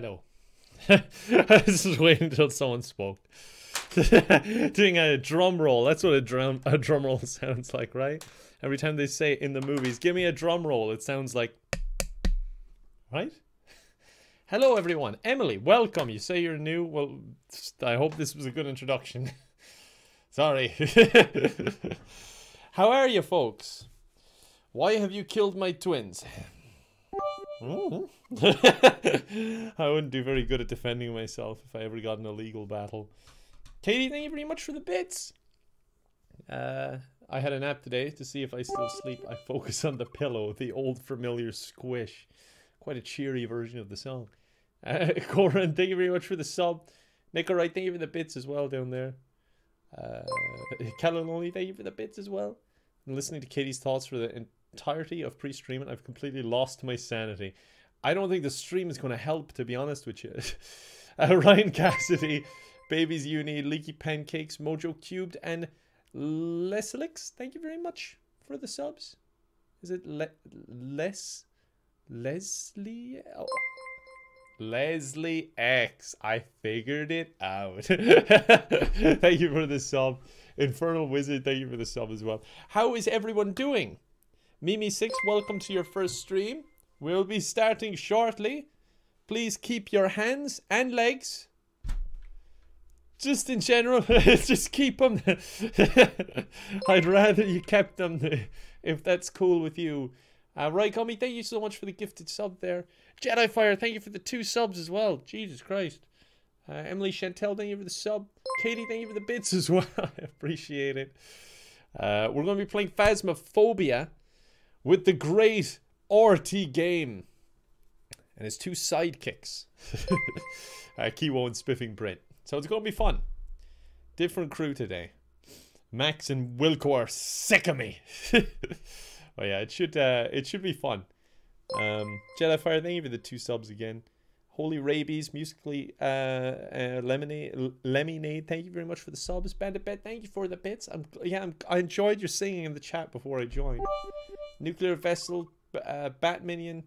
Hello. Just waiting until someone spoke. Doing a drum roll. That's what a drum a drum roll sounds like, right? Every time they say in the movies, give me a drum roll, it sounds like right? Hello everyone. Emily, welcome. You say you're new. Well, I hope this was a good introduction. Sorry. How are you folks? Why have you killed my twins? I wouldn't do very good at defending myself if I ever got in a legal battle. Katie, thank you very much for the bits. Uh, I had a nap today to see if I still sleep. I focus on the pillow, the old familiar squish. Quite a cheery version of the song. Uh, Corin, thank you very much for the sub. Alright, thank you for the bits as well down there. Uh, only, thank you for the bits as well. And listening to Katie's thoughts for the entirety of pre-streaming, I've completely lost my sanity. I don't think the stream is going to help, to be honest with you. uh, Ryan Cassidy, Babies Uni, Leaky Pancakes, Mojo Cubed, and Leslix, thank you very much for the subs. Is it Le Les Leslie? Oh. Leslie X. I figured it out. thank you for the sub. Infernal Wizard, thank you for the sub as well. How is everyone doing? Mimi6, welcome to your first stream. We'll be starting shortly. Please keep your hands and legs. Just in general, just keep them. I'd rather you kept them if that's cool with you. Uh, right, Comi, thank you so much for the gifted sub there. Jedi Fire, thank you for the two subs as well. Jesus Christ. Uh, Emily Chantel, thank you for the sub. Katie, thank you for the bits as well. I appreciate it. Uh, we're going to be playing Phasmophobia with the great RT game and his two sidekicks, uh, Kiwo and Spiffing Brit. So it's going to be fun. Different crew today. Max and Wilco are sick of me. oh yeah, it should uh, it should be fun. Um, Jedi Fire, thank you for the two subs again. Holy Rabies, musically uh, uh, lemonade, lemonade. Thank you very much for the subs. Bandit Bet, thank you for the bits. I'm yeah, I'm, i enjoyed your singing in the chat before I joined. Nuclear Vessel, uh, Batminion,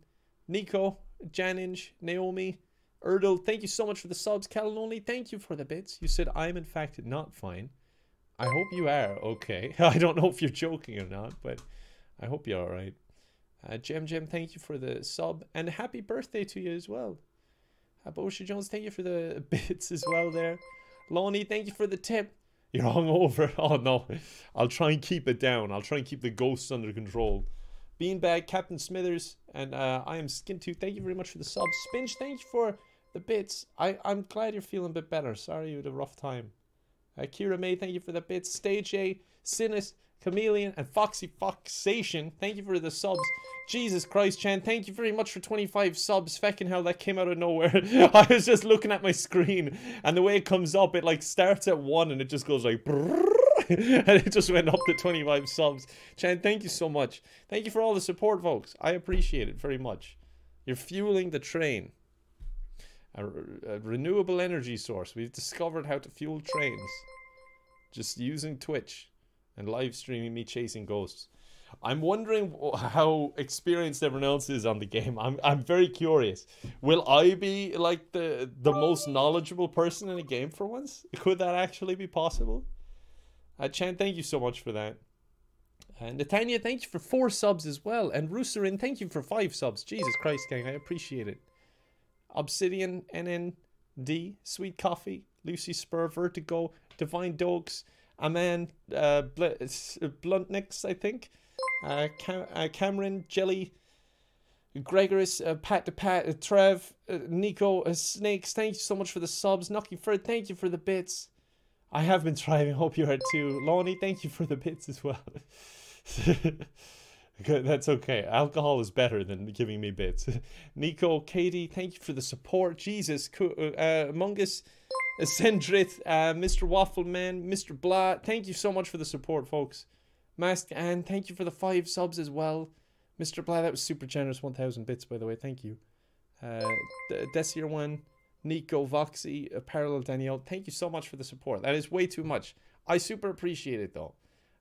Nico, Janinj, Naomi, Erdl. Thank you so much for the subs. Calalonely, thank you for the bits. You said I'm in fact not fine. I hope you are okay. I don't know if you're joking or not, but I hope you're all right. Uh, Jem Jem, thank you for the sub and happy birthday to you as well. Uh, Jones, thank you for the bits as well there. Lonnie, thank you for the tip. You're hungover. Oh no. I'll try and keep it down. I'll try and keep the ghosts under control. Beanbag, Captain Smithers, and uh, I am Skintooth. Thank you very much for the sub. Spinch, thank you for the bits. I, I'm glad you're feeling a bit better. Sorry you had a rough time. Uh, Kira May, thank you for the bits. Stage A, Sinus, Chameleon, and Foxy Foxation, thank you for the subs. Jesus Christ, Chan, thank you very much for 25 subs. Feckin' hell, that came out of nowhere. I was just looking at my screen, and the way it comes up, it like starts at 1 and it just goes like... and it just went up to 25 subs. Chan, thank you so much. Thank you for all the support, folks. I appreciate it very much. You're fueling the train. A, a renewable energy source. We've discovered how to fuel trains. Just using Twitch and live streaming me chasing ghosts. I'm wondering how experienced everyone else is on the game. I'm I'm very curious. Will I be like the the most knowledgeable person in a game for once? Could that actually be possible? Uh, Chan, thank you so much for that. And Natanya, thank you for four subs as well. And Rooserin, thank you for five subs. Jesus Christ, gang, I appreciate it. Obsidian, NND, Sweet Coffee, Lucy Spur, Vertigo, Divine Dogs, Aman, uh, Bl Bluntnicks, I think. Uh, Cam uh, Cameron, Jelly, Gregoris, uh, Pat to Pat, uh, Trev, uh, Nico, uh, Snakes, thank you so much for the subs. Nucky Fred, thank you for the bits. I have been trying, hope you are too. Lonnie, thank you for the bits as well. That's okay. Alcohol is better than giving me bits. Nico, Katie, thank you for the support. Jesus, uh, Mungus, Sendrit, uh, Mr. Waffleman, Mr. Blah, thank you so much for the support, folks. Mask and thank you for the five subs as well. Mr. Blah, that was super generous. 1,000 bits, by the way. Thank you. Uh, Desier one, Nico, Voxy, uh, Parallel Danielle. Thank you so much for the support. That is way too much. I super appreciate it though.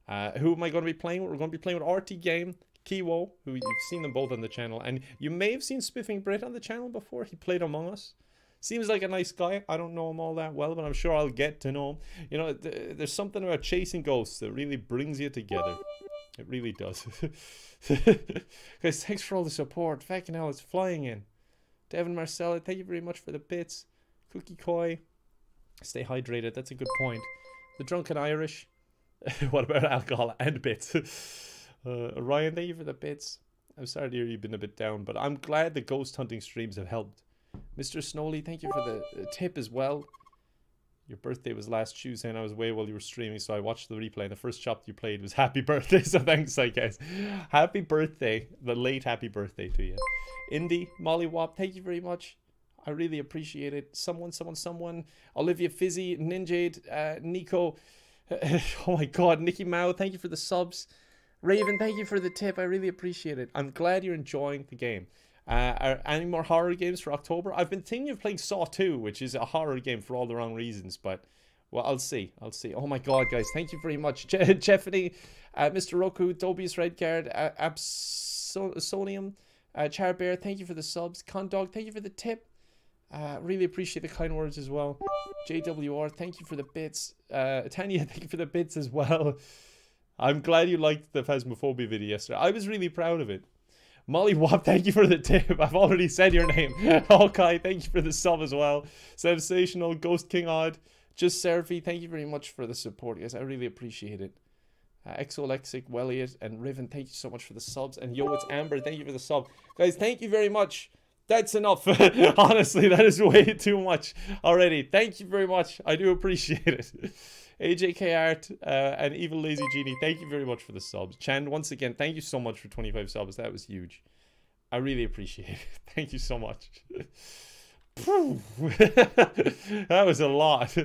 Uh, who am I going to be playing with? We're going to be playing with RT Game, Kiwo, who you've seen them both on the channel, and you may have seen Spiffing Brit on the channel before. He played Among Us. Seems like a nice guy. I don't know him all that well, but I'm sure I'll get to know him. You know, th there's something about chasing ghosts that really brings you together. It really does. Guys, thanks for all the support. Fucking hell, it's flying in. Devin Marcella, thank you very much for the bits. Cookie Koi, stay hydrated. That's a good point. The Drunken Irish. what about alcohol and bits? uh, Ryan, thank you for the bits. I'm sorry to hear you've been a bit down, but I'm glad the ghost hunting streams have helped. Mr. Snowley, thank you for the uh, tip as well. Your birthday was last Tuesday and I was away while you were streaming, so I watched the replay and the first shot you played was happy birthday, so thanks, I guess. Happy birthday, the late happy birthday to you. Indy, Molly Wop, thank you very much. I really appreciate it. Someone, someone, someone. Olivia Fizzy, Ninjade, uh, Nico. oh my god, Nikki Mao, thank you for the subs. Raven, thank you for the tip. I really appreciate it. I'm glad you're enjoying the game. Uh, are any more horror games for October? I've been thinking of playing Saw 2, which is a horror game for all the wrong reasons, but well, I'll see. I'll see. Oh my god, guys, thank you very much. Je Jeffany, uh, Mr. Roku, Dobius Redguard, uh, Absolium, uh, Char Bear, thank you for the subs. Condog, thank you for the tip. Uh, really appreciate the kind words as well. JWR, thank you for the bits. Uh, Tanya, thank you for the bits as well. I'm glad you liked the Phasmophobia video yesterday. I was really proud of it. Molly Wap, thank you for the tip. I've already said your name. Hawkeye, thank you for the sub as well. Sensational, Ghost King Odd, Just Seraphy, thank you very much for the support, guys. I really appreciate it. Uh, Exolexic, Welliot, and Riven, thank you so much for the subs. And yo, it's Amber, thank you for the sub. Guys, thank you very much. That's enough. Honestly, that is way too much already. Thank you very much. I do appreciate it. AJK Art uh, and Evil Lazy Genie, thank you very much for the subs. Chan, once again, thank you so much for 25 subs. That was huge. I really appreciate it. Thank you so much. that was a lot.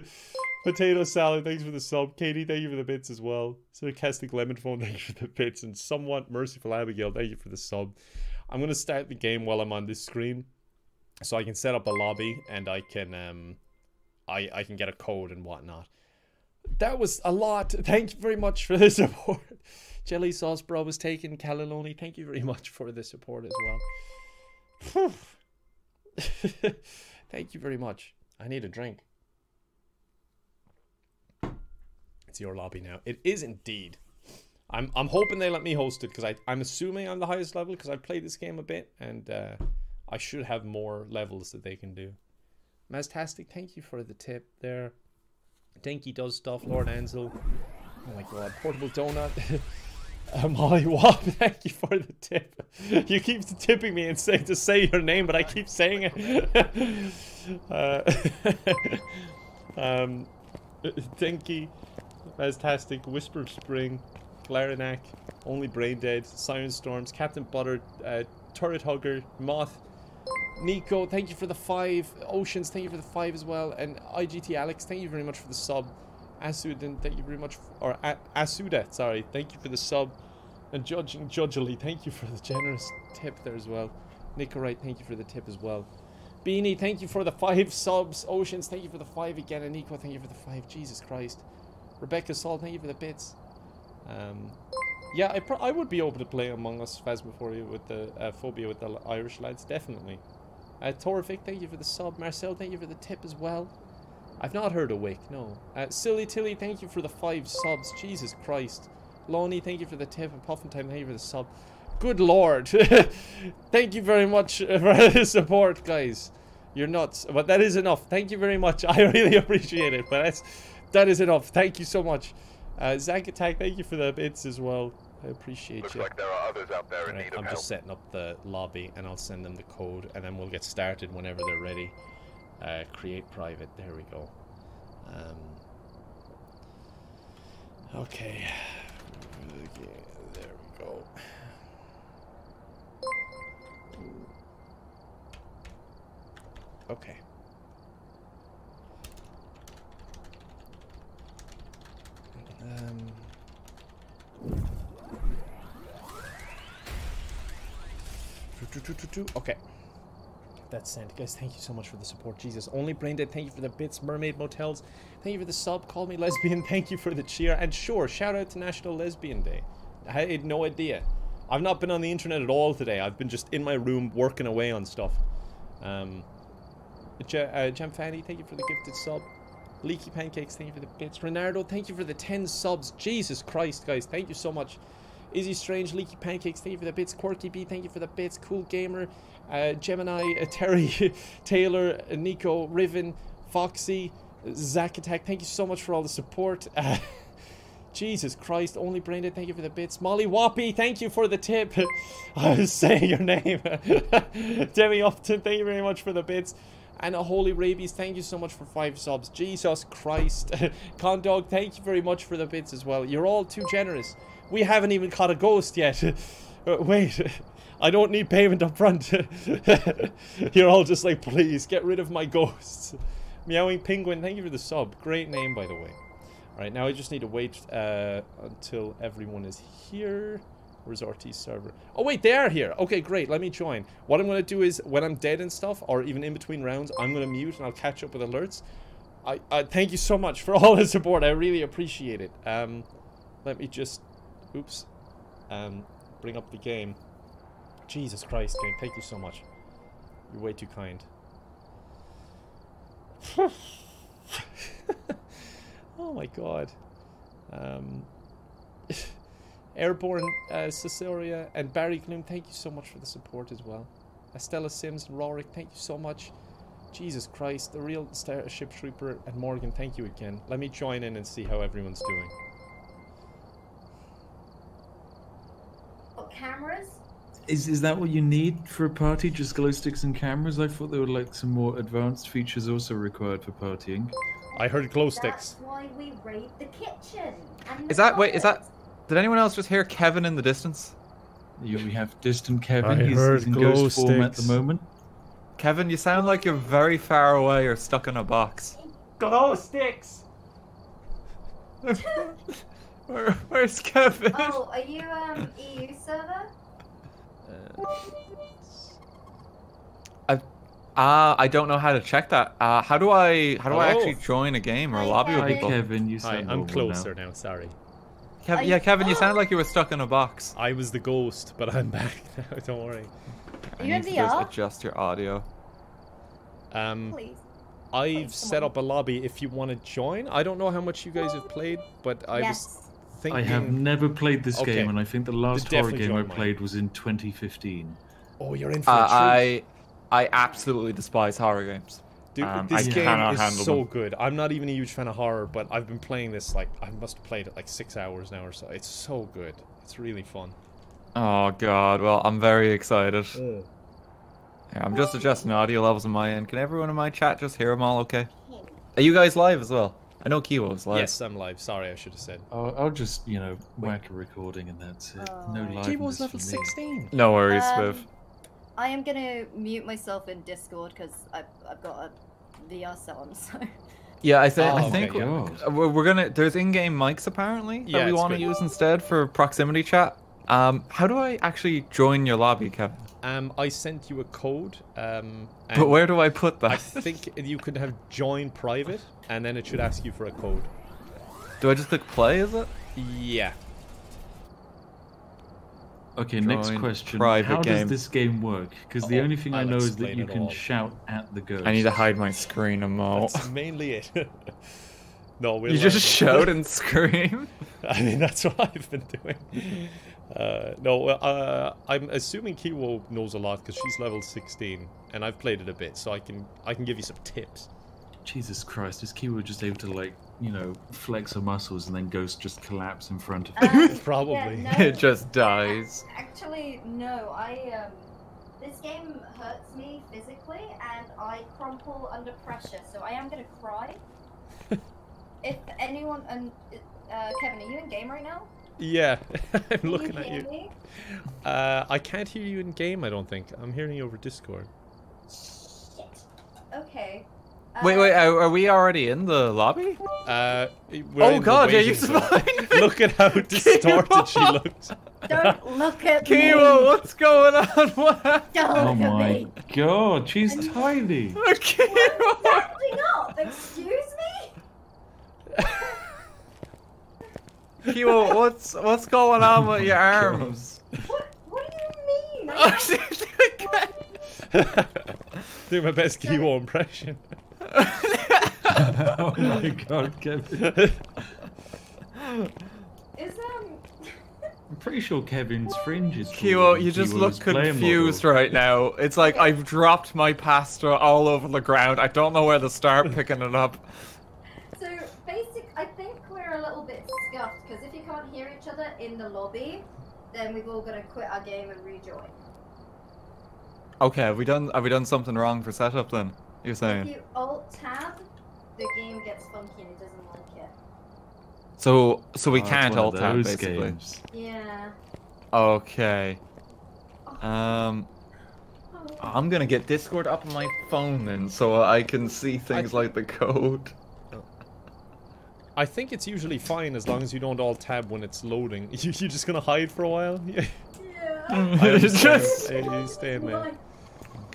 Potato salad, thanks for the sub. Katie, thank you for the bits as well. Sarcastic lemon phone, thank you for the bits. And somewhat merciful Abigail, thank you for the sub. I'm gonna start the game while I'm on this screen, so I can set up a lobby and I can um, I I can get a code and whatnot. That was a lot. Thank you very much for the support. Jelly sauce bro was taken. Calaloni, thank you very much for the support as well. thank you very much. I need a drink. It's your lobby now. It is indeed. I'm I'm hoping they let me host it because I'm assuming I'm the highest level because I've played this game a bit and uh, I should have more levels that they can do. Mastastic, thank you for the tip there. Dinky does stuff, Lord Ansel. Oh my god, Portable Donut. uh, Molly Wop, thank you for the tip. You keep tipping me and say to say your name, but I keep saying it. uh, um, Dinky, Fantastic, Whisper Spring, Clarinac, Only Brain Dead, Siren Storms, Captain Butter, uh, Turret Hugger, Moth, Nico, thank you for the five. Oceans, thank you for the five as well. And IGT Alex, thank you very much for the sub. Asudin, thank you very much. For, or A Asuda, sorry, thank you for the sub. And Judging Judgely, thank you for the generous tip there as well. Nicorite, thank you for the tip as well. Beanie, thank you for the five subs. Oceans, thank you for the five again. And Nico, thank you for the five. Jesus Christ. Rebecca Saul, thank you for the bits. Um, yeah, I, I would be open to play Among Us Phasmophobia with the uh, Phobia with the Irish lads, definitely. Uh, Torvik, thank you for the sub. Marcel, thank you for the tip as well. I've not heard a Awake, no. Uh, Silly Tilly, thank you for the five subs. Jesus Christ. Lonnie, thank you for the tip. And Puffin Time, thank you for the sub. Good lord. thank you very much for the support, guys. You're nuts. But that is enough. Thank you very much. I really appreciate it. But that's, that is enough. Thank you so much. Uh, Zank Attack, thank you for the bits as well. I appreciate Looks you. like there are others out there in right, need of I'm help. just setting up the lobby and I'll send them the code and then we'll get started whenever they're ready. Uh, create private. There we go. Um, okay. okay. There we go. Okay. Um, Okay. That's sent. Guys, thank you so much for the support. Jesus. Only Brain Dead, thank you for the bits. Mermaid Motels, thank you for the sub. Call me lesbian, thank you for the cheer. And sure, shout out to National Lesbian Day. I had no idea. I've not been on the internet at all today. I've been just in my room working away on stuff. Um, uh, Jamfani, thank you for the gifted sub. Leaky Pancakes, thank you for the bits. Renardo, thank you for the 10 subs. Jesus Christ, guys, thank you so much. Izzy Strange, Leaky Pancakes, thank you for the bits. Quirky B, thank you for the bits. Cool Gamer, uh, Gemini, uh, Terry, Taylor, uh, Nico, Riven, Foxy, Zack Attack, thank you so much for all the support. Jesus Christ, only Brandon, thank you for the bits. Molly Whoppy, thank you for the tip. I was saying your name. Demi Upton, thank you very much for the bits. And a Holy Rabies, thank you so much for five subs. Jesus Christ. Condog, thank you very much for the bits as well. You're all too generous. We haven't even caught a ghost yet. Uh, wait, I don't need payment up front. You're all just like, please, get rid of my ghosts. Meowing Penguin, thank you for the sub. Great name, by the way. Alright, now I just need to wait uh, until everyone is here. Where's server? Oh, wait, they are here. Okay, great. Let me join. What I'm going to do is, when I'm dead and stuff, or even in between rounds, I'm going to mute and I'll catch up with alerts. I, I Thank you so much for all the support. I really appreciate it. Um, let me just... Oops. Um, bring up the game. Jesus Christ, game. Thank you so much. You're way too kind. oh my god. Um, Airborne uh, Cecilia and Barry Gloom, thank you so much for the support as well. Estella Sims and Rorik, thank you so much. Jesus Christ, the real Starship Trooper and Morgan, thank you again. Let me join in and see how everyone's doing. What cameras? Is is that what you need for a party? Just glow sticks and cameras? I thought there were like some more advanced features also required for partying. I heard glow sticks. That's why we raid the kitchen. And Is that wait? Is that? Cupboard. Did anyone else just hear Kevin in the distance? You, we have distant Kevin. I he's, heard he's in glow ghost form at the moment. Kevin, you sound like you're very far away or stuck in a box. Glow sticks! Where, where's Kevin? Oh, are you um EU server? Ah, I don't know how to check that. Uh, how do I? How do I actually join a game or Hi, lobby with Hi, Kevin. people? Kevin. You Hi, I'm closer now. now, sorry. Kev- Are yeah, you- Kevin, you sounded like you were stuck in a box. I was the ghost, but I'm back now, don't worry. I You in need to just adjust your audio. Um, Please. I've Please, set come up a lobby if you want to join. I don't know how much you guys have played, but I was yes. thinking... I have never played this Okay. game, and I think the last horror game I join mine. played was in 2015. Oh, you're in for a Uh, treat. I, I absolutely despise horror games. Dude, um, this I game is handle so them. good. I'm not even a huge fan of horror, but I've been playing this like I must have played it like six hours now or so. It's so good. It's really fun. Oh God, well I'm very excited. Yeah, I'm just adjusting audio levels on my end. Can everyone in my chat just hear them all okay? Are you guys live as well? I know Kiwo is live. Yes, I'm live. Sorry, I should have said. I'll, I'll just, you know, whack a recording and that's it. No Oh. live. Kiwo's level 16. No worries, Um, Spiff. I am gonna mute myself in Discord because I've, I've got a VR set on, so. Yeah, I think Oh, I okay, think yeah. Uh, we're, we're gonna. There's in-game mics apparently Yeah, that we want to use instead for proximity chat. Um, how do I actually join your lobby, Kevin? Um, I sent you a code. Um, and But where do I put that? I think you could have join private, and then it should ask you for a code. do I just click play? Is it? Yeah. Okay, next question. private How game. does this game work? Because the Oh, only thing I I'll know is that you can all. shout at the ghost. I need to hide my screen a mo. That's mainly it. no, we'll You just shout and scream. I mean, that's what I've been doing. Uh, no, uh, I'm assuming Kiwo knows a lot because she's level 16, and I've played it a bit, so I can I can give you some tips. Jesus Christ, is Kiwo just able to, like, you know, flex her muscles and then ghost just collapse in front of her? Um, Probably. yeah, no, it just dies. Actually, no. I um, this game hurts me physically, and I crumple under pressure. So I am gonna cry. if anyone and uh, Kevin, are you in game right now? Yeah, I'm Can looking you at you. Me? Uh, I can't hear you in game. I don't think. I'm hearing you over Discord. Shit. Okay. Wait, wait, are, are we already in the lobby? Uh, we're oh in the God, yeah, you waiting zone. survived. Look at how distorted she looks. Don't look at Kiwo, me. what's going on? What happened? Don't Oh look at my me. god, she's tiny! Kiwo. Standing up. Excuse me. Kiwo, what's what's going on with your arms? What? What do you mean? Oh, I shit. Do my best Kiwo impression. oh my god, Kevin. Is um. I'm pretty sure Kevin's fringe is Kiwo, you just Kiwo's look confused model. right now. It's like I've dropped my pasta all over the ground. I don't know where to start picking it up. So basic, I think we're a little bit scuffed because if you can't hear each other in the lobby, then we've all got to quit our game and rejoin. Okay, have we done have we done something wrong for setup then? You're If saying. you alt tab, the game gets funky and it doesn't like it. So so we Oh, can't alt tab basically. games. Yeah. Okay. Um Oh. I'm gonna get Discord up on my phone then so I can see things like the code. I think it's usually fine as long as you don't all tab when it's loading. You, you're just gonna hide for a while? Yeah. Yeah. I It's understand. just- Hey, you stay in there.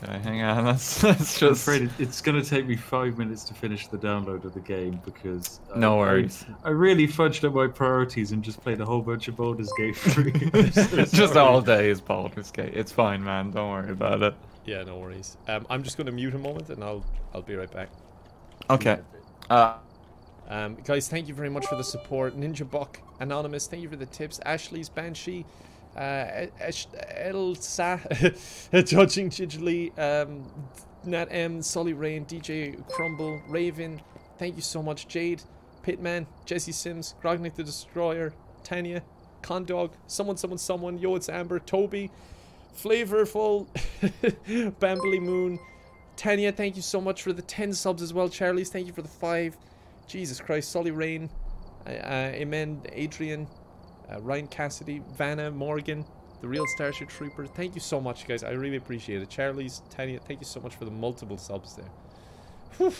Why? Okay, hang on. That's that's just. I'm just afraid it's going to take me five minutes to finish the download of the game because no I- worries. I, really fudged up my priorities and just played a whole bunch of Baldur's Gate 3. just all day is Baldur's Gate. It's fine, man. Don't worry about it. Yeah, no worries. Um, I'm just gonna mute a moment and I'll I'll be right back. Okay. Uh Um, guys, thank you very much for the support. Ninja Buck, Anonymous, thank you for the tips. Ashley's Banshee, uh, Esh- Elsa, Judging Digitally, um, Nat M, Sully Rain, DJ Crumble, Raven, thank you so much. Jade, Pitman, Jesse Sims, Grognik the Destroyer, Tanya, Condog, Someone, Someone, Someone, Yo, it's Amber, Toby, Flavorful, Bambly Moon, Tanya, thank you so much for the 10 subs as well. Charlie's, thank you for the 5. Jesus Christ, Solly Rain, uh, uh, Amen, Adrian, uh, Ryan Cassidy, Vanna, Morgan, the real Starship Trooper. Thank you so much, guys. I really appreciate it. Charlie's, Tanya, thank you so much for the multiple subs there. Whew.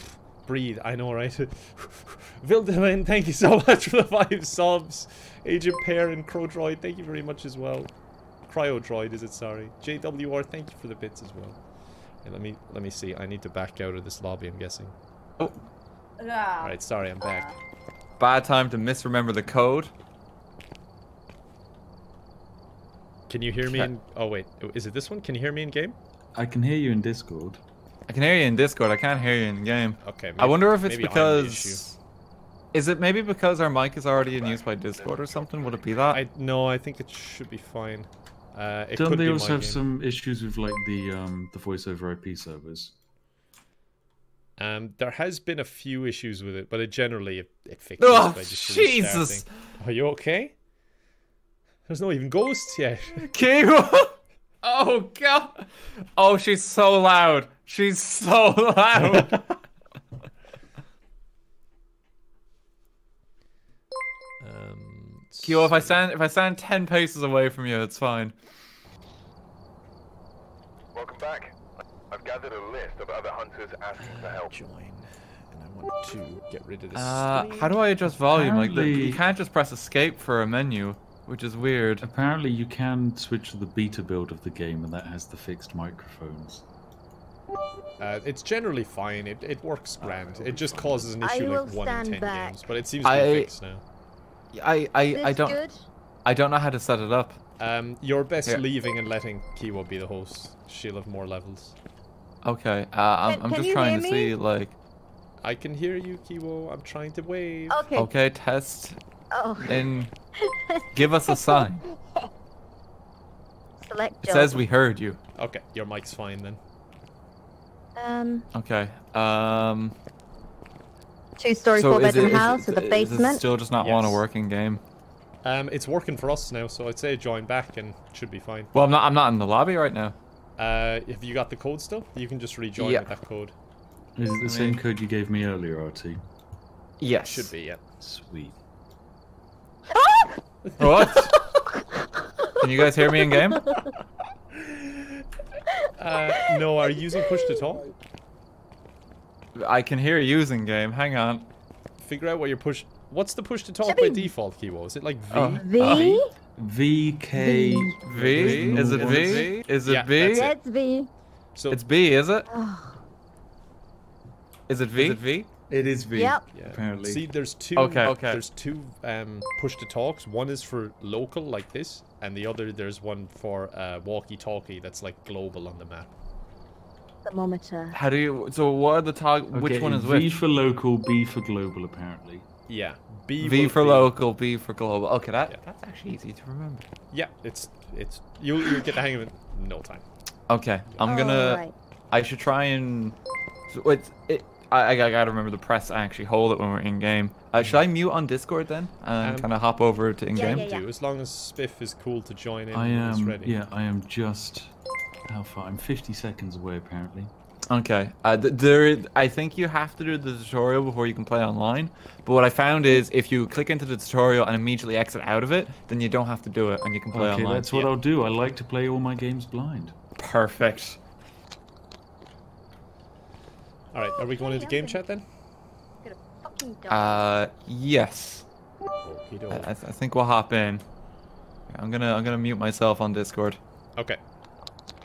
Breathe, I know, right? Vildelin, thank you so much for the five subs. Agent Pear and Crow Droid, thank you very much as well. Cryo Droid, is it? Sorry. JWR, thank you for the bits as well. And let me let me see. I need to back out of this lobby. I'm guessing. Ah. All right, sorry, I'm back. bad time to misremember the code. Can you hear me? In, oh wait, is it this one? Can you hear me in game? I can hear you in Discord. I can hear you in Discord. I can't hear you in game. Okay. I wonder if it's maybe I'm the issue. because. Is it maybe because our mic is already in use by Discord or something? Would it be that? I no, I think it should be fine. Uh, it Don't could they be also have game. some issues with like the um the voice over IP servers? Um, there has been a few issues with it, but it generally it, it fixes Oh, by just Jesus! restarting. Are you okay? There's no even ghosts yet. Kiwo! Oh god! Oh, she's so loud. She's so loud. um, Kiwo, if I stand if I stand ten paces away from you, it's fine. Welcome back. I've gathered a list of other hunters asking for help. join, and I want to get rid of this. Uh, how do I adjust volume? Like, the, you can't just press escape for a menu, which is weird. Apparently, you can switch to the beta build of the game, and that has the fixed microphones. Uh, it's generally fine. It, it works grand. it'll It just fine. causes an issue like one in ten back. games, but it seems to be I- fixed now. I I, I don't good? I don't know how to set it up. Um, you're best Here. leaving and letting Kiwo be the host. She'll have more levels. Okay, uh, I'm Can- I'm can just trying to me? see like. I can hear you, Kiwo. I'm trying to wave. Okay. Okay, test. Oh. Then give us a sign. Select It says we heard you. Okay, your mic's fine then. Um, Okay. Um. two-story, so four-bedroom it- house with a is basement. still just not want to Yes. work in game? Um, it's working for us now, so I'd say join back and should be fine. Well, I'm not. I'm not in the lobby right now. Uh, have you got the code still? You can just rejoin Yeah. with that code. Is it the I same code you gave me earlier, RT? Yes. Should be, yeah. Sweet. What? Can you guys hear me in game? Uh, no, are you using push to talk? I can hear you using game. Hang on. Figure out what your push. What's the push to talk by default, Kiwo? Is it like V? Oh. V? VK. V? Is it V? Is it Yeah, V? that's it. That's V. So It's B, is it? Oh, Is it V? Is it V? It is V. Yep. Yeah. Apparently. See, there's two. Okay, okay. There's two um, push to talks. One is for local, like this, and the other there's one for uh, walkie-talkie that's like global on the map. thermometer. How do you? So what are the tog? which one is V which? for local, B for global, apparently. Yeah. B, V for be- local, B for global. Okay, that Yeah. that's actually easy to remember. Yeah, it's it's you'll you'll get the hang of it in no time. Okay, I'm gonna. Alright. I should try and. So it's it. I, I gotta remember to press I actually hold it when we're in game. Uh, should I mute on Discord then and Um, kind of hop over to in game? yeah, yeah. Do as long as Spiff is cool to join in I when am. ready. Yeah, I am just. How far? I'm 50 seconds away, apparently. Okay. Uh, th- there, I think you have to do the tutorial before you can play online. But what I found is if you click into the tutorial and immediately exit out of it, then you don't have to do it and you can play okay, online. that's what yeah. I'll do. I like to play all my games blind. Perfect. All right, are we going into game chat then? Gonna fucking die. Uh, yes. I. I, th- I think we'll hop in. I'm gonna, I'm gonna mute myself on Discord. Okay.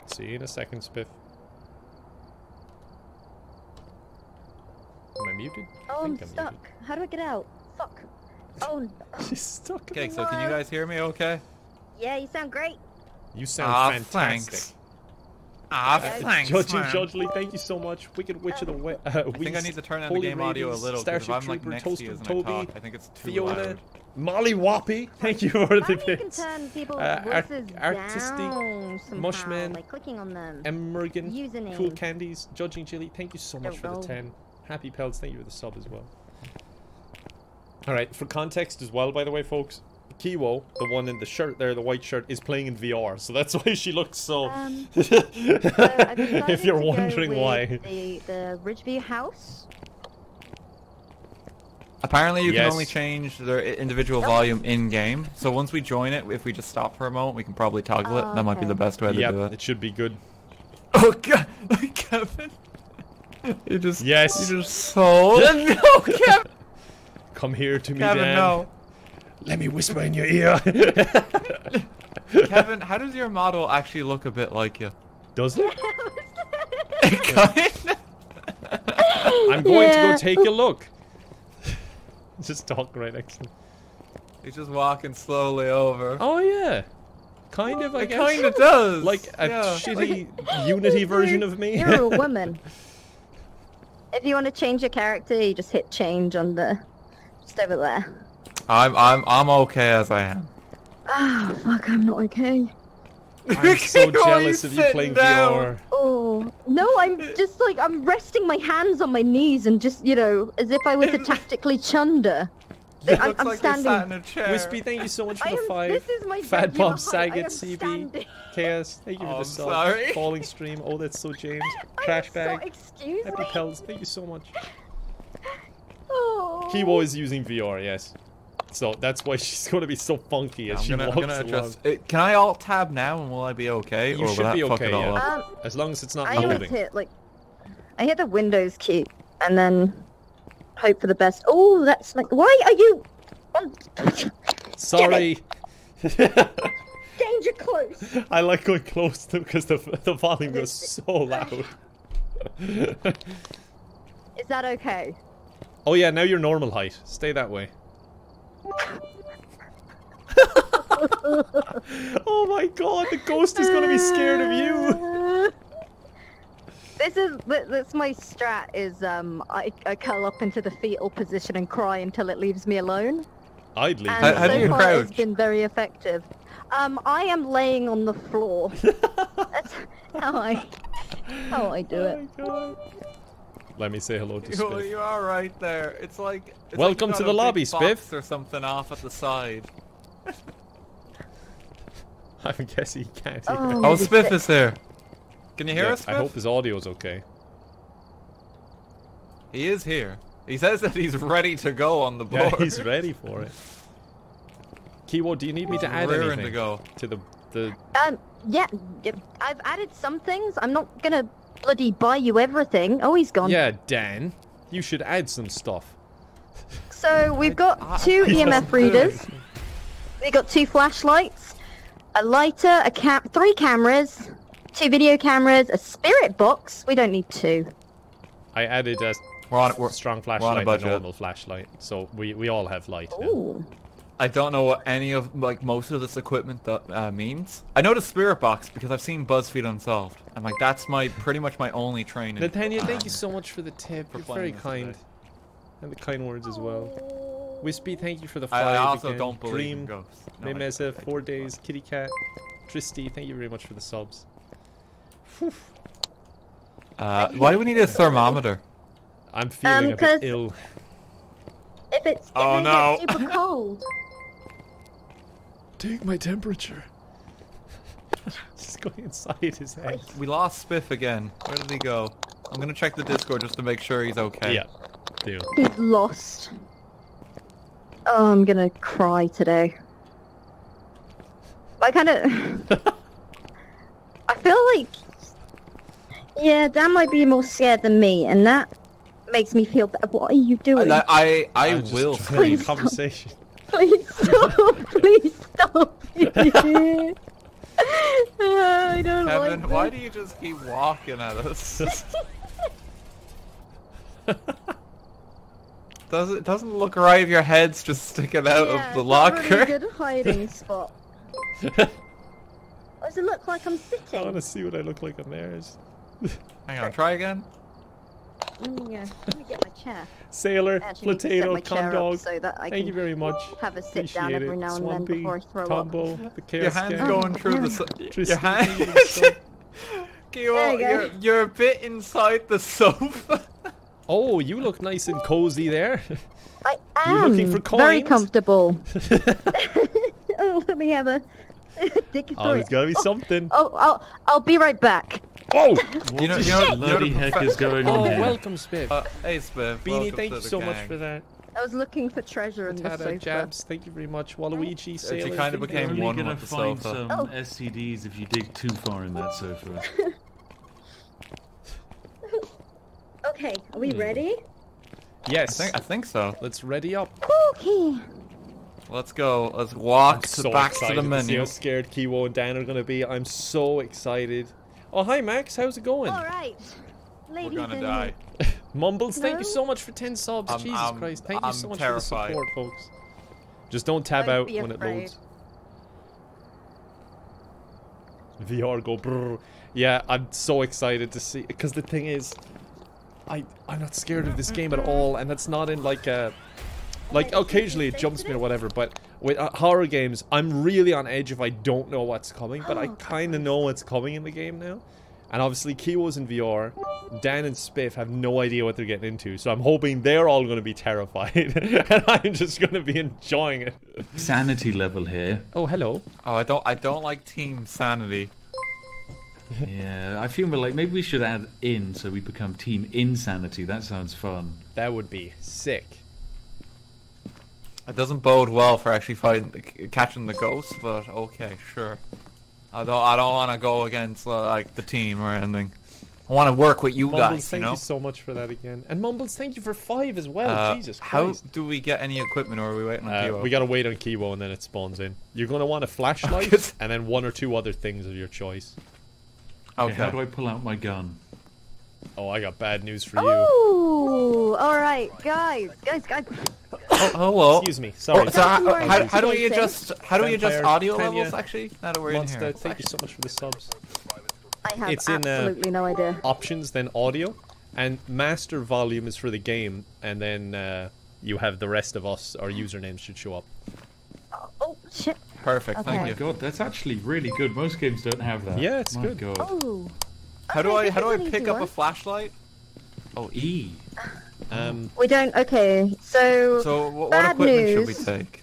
See you in a second, Spiff. Am I muted? I oh, I'm think stuck. How do I get out? Fuck. Oh. She's stuck. Okay, so can you guys hear me? Okay. yeah, you sound great. You sound Ah, fantastic. thanks. Ah, Uh, thanks, Judging man. Judgely, thank you so much. Wicked Witch of the Way. Uh, I think I need to turn down the Holy game audio a little because I'm like Trooper, next to Toast you of and I Toby, talk, I think it's too Fiona, loud. Molly Whoppy, thank you for the Apparently you can bits. turn people's Uh, art- voices artistic down somehow Mushman, by clicking on them. Emergen, Username. Cool Candies, Judging Chili, thank you so much for the 10. Happy Pelts, thank you for the sub as well. Alright, for context as well, by the way, folks, Kiwo, the one in the shirt there, the white shirt, is playing in VR, so that's why she looks so. Um, So if you're wondering why. The, the Ridgeview house. Apparently, you can only change their i- individual volume in game. So once we join it, if we just stop for a moment, we can probably toggle it. Oh, That might be the best way to do it. it should be good. Oh god, Kevin! You just Yes. You just sold. no, Kevin. Come here to me, Kevin, Dan. no. Let me whisper in your ear. Kevin, how does your model actually look a bit like you? Does it? Kinda. I'm going to go take a look. Just talk right next to me. He's just walking slowly over. Oh yeah, kind of. I it guess. kind of does. Like a yeah. shitty Unity version of me. You're a woman. if you want to change your character, you just hit change on the just over there. I'm I'm I'm okay as I am. Oh fuck, I'm not okay. I'm so Why are jealous of you sitting playing down? VR. Oh no, I'm just like I'm resting my hands on my knees and just you know as if I was a tactically chunder. It I'm- I'm like standing. in a chair. Wispy, thank you so much for I the am, five. this is my Fat Bob Saget, CB, standing. Chaos, thank you for the I'm sub. sorry. Falling stream, oh that's so James. I am Crash so- bag. excuse Happy me. Pels, thank you so much. Oh. Kiwo is using VR, yes. So that's why she's going to be so funky as I'm she gonna, I'm walks gonna along. adjust. Uh, Can I alt tab now and will I be okay? You or should be okay, yeah. Um, As long as it's not I always loading. hit like I hit the Windows key and then hope for the best. Oh, that's like why are you on Sorry. danger close? I like going close to because the the volume goes so loud. Is that okay? oh yeah, now you're normal height. Stay that way. oh my god, the ghost is gonna be scared of you. This is th- that's my strat. Is um I, I curl up into the fetal position and cry until it leaves me alone. I'd leave. And you How- how do you alone. far it's crouch? been very effective. Um, I am laying on the floor. that's how I how I do it. Oh my God. Let me say hello to You, Spiff. you are right there. It's like. It's Welcome got to a the big lobby, box Spiff. Or something off at the side. I'm guessing he can't hear. Oh, Oh, Spiff is here. Can you hear Yeah, us, Spiff? I hope his audio is okay. He is here. He says that he's ready to go on the Yeah, board. he's ready for it. Kiwo, do you need me to add Rearing anything to go. to the the? Um, yeah, I've added some things. I'm not gonna bloody buy you everything. Oh, he's gone. Yeah, Dan, you should add some stuff. So we've got ah, two EMF readers. We got two flashlights, a lighter, a cam, three cameras, two video cameras, a spirit box. We don't need two. I added a We're on. We're, strong on a flashlight and a budget. normal flashlight, so we we all have light. now. Ooh. I don't know what any of like most of this equipment that uh, means. I know the spirit box because I've seen BuzzFeed Unsolved, and like that's my pretty much my only training. Nathaniel, thank you so much for the tip. For You're very kind. today. And the kind words as well. Wispy, thank you for the I, five. I also again. don't believe in Dream, ghosts. No, I- Mimeza, four days. Kitty Cat, Tristy, thank you very much for the subs. Whew. Uh, why do we need a thermometer? I'm feeling a Um, 'cause- bit ill. If it's if Oh, no. super cold. Take my temperature. Just going inside his head. We lost Spiff again. Where did he go? I'm gonna check the Discord just to make sure he's okay. Yeah. Deal. He's lost. Oh, I'm gonna cry today. I kind of. I feel like. Yeah, Dan might be more scared than me, and that makes me feel bad. What are you doing? I I, I I'm will. trying to have a Please stop. conversation. Please stop! Please stop! I don't Kevin, like why do you just keep walking at us? Does it doesn't look right if your head's just sticking out Yeah, of the it's not a locker. Really good hiding spot. Does it look like I'm sitting? I want to see what I look like on theirs. Hang on, try again. Mm, yeah. Let me get my chair. Sailor, I actually need to set Potato, my chair up Condog. so Thank you very much. have a sit down Appreciate every it. now and Swampy, then before I throw Tombo, up. the Chaos Your hand's Gang. going through the. So- Tristan, your hand. thank you for the sub. Kyo, There you go. you're you're a bit inside the sofa. Oh, you look nice and cozy there. I You're am looking for very comfortable. oh, let me have a dick oh, through there's it. gotta be something. Oh, I'll, I'll be right back. Oh! you know, you know, you know Bloody the heck is going Oh, on here? welcome, Spiff. Uh, hey, Spiff. Beanie, thank you the so much for that. I was looking for treasure in the Tata, sofa. Jabs, thank you very much. Waluigi, she Sailor. kind of thank you You're became very only one gonna with the find sofa. some Oh. STDs if you dig too far in that sofa. Okay, are we Hmm. ready? Yes. I think I think so. Let's ready up. Okay. Let's go. Let's walk I'm to so back to excited the see menu. how scared Kiwo and Dan are gonna be. I'm so excited. Oh, hi Max. How's it going? All right. Ladies We're gonna and die. Mumbles, thank you so much for 10 subs. I'm- Jesus I'm- Christ. Thank you I'm so much terrified. for the support, folks. Just don't tab Don't out be when it loads. VR go brrr. Yeah, I'm so excited to see because the thing is I I'm not scared of this game at all and that's not in like a like occasionally it jumps me or whatever, but with uh, horror games, I'm really on edge if I don't know what's coming, but I Oh, kind of know what's coming in the game now. And obviously, Kiwo's in VR. Dan and Spiff have no idea what they're getting into, so I'm hoping they're all going to be terrified, and I'm just going to be enjoying it. Sanity level here. Oh, hello. Oh, I don't. I don't like Team Sanity. Yeah, I feel like maybe we should add in so we become Team Insanity. That sounds fun. That would be sick. It doesn't bode well for actually fighting, catching the ghost, but okay, sure. I don't. I don't want to go against uh, like the team or anything. I want to work with you Mumbles, guys. You thank know. you so much for that again. And Mumbles, thank you for five as well. Uh, Jesus how do we get any equipment, or are we waiting on Uh, Kiwo? we gotta wait on Kiwo and then it spawns in. You're gonna want a flashlight and then one or two other things of your choice. Okay. Okay. how do I pull out my gun? Oh, I got bad news for you. Oh, all right, guys, guys, guys. Oh, hello. Excuse me. Sorry. Oh, so how, Don't how, how do we adjust? How do we adjust audio Tanya, levels? Actually, now that we're in Monster, here. thank you so much for the subs. I have It's in, uh, absolutely no idea. Options, then audio, and master volume is for the game, and then uh, you have the rest of us. Our usernames should show up. Oh shit. Perfect. Okay. Oh Thank my you. god, that's actually really good. Most games don't have that. Yeah, it's my good. God. Oh. How do I? How do I pick easy up a flashlight? Oh, E. Um, We don't. Okay, so, So wh- what Bad equipment should we news. take?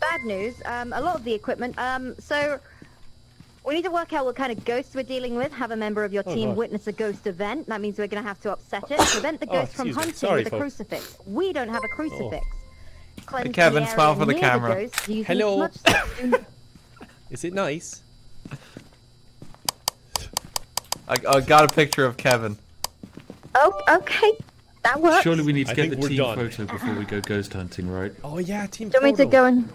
bad news. Um, a lot of the equipment. Um, so we need to work out what kind of ghosts we're dealing with. Have a member of your Oh, team God. witness a ghost event. That means we're going to have to upset it. Prevent the Oh, ghost from hunting Sorry, with a crucifix. We don't have a crucifix. Cleanse Kevin, smile for the camera. ghost Hello. as much soap- is it nice? I, I got a picture of Kevin. oh, okay, that works. Surely we need to I get the team done. photo before we go ghost hunting, right? Oh yeah, team. Do you want me to go and?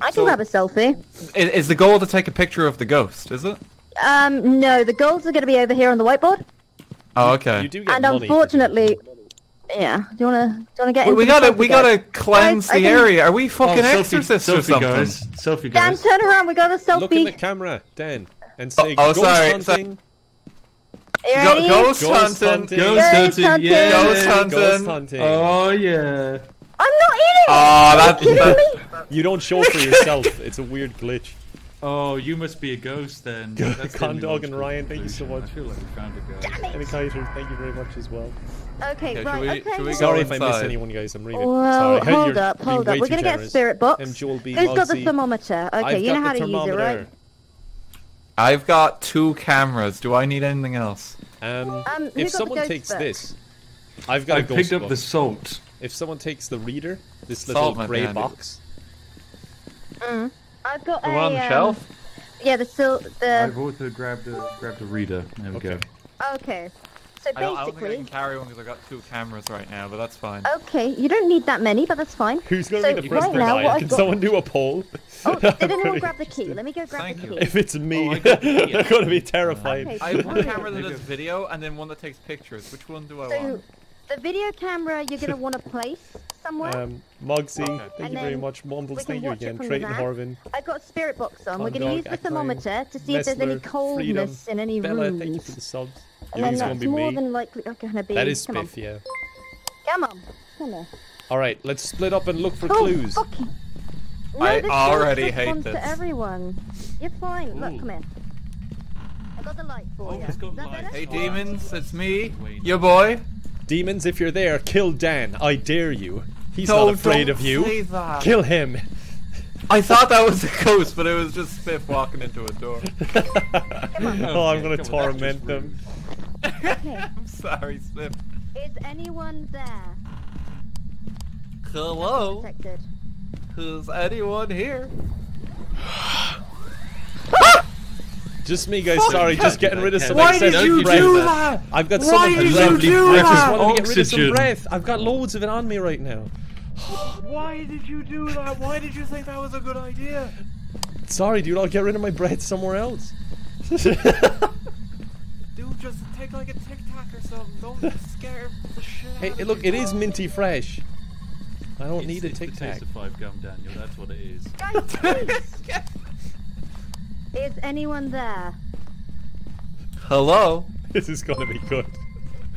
I can So- grab a selfie. Is, is the goal to take a picture of the ghost? Is it? Um, no, the goals are going to be over here on the whiteboard. Oh, okay. You do get And money for unfortunately, Yeah. Do you wanna do you wanna get We, into we gotta we guys? gotta cleanse I the can- area. Are we fucking oh, selfie, exorcists or selfie something? guys. Selfie Dan, turn around. We got a selfie. Look in the camera, Dan, and say oh, ghost sorry, sorry. hunting. You Go, ghost, Ghost hunting. hunting. Ghost Ghost hunting. hunting. Yeah. Ghost hunting. Ghost hunting. Oh yeah. I'm not in ah, it. Oh, Are that, you kidding that me? You don't show for yourself. it's a weird glitch. Oh, you must be a ghost then. That's the only Condog and Ryan, thank you so conclusion. much. I feel like we found a ghost. And Kaiser, thank you very much as well. Okay, Yeah, should right. we- okay. should we well- go Sorry if I miss anyone, guys. I'm really Well, sorry. hold You're up, hold up. We're gonna get a spirit box. And Joel B. Who's got the thermometer? Okay, I've you know how to use it, right? I've got two cameras. Do I need anything else? Um, Um, if someone takes book? this, I've got I a ghost picked up book. the salt. If someone takes the reader, this little Salt grey handy. box. Mm. I've got The a one on the um, shelf? Yeah, the still the. I've also grabbed a grabbed a reader. There we Okay. go. Okay, so I don't, I don't think I basically, can carry one because I've got two cameras right now, but that's fine. okay, you don't need that many, but that's fine. Who's going So to be the first right now, die? what I've Can got- someone do a poll? Oh, did anyone Pretty grab the key? Let me go grab Thank the you. key. If it's me, Oh, I got the they're going to be terrified. Okay, I have one camera that does video and then one that takes pictures. Which one do I So, want? the video camera you're gonna want to place somewhere. Um, Mugsy, Okay. thank And you very much. Mumbles, thank you again. from the Trayton van. Horvin, I've got a spirit box on. We're gonna use the thermometer to see if there's any Messler, coldness in any Bella, rooms. thank you for the subs. You and think then that's be more me? than likely gonna be. That is Come on. Spiff, yeah. Come on. Come on. Alright, let's split up and look for Oh, clues. fucking- No, I this already hate responds this. to everyone. You're fine. Look, come here. I got the light for Oh, you. Is that light. Hey demons, it's me, your boy. Demons, if you're there, kill Dan. I dare you. He's No, not afraid don't of you. say that. Kill him. I thought that was a ghost, but it was just Spiff walking into a door. oh, I'm gonna on, torment them. I'm sorry, Spiff. Is anyone there? Hello, Protected. Is anyone here? Just me, guys. Sorry, just getting rid of some Why excess did you breath. do that? I've got Why so much did you do that? I just that? wanted to get rid of some Oxygen. breath. I've got loads of it on me right now. Why did you do that? Why did you think that was a good idea? Sorry, dude. I'll get rid of my breath somewhere else. Dude, just take like a tic tac or something. Don't scare the shit hey, of look, it people. minty fresh. I don't It's, need a it's the tic taste tac. of five gum, Daniel. That's what it is. Guys. Is anyone there? Hello. This is gonna be good.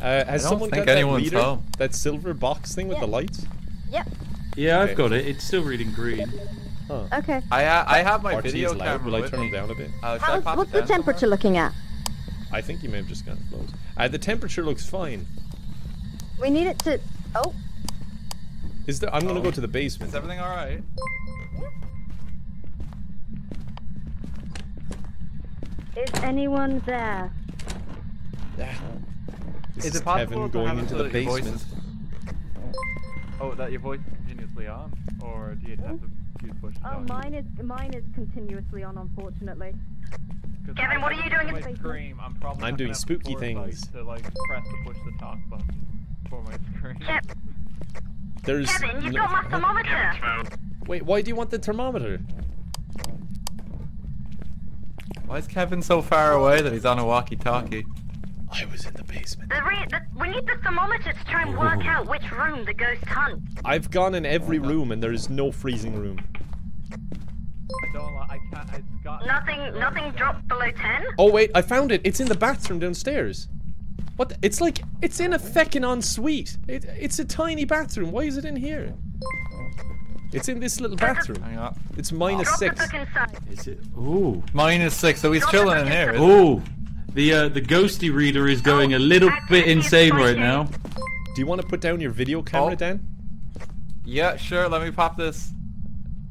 uh, has don't someone think got that anyone's reader? home. That silver box thing with Yeah. the lights? Yep. Yeah, Okay. I've got it. It's still reading green. Huh. Okay. I ha- I have my RT video loud. camera Will I turn me. them down a bit? Uh, How's, what's the temperature somewhere? looking at? I think you may have just gone close. Uh, the temperature looks fine. We need it to. Oh, Is there? I'm gonna Oh. go to the basement. Is everything all right? is anyone there? This Is is it possible Kevin going into the that your basement. is- Oh, that your voice continuously on, or do you have to use push to Oh, talk? mine is mine is continuously on, unfortunately. Kevin, I- what are you doing in my the basement? screen? I'm I'm doing spooky things. To like press the push to talk button for my screen. There's. Kevin, you've no- got my thermometer. Wait, why do you want the thermometer? Why is Kevin so far away that he's on a walkie-talkie? I was in the basement. The re- the, we need the thermometer to try and work out which room the ghost hunts. I've gone in every room and there is no freezing room. I don't. li- I can't. It's got. Nothing, nothing dropped below ten. Oh wait, I found it. It's in the bathroom downstairs. What? The, it's like it's in a feckin' ensuite. It, it's a tiny bathroom. Why is it in here? It's in this little bathroom. Hang on. It's minus Drop six. the book inside. Is it? Ooh. Minus six, so he's Drop chilling in here. for- isn't he? Ooh. The uh, the ghosty reader is going a little bit insane right now. Do you want to put down your video camera, Oh. Dan? Yeah, sure. Let me pop this.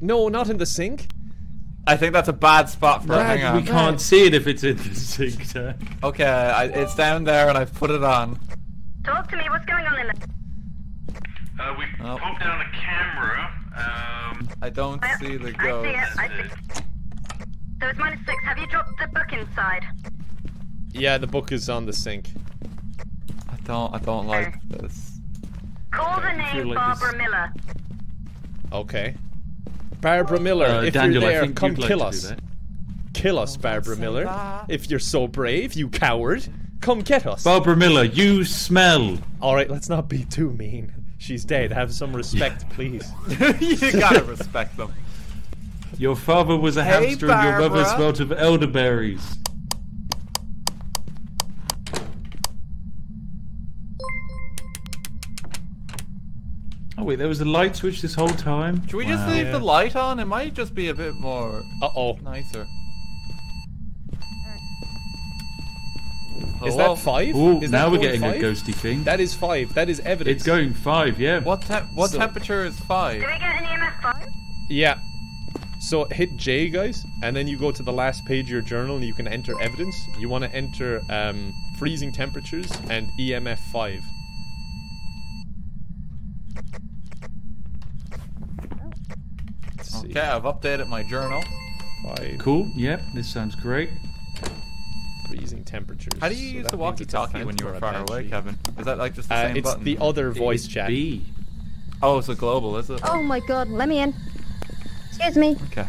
No, not in the sink. I think that's a bad spot for it. Brad, Hang we can't see it if it's in the sink. Dan. Okay, I, it's down there, and I've put it on. Talk to me. What's going on in there? Uh, we Oh. popped down the camera. Um, I don't see the I see ghost. it. I see. So it's minus six. Have you dropped the book inside? Yeah, the book is on the sink. I don't. I don't like this. Call the name like this- Barbara Miller. Okay. Barbara Miller, Uh, if Daniel, you're there, come you'd like kill to us. Kill us, Barbara Miller. that. If you're so brave, you coward. come get us. Barbara Miller, you smell. All right, let's not be too mean. She's dead. Have some respect, please. you gotta respect them. Your father was a Hey, hamster and your mother Barbara. smelt of elderberries. Wait, there was a light switch this whole time? Should we just Wow. leave the light on? It might just be a bit more Uh oh. nicer. Is Hello? that five? Ooh, is that now we're getting five? a ghosty thing. That is five. That is evidence. It's going five, yeah. What temp? What So- temperature is five? Do we get an EMF 5? Yeah. So hit J, guys, and then you go to the last page of your journal and you can enter evidence. You want to enter um, freezing temperatures and EMF 5. See. Okay, I've updated my journal. 5 Cool, yep, this sounds great. freezing temperatures. How do you So use the means it's a walkie-talkie when you're or a far away. Kevin? Is that like just the Uh, same it's button? the other voice chat. B. Oh, it's a global, is it? Oh my god, let me in. Excuse me. Okay.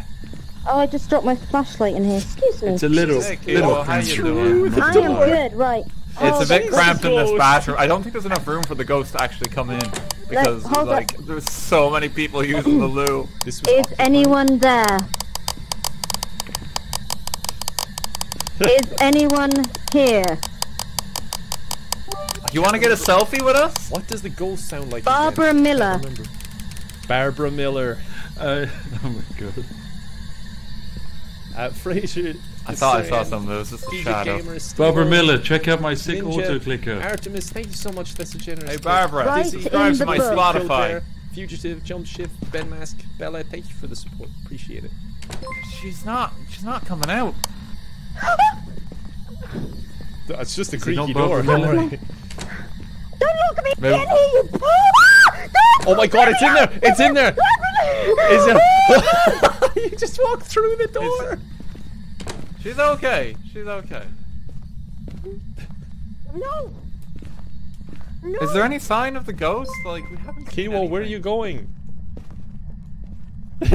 Oh, I just dropped my flashlight in here. Excuse me. It's a little, Hey, little Kilo, how you doing? I am good, right. It's Oh, a bit cramped in this bathroom. I don't think there's enough room for the ghost to actually come in because hold like there's so many people using the loo. This was Is anyone there? Is anyone here? You want to get a selfie with us? What does the ghost sound like? Barbara again? Miller. Remember. Barbara Miller. Uh, oh my god. Uh, Fraser. I thought I saw Hussein, something. It was just a Giga shadow. Barbara Miller, check out my sick Ninja, auto clicker. Artemis, thank you so much. That's a generous. Hey. Barbara, Right Dizzy, in subscribe to my book. Spotify. Killbear, Fugitive, Jump Shift, Ben Mask, Bella, thank you for the support. Appreciate it. She's not. She's not coming out. That's just a it creaky not door. Barbara Don't worry. Don't look at me! Maybe- I can't hear you! Oh my god, it's in there! It's in there! It's in You just walked through the door! She's okay. She's okay. No! No! Is there any sign of the ghost? Like we haven't. seen Kiwo, where are you going?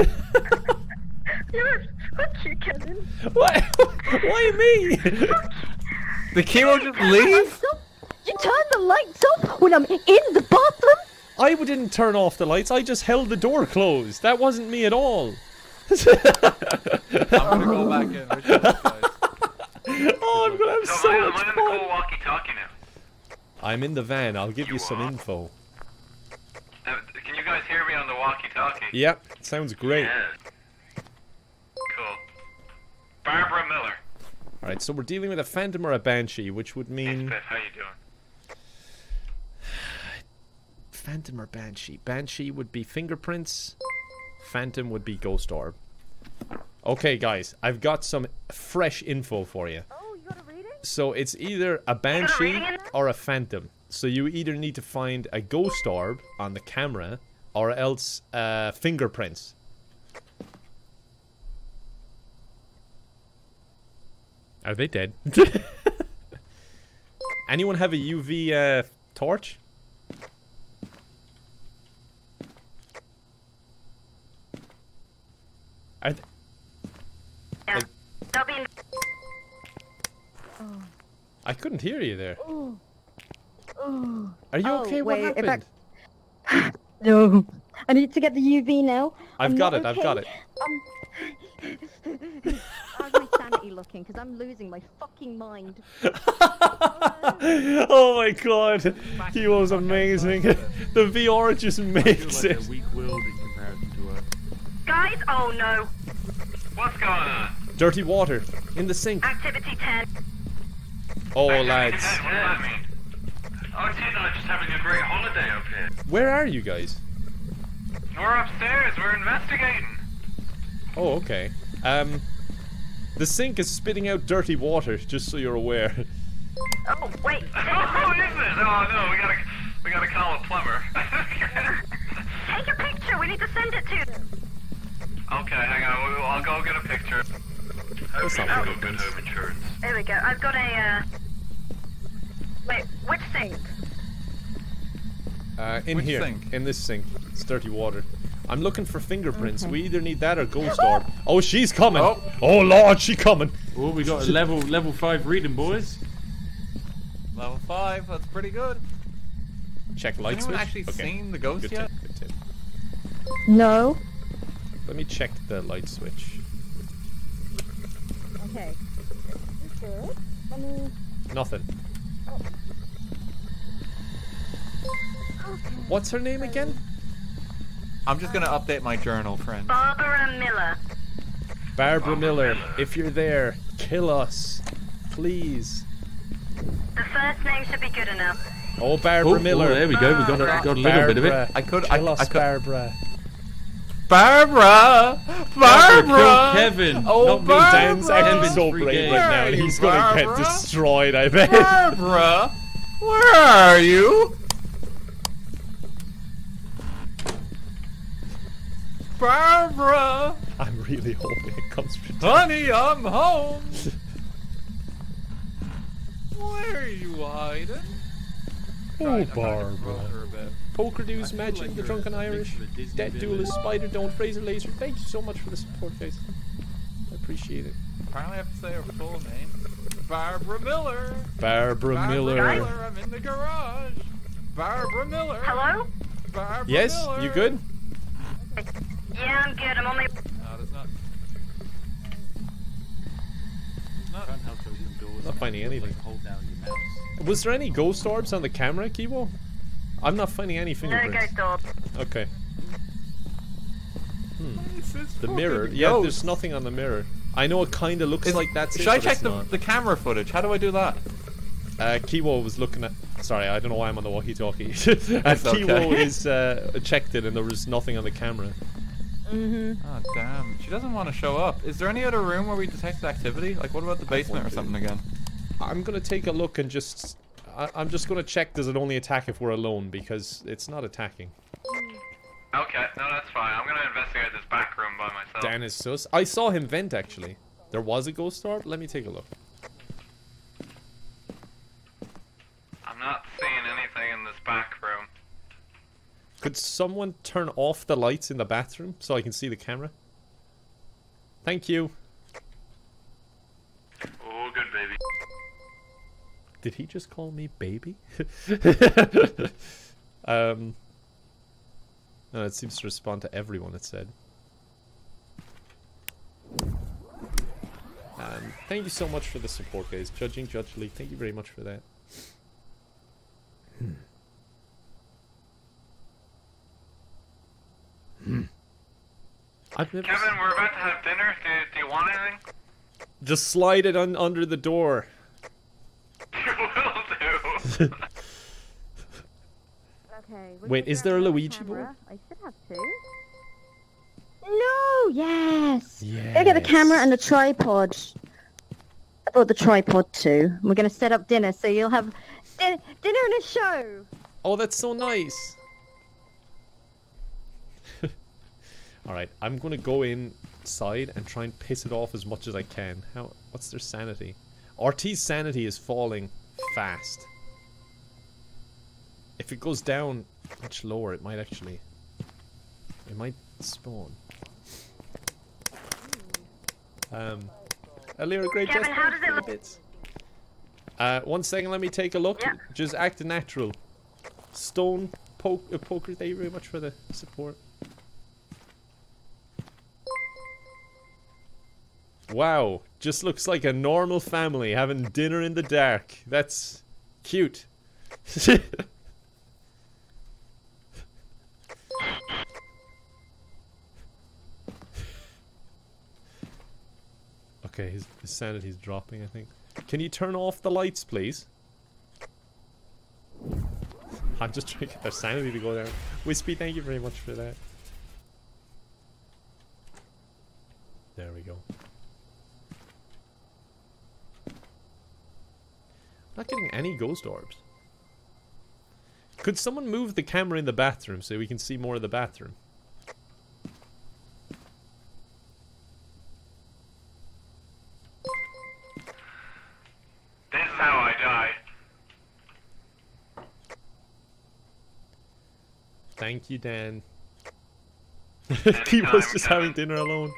Yes, fuck you, Kevin. What? Why me? Did Kiwo just leave? You turn the lights off when I'm in the bathroom? I didn't turn off the lights, I just held the door closed. That wasn't me at all. I'm gonna go back in. Where's the other side? Oh, I'm gonna have So so I'm, much I'm in the fun. cool walkie-talkie now. I'm in the van, I'll give you You some are? info. Uh, can you guys hear me on the walkie-talkie? Yep, sounds great. Yeah. Cool. Barbara Miller. Alright, so we're dealing with a phantom or a banshee, which would Hey, mean. Spiff, how you doing? Phantom or banshee? Banshee would be fingerprints, phantom would be ghost orb. Okay, guys, I've got some fresh info for you. Oh, you got a reading? So it's either a banshee reading it? or a phantom. So you either need to find a ghost orb on the camera or else uh, fingerprints. Are they dead? Anyone have a UV uh, torch? Are th- Yeah. Like- That'll be in I couldn't hear you there. Oh. Are you Oh, okay? What wait, if happened? I- No. I need to get the UV now. I've I'm got not it. I've got it. Um, how's my sanity looking? Because I'm losing my fucking mind. oh my god, he was amazing. the VR just makes like it. weak world in comparison to us. Guys, oh no. What's going on? Dirty water in the sink. Activity 10. Oh Hey, lads, What does that mean? Oh, it's just having a great holiday up here. where are you guys? We're upstairs. We're investigating. Oh okay. Um, the sink is spitting out dirty water. Just so you're aware. Oh, wait. Oh, who is it? Oh no, we gotta, we gotta call a plumber. Take a picture. We need to send it to them. okay, hang on. I'll go get a picture. That's not Hopefully, good you've got good home insurance. There we go. I've got a, uh... Wait, which sink? Uh, in Which here, sink? in this sink, it's dirty water. I'm looking for fingerprints. We either need that or ghost orb. Oh, she's coming. Oh. Oh lord, she coming. Oh, we got a level level five reading, boys. Level five. That's pretty good. Check light Anyone switch. actually okay. seen the ghost Good yet? tip. Good tip. No. Let me check the light switch. Okay. Good. Let me. Nothing. What's her name again? I'm just gonna update my journal, friend. Barbara Miller. Barbara Miller. If you're there, kill us, please. The first name should be good enough. Oh, Barbara Oh, Miller. oh, there we go. We got a, got a little bit of it. I could- Kill I- us, I could- Barbara. Barbara! Barbara Barbara! Kevin. Oh, Not me. Barbara! Dan's acting Kevin's so brave right now, and he's gonna get destroyed. I bet. Barbara! Where are you? Barbara! I'm really hoping it comes from. Honey, I'm home! Where are you hiding? Oh, Right, I'm not gonna Barbara. Throw her a bit. Poker Dudes, feel Magic, like The Drunken Irish, of a Disney Dead. Duelist, Spider Don't, Fraser Laser. Thank you so much for the support, guys. I appreciate it. Apparently I have to say her full name. Barbara Miller! Barbara Barbara Miller. Miller, I'm in the garage! Barbara Miller! Hello? Barbara Yes, Miller! you good? Yeah, I'm good. I'm only. No, there's not. Not. Can't help open doors. Not finding anything. Like, hold down your mouse. Was there any ghost orbs on the camera, Kiwo? I'm not finding any No fingerprints. ghost orb. Okay. This is The fucking mirror. Yeah, there's nothing on the mirror. I know it kind of looks Is- like that's Should it, I but check the, not. the camera footage? How do I do that? Uh, Kiwo was looking at. Sorry, I don't know why I'm on the walkie-talkie. uh, That's Kiwo okay. is uh, checked it, and there was nothing on the camera. Mm-hmm. Oh damn, she doesn't want to show up. Is there any other room where we detected activity? Like what about the basement or something again? I'm gonna take a look and just. I, I'm just gonna check. Does it only attack if we're alone? Because it's not attacking. Okay, no, that's fine. I'm gonna investigate this back room by myself. Dan is sus. I saw him vent actually. There was a ghost orb. Let me take a look. I'm not seeing anything in this back room. Could someone turn off the lights in the bathroom so I can see the camera? Thank you. Oh, good baby. Did he just call me baby? um. No, it seems to respond to everyone it said. Um, thank you so much for the support, guys. Judging Judge League, thank you very much for that. I've never Kevin, we're about to have dinner. Do, do you want anything? just slide it un- under the door. Will do. Okay. Wait, is there a Ouija board? I should have two. No, yes. Yeah. Go get the camera and the tripod. I brought the tripod too. We're gonna set up dinner, so you'll have din- dinner and a show. Oh, that's so nice. All right, I'm gonna go inside and try and piss it off as much as I can. How? What's their sanity? RT's sanity is falling fast. If it goes down much lower, it might actually. It might spawn. Um, Alira, great Kevin, how does it look? bits. Uh, one second, let me take a look. Yeah. Just act natural. Stone poke, uh, poker. Thank you very much for the support. Wow, just looks like a normal family having dinner in the dark. That's cute. okay, his, his sanity's dropping, I think. Can you turn off the lights, please? I'm just trying to get their sanity to go down. Wispy, thank you very much for that. There we go. Not getting any ghost orbs. Could someone move the camera in the bathroom so we can see more of the bathroom? This is how I die. Thank you, Dan. He was just having dinner alone.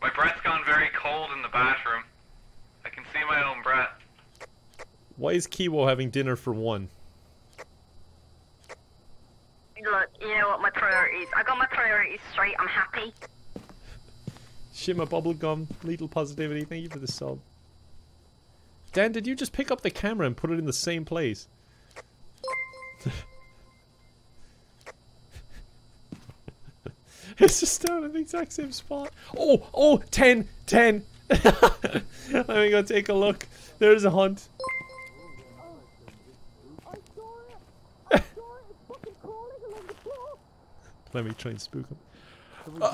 My breath's gone very cold in the bathroom. I can see my own breath. Why is Kiwo having dinner for one? Look, you know what my priorities. I got my priorities straight. I'm happy. Shima Bubblegum, Lethal Positivity, thank you for the sub. Dan, did you just pick up the camera and put it in the same place? it's just down in the exact same spot. Oh, oh, 10, 10. Let me go take a look. There's a hunt. Let me try and spook him. Oh,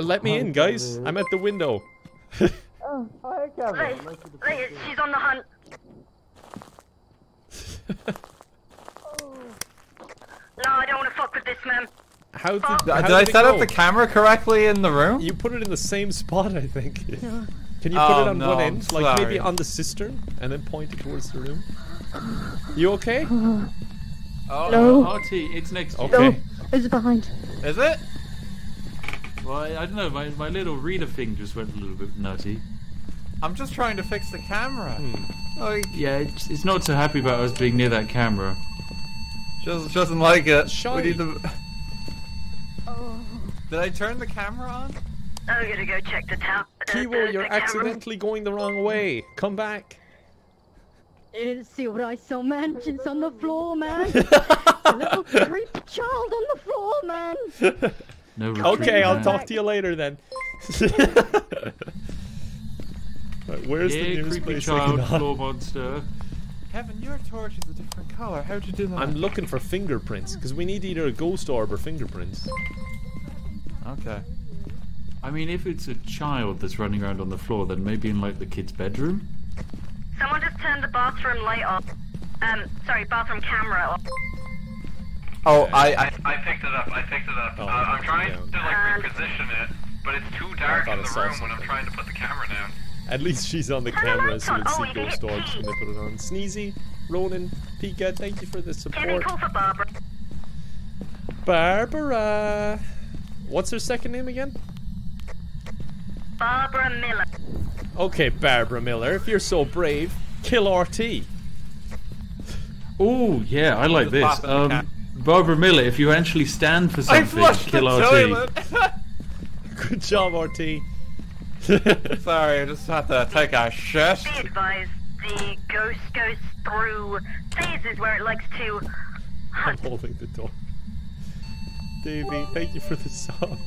let me in, guys. I'm at the window. Look, look, she's on the hunt. No, I don't want to fuck with this man. How did, how Did I it set up the camera correctly in the room? You put it in the same spot, I think. Can you put Oh, it on no, one end, like maybe on the cistern, and then point it towards the room? You okay? Oh, No. RT, it's next to you. Okay. No, it's behind. Is it? Well, I, I don't know, my, my little reader thing just went a little bit nutty. I'm just trying to fix the camera. Hmm. Like, Yeah, it's, it's not so happy about us being near that camera. just doesn't like it. Shy. We need to... Did I turn the camera on? I'm gonna go check the town. the- Kiwo, you're the camera. accidentally going the wrong way. Come back. You didn't see what I saw, man. It's on the floor, man. a little creepy child on the floor, man. No retreat, Okay, I'll man. talk to you later then. right, where's the Yeah, nearest creepy place I can child, floor monster. Kevin, your torch is a different color. How'd you do that? I'm looking for fingerprints, because we need either a ghost orb or fingerprints. Okay. I mean, if it's a child that's running around on the floor, then maybe in like the kid's bedroom. Someone just turned the bathroom light off. Um, sorry, bathroom camera off. Oh, I, I, I picked it up. I picked it up. Oh, uh, I'm trying yeah. to like reposition it, but it's too dark thought in the saw room when I'm trying to put the camera down. At least she's on the Turn camera, lights so on. you'll Oh, see you can ghost hit orbs when they put it on. Sneezy, Ronan, Pika, thank you for the Kevin, support. call for Barbara. Barbara. What's her second name again? Barbara Miller. Okay, Barbara Miller, if you're so brave, kill RT. Oh, yeah, I like this. pop in the Um. Barbara Miller, if you actually stand for something, kill RT. Good job, RT. Sorry, I just had to take a shit. Be advised, the ghost goes through phases where it likes to I'm holding the door. Davey, thank you for the sub.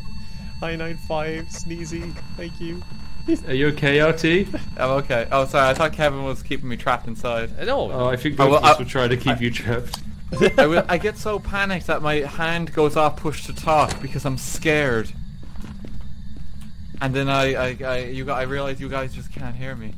High 95, Sneezy, thank you. Are you okay, RT? I'm okay. Oh, sorry. I thought Kevin was keeping me trapped inside. No, Oh, I think both well, of us I- were trying to keep you trapped. I, will, I get so panicked that my hand goes off push to talk because I'm scared. And then I, I, I, you, gu- I realize you guys just can't hear me.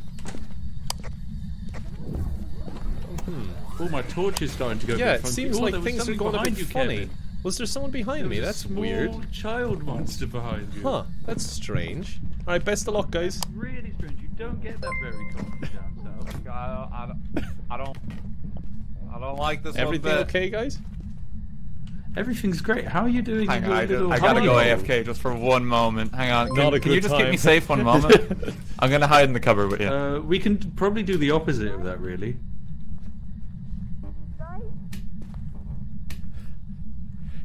Hmm. Oh, my torch is starting to go. a yeah, bit it seems Oh, like things are going a behind bit you, funny. Kevin. Was there someone behind There me? was a That's small weird. child monster behind you. Huh, that's strange. Alright, best of luck, guys. Really strange. You don't get that very common down south. I, I, don't- I don't, I don't like this Everything one bit. okay, guys? Everything's great. How are you doing? Hang in on, your I, little I gotta go hole? AFK just for one moment. Hang on. Can, Not a can you good just keep me time. safe one moment? I'm gonna hide in the cupboard with you. Uh, we can probably do the opposite of that, really.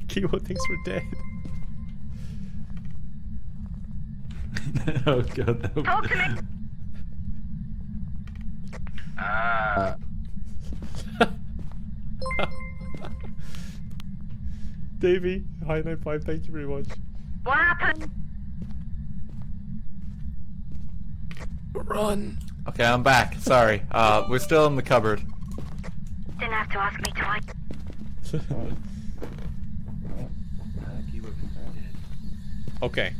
Kiwo thinks we're dead. oh god. That Talk to me. Ah. Davey, High 95, thank you very much. What happened? Run! Okay, I'm back. Sorry. Uh, we're still in the cupboard. Didn't have to ask me twice. Okay,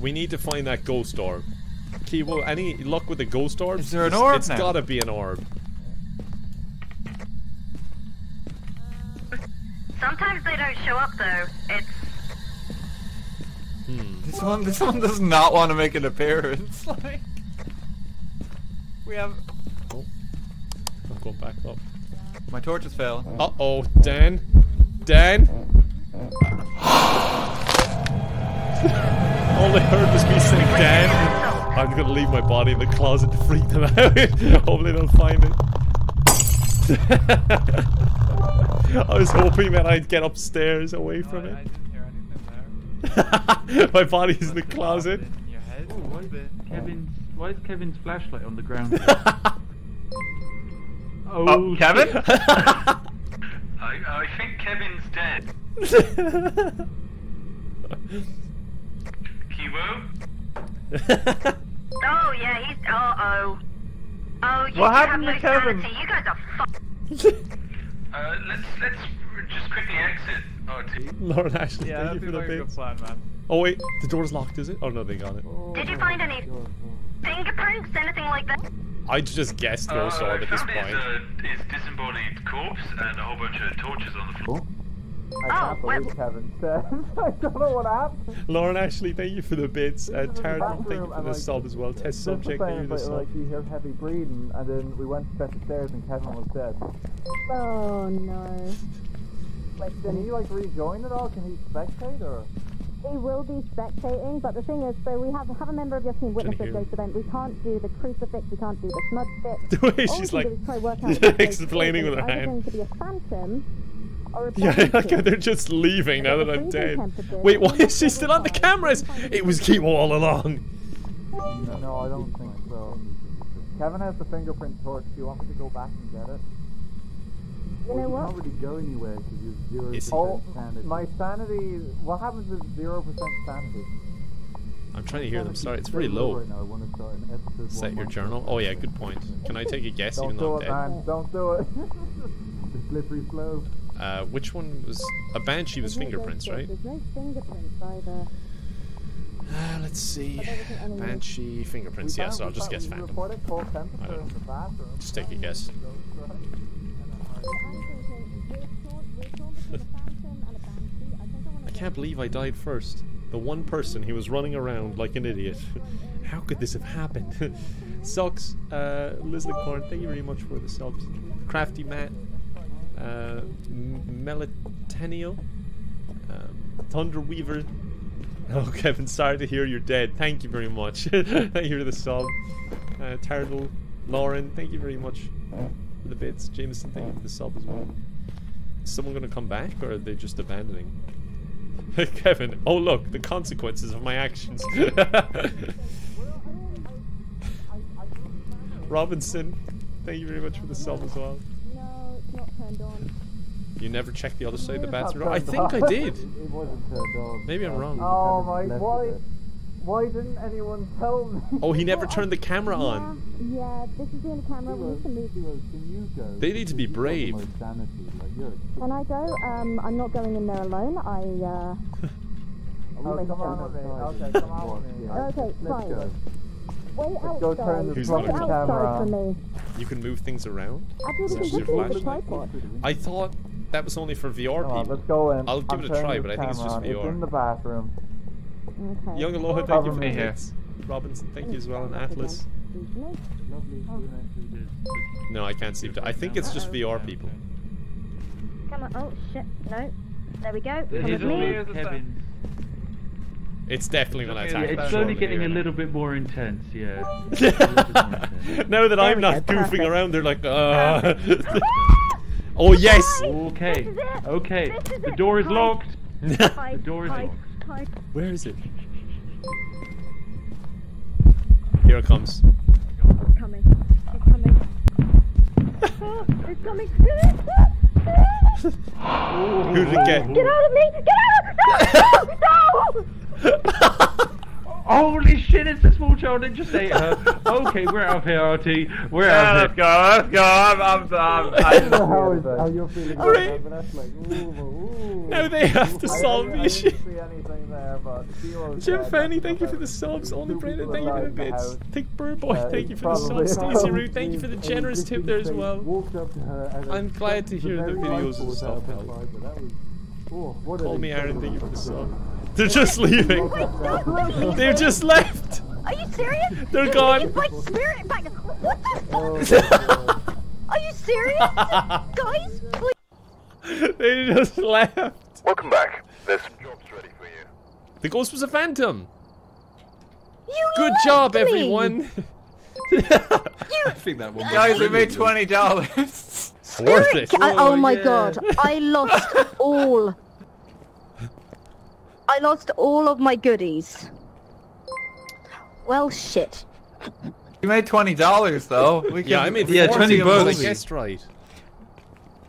we need to find that ghost orb. Kiwo, any luck with the ghost orb? Is there an It's- orb It's now? gotta be an orb. Sometimes they don't show up though. It's This one, this one does not want to make an appearance. Like, we have. Oh. I'm going back up. My torch is failing. Uh oh, Dan. Dan? All I heard was me saying Dan. I'm gonna leave my body in the closet to freak them out. Hopefully they'll find it. I was hoping that I'd get upstairs away from I, I it. didn't hear anything there. my body's in the closet. In your head Oh, why is. Kevin's why is Kevin's flashlight on the ground? oh, Oh, Kevin? I, I think Kevin's dead. Kiwo? Oh yeah, he's. Uh oh. Oh, you What happened no to Kevin? sanity. You guys are fucked. Uh, let's let's just quickly exit. Oh, Lauren Ashley, yeah, thank you for the like a good bits. plan, man. Oh wait, the door's locked, is it? Oh no, they got it. Did you find any fingerprints, anything like that? I just guessed ghost uh, orb at this point. His, uh, his disembodied corpse and a whole bunch of torches on the floor. Oh, well, Kevin said. I don't know what happened. Lauren Ashley, thank you for the bits. Uh, Taran, thank you for the sub as well. Test subject, thank you for the sub. like you hear heavy breathing, and then we went to check the stairs, and Kevin was dead. Oh no. Like, Can he like rejoin it all? Can he spectate or? He will be spectating, but the thing is, so we have have a member of your team witness hear this ghost event. We can't do the crucifix, we can't do the smudge stick. The way All we she's can like do is try work out what ghost explaining with her It's either hand. going to be a phantom or a Yeah, phantom. like they're just leaving now that I'm dead. Wait, why is she still on the cameras? It was Kiwo all along. No, I don't think so. Kevin has the fingerprint torch. Do you want me to go back and get it? You know what? really go anywhere because you're zero Is he- Oh, my sanity. What happens with zero percent sanity? I'm trying to hear them. Sorry, it's very low. Right now. I want to start an episode Set your journal. Oh yeah, good point. Can I take a guess Don't even do though it, I'm man. Don't do it. the slippery slope. Dead? Uh, which one was a banshee was fingerprints, right? There's no fingerprints either. Uh, let's see. But there wasn't any- Banshee fingerprints. Yeah, so I'll just guess We phantom. reported cold temperature don't in the bathroom. Just take a guess. I'm thinking we're torn, we're torn between a phantom and a banshee. I think I want I can't believe I died first. The one person he was running around like an idiot. How could this have happened? Sucks. Uh, Liz Corn, thank you very much for the subs. Crafty Matt. Uh. Um, Thunder Weaver. Oh, Kevin, sorry to hear you're dead. Thank you very much. thank you for the sub. Uh, Tardal. Lauren, thank you very much for the bits. Jameson, thank you for the sub as well. Is someone going to come back or are they just abandoning? Kevin, oh look, the consequences of my actions. Robinson, thank you very much for the sub as well. No, it's not turned on. You never checked the other side of the bathroom? I turned think I did. It wasn't turned on. Maybe I'm wrong. Oh my! Why? Why didn't anyone tell me? Oh, he never turned the camera on. Yeah, yeah, this is the only camera. We need to move. Can you go? They need to be You got the brave. most sanity, like, you're a Can I go? Um, I'm not going in there alone. I, uh... Oh, Wait, come on with me. Okay, come on with me. Okay, fine. Go. Wait Let's go turn the Who's fucking outside camera for on. me. You can move things around? Actually, we Is can that just your the tripod. I thought that was only for VR Come on, people. let's go in. I'll give I'm it a try, but I think it's just on. It's VR. in the bathroom. Okay. Young Aloha, thank Cover you for me the here. hits. Robinson, thank you as well, and Atlas. No, I can't see. I think it's just VR people. Come on. Oh, shit. No. There we go. Come with me. Only Kevin's. It's definitely when I Yeah, attack. It's them. slowly getting here a little bit more intense, yeah. A little bit more intense. now that I'm not go, goofing perfect. around, they're like, uh. oh yes. Okay, This is it. okay. The door is locked. The door is locked. Where is it? Here it comes. It's coming. It's coming. Oh, it's coming. Who did it get? Get out of me! Get out! No! No! Holy shit, it's a small child and just ate her. Okay, we're out of here, RT. We're Yeah, out let's of go, here. let's go. I'm, I'm, I'm, I, how, is, how you're feeling All right. about that, like, ooh, ooh. Now they have to I- solve I, the I issue. didn't see anything there, but Jim dead, Fanny, thank you for the subs. two Only Brandon, thank you for the alive bits. house. Thick Bird Boy, Uh, thank you for the probably- subs. Stacy Root, thank you for the generous tip there as well. walked up to her and I'm glad to hear the videos mindful and stuff self help. but that was- oh, what Call me Aaron, thank you for the incredible sub. They're just leaving. They've just left. Are you serious? They're You gone. It's like spirit back. What the Oh, fuck? Are you serious? Guys, please. they just left. Welcome back. There's some jobs ready for you. The ghost was a phantom. You Good job, me. everyone. I think that one. Guys, we made twenty dollars. Worth it. I- oh, Oh, my yeah. god, I lost all. I lost all of my goodies. Well, shit. You made twenty dollars though. We Yeah, can I made Yeah, 40 20 of them, bucks. I guessed right.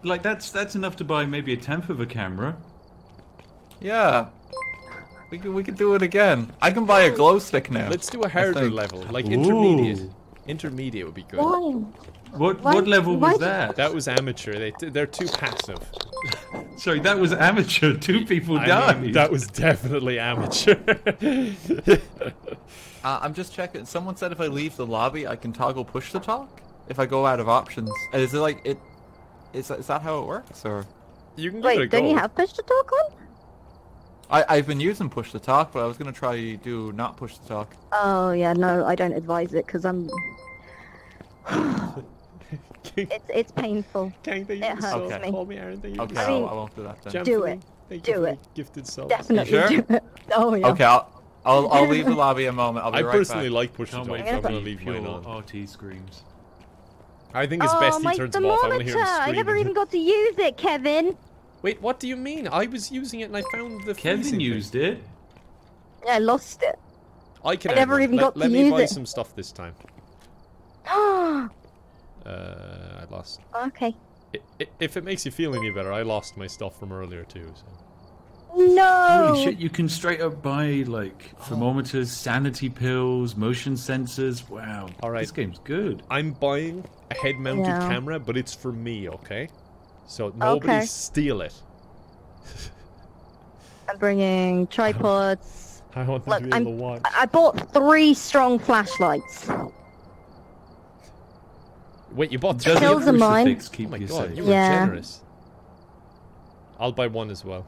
Like that's that's enough to buy maybe a tenth of a camera. Yeah. We could we could do it again. I can buy a glow stick now. Let's do a harder think. level, like Ooh. intermediate. Intermediate would be good. Why? What Why- what level was that? That was amateur. They they're too passive. Sorry, that was amateur. Two people I died. mean, that was definitely amateur. Uh, I'm just checking. Someone said if I leave the lobby, I can toggle push to talk. If I go out of options, is it like it? Is that, is that how it works, or? you can give it a Wait, don't you have push to talk on? I I've been using push to talk, but I was gonna try do not push to talk. Oh yeah, no, I don't advise it because I'm. It's it's painful. Gang, thank It you for the hurts sub. me. Call me Aaron. Thank you for Okay, I sub. mean- I'll, I won't do that then. Jam Do it. me. Thank Do you it. gifted subs. Definitely sure? do it. Oh yeah. Okay, I'll, I'll I'll leave the lobby a moment. I'll be I right personally like pushing to Can't wait I'm for gonna the leave mine pure on. RT screams. I think it's oh, best my he turns them off. I want to hear him thermometer! I never even got to use it, Kevin. Wait, what do you mean? I was using it and I found the Kevin freezing thing. used it. Yeah, I lost it. I can I never even let, got let to use it. Let me buy some stuff this time. okay. Uh, I lost. I, I, if it makes you feel any better, I lost my stuff from earlier too. So. No. Holy shit! You can straight up buy like thermometers, sanity pills, motion sensors. Wow. All right. This game's good. I'm buying a head-mounted Yeah. camera, but it's for me, okay? So nobody Okay. steal it. I'm bringing tripods. I want them Look, to be I'm, able to watch. I I bought three strong flashlights. Wait, you bought two? Pills your are mine. crucifix Oh keep my you god, safe? you were Yeah. generous. I'll buy one as well.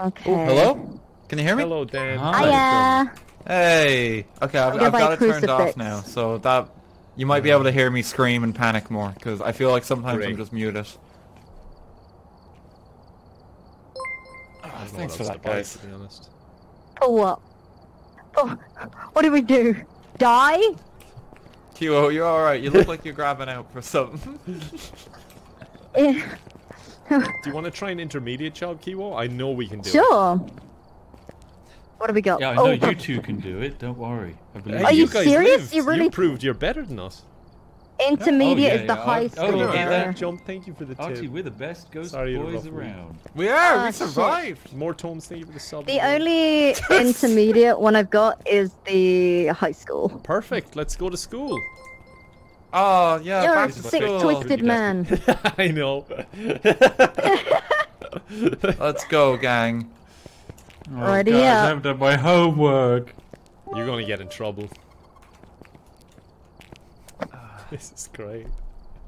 Okay. Hello? Can you hear me? Hello, Dan. Hi. Hiya. Hey. Okay, I've, I'm gonna I've got it turned off now, so that you might be able to hear me scream and panic more because I feel like sometimes Great. I'm just muted. I thanks what for that, to buy, guys. To be honest. For what? For what do we do? Die? Q, you're alright. You look like you're grabbing out for something. Do you want to try an intermediate job, Kiwo? I know we can do it. sure. What have we got? Yeah, I know oh, you two can do it. Don't worry. I believe Hey, Are you guys serious? lived. You really- proved you're better than us. Intermediate Oh, yeah, is the yeah. high Oh, school. Hello, yeah. there. Jump, thank you for the RT, tip. we're the best ghost Sorry to boys around. we are. Ah, we shit. survived. More tomes, thank you for the sub. The as only intermediate one I've got is the high school. Perfect. Let's go to school. Oh yeah. You're a to sick, school. twisted man. I know. Let's go, gang. Oh, Already guys, up. I haven't done my homework. You're gonna get in trouble. this is great.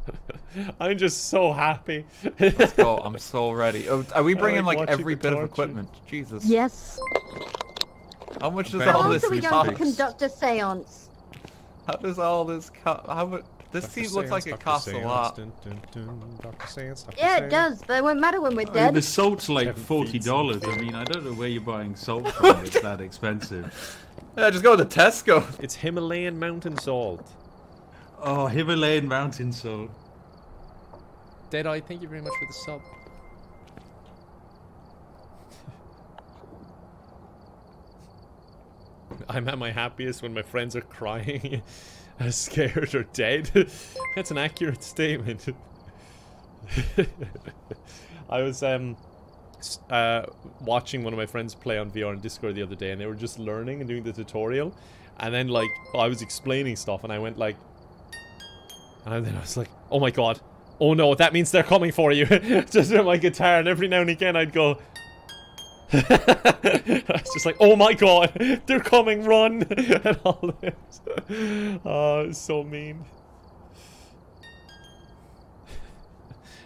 I'm just so happy. Let's go. I'm so ready. Oh, are we I bringing like like every the bit of equipment? Jesus. Yes. How much does How all How this else are we going to cost? conduct a seance? How does all this cost? How much? This Dr. seems looks like Seance, it Dr. costs a Seance, lot. dun, dun, dun, Dr. Seance, Dr. Yeah, it does, but it won't matter when we're I mean, dead. the salt's like forty dollars. I mean, I don't know where you're buying salt from. It's that expensive. Yeah, just go to Tesco. It's Himalayan mountain salt. Oh, Himalayan mountain salt. Deadeye, thank you very much for the sub. I'm at my happiest when my friends are crying, scared, or dead. That's an accurate statement. I was um uh, watching one of my friends play on VR on Discord the other day, and they were just learning and doing the tutorial, and then like I was explaining stuff, and I went like, and then I was like, oh my god, oh no, that means they're coming for you. just with my guitar, and every now and again I'd go. I was just like, oh my god, they're coming, run! and all this. Oh, it's so mean.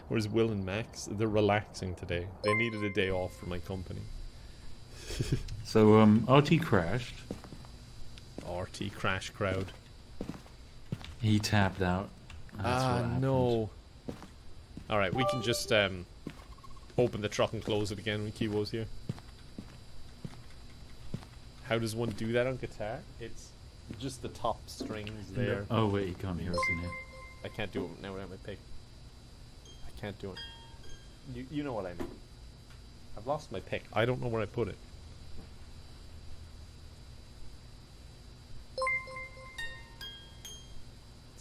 Whereas Will and Max, they're relaxing today. They needed a day off from my company. So, um, RT crashed. RT crash crowd. He tapped out. That's what ah, happened. no. Alright, we can just um, open the truck and close it again when Kiwo's here. How does one do that on guitar? It's just the top strings there. Oh wait, you can't hear us in here. I can't do it now without my pick. I can't do it. You you know what I mean. I've lost my pick. I don't know where I put it.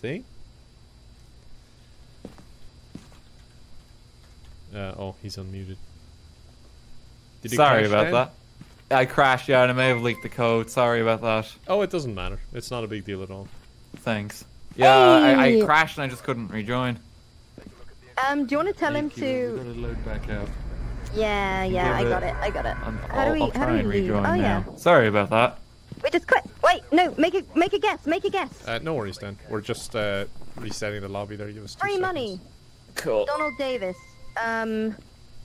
See? Uh, oh, he's unmuted. Did he Sorry crash about then? that. I crashed, yeah, and I may have leaked the code. Sorry about that. Oh, it doesn't matter. It's not a big deal at all. Thanks. Yeah, I, I crashed and I just couldn't rejoin. Um, do you want to tell him you, to? Got to load back up. Yeah, yeah, I got got it. it. I got it. I'm, How I'll, do we? I'll how try do and we rejoin Oh now. yeah. Sorry about that. Wait, just quit. Wait, no. Make a make a guess. Make a guess. Uh, no worries, Dan. We're just uh, resetting the lobby there. Give us two Free seconds. money. Cool. Donald Davis. Um,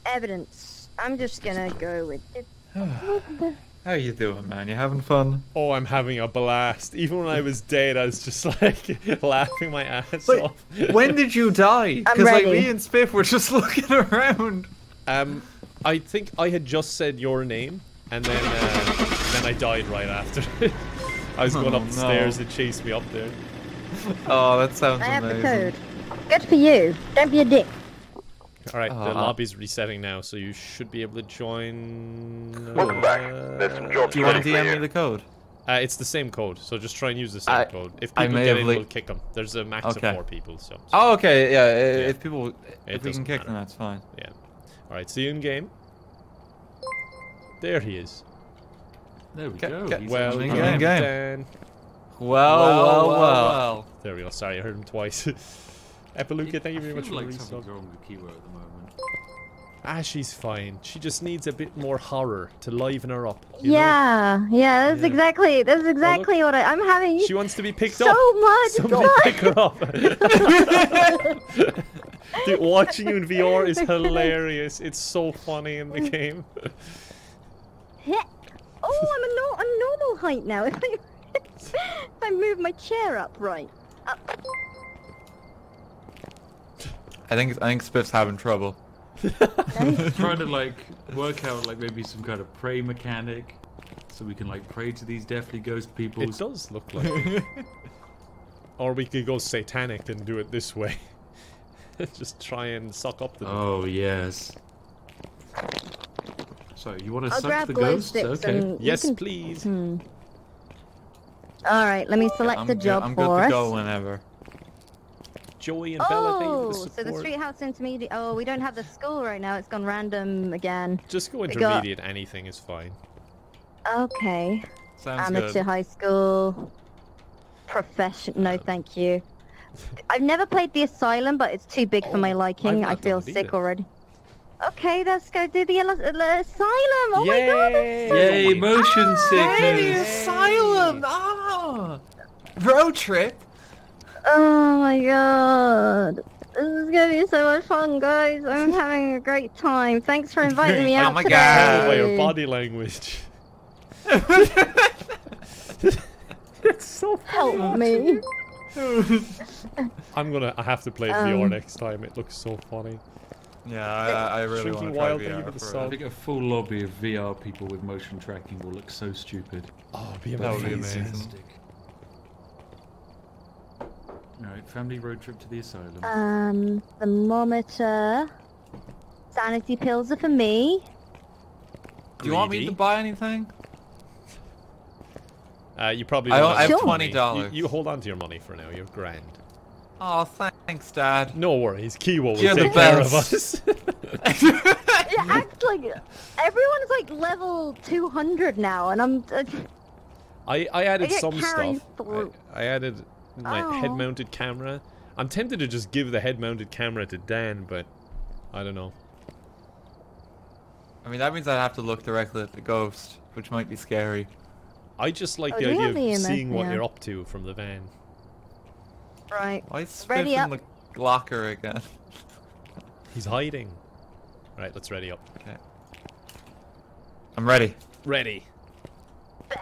evidence. I'm just gonna go with. It. How you doing, man? You having fun? Oh, I'm having a blast. Even when I was dead, I was just like laughing my ass Wait, off. when did you die? Because like me and Spiff were just looking around. Um, I think I had just said your name, and then uh, then I died right after. I was going Oh, up the stairs. no. It chased me up there. Oh, that sounds I have the code. Good for you. Don't be a dick. All right, the Uh, lobby's resetting now, so you should be able to join. Welcome back. uh, There's some jobs Do you want to DM me the code? Uh, it's the same code, so just try and use the same I- code. If I people may get have in, le- we'll kick them. There's a max Okay. of four people, so. Oh, okay. Yeah, i- if people, It if we can kick matter. them, that's fine. Yeah. All right, see you in game. There he is. There we Get- go. get- he's Well, on the in done, game. Dan. Well, well, well. There we go. Sorry, I heard him twice. Epiluka, thank you very I much feel for like the something's wrong with Kiwo at the moment. Ah, she's fine. She just needs a bit more horror to liven her up. you know? Yeah, yeah. That's Yeah. exactly. That's exactly what I, I'm having. She wants to be picked so up. So much Somebody fun. pick her up. Dude, watching you in VR is hilarious. It's so funny in the game. Heck. Oh, I'm a, no- a normal height now. If I, if I move my chair up right. Up. I think I think Spiff's having trouble. Trying to like work out like maybe some kind of prey mechanic, so we can like pray to these deathly ghost people. It does look like it. Or we could go satanic and do it this way. Just try and suck up the. Oh yes. So you want to I'll suck grab the glow ghost? Okay. and yes, can- please. Hmm. All right, let me select I'm the good, job I'm good for to us. go whenever. Joey and Bella, thank you Oh, for the so the. Street House Intermediate. Oh, we don't have the school right now. It's gone random again. Just go We got- intermediate. Anything is fine. Okay. Sounds Amateur good. high school. Profession. No, thank you. I've never played the Asylum, but it's too big for my liking. I've I not feel sick either. already. Okay, let's go do the, Al- the Asylum. Oh my god, that's so Yay, motion Hey, sickness! asylum! Ah! Road trip? Oh my god. This is gonna be so much fun, guys. I'm having a great time. Thanks for inviting me out. Oh my today. God. By your body language. it's so Help me. I'm gonna. I have to play Um, VR next time. It looks so funny. Yeah, I, I really want to try Wild, thank you VR for the. I think a full lobby of VR people with motion tracking will look so stupid. Oh, it'd be That would be amazing. Amazing. Alright, family road trip to the asylum. Um, thermometer. Sanity pills are for me. Do you want me to buy anything? Uh, you probably. I don't I have $20. You, you hold on to your money for now. You're grand. Oh, thanks, Dad. No worries. Kiwo will You're the take care of best. us. It acts like everyone's like level 200 now, and I'm. Uh, I, I added get some stuff. I, I added my Oh. head-mounted camera. I'm tempted to just give the head-mounted camera to Dan, but I don't know. I mean, that means I have to look directly at the ghost, which might be scary. I just like Oh, the idea of seeing what you're up to from the van. right. Why is Ready Spiff in up. the locker again? He's hiding. Right, let's ready up. Okay. I'm ready. Ready.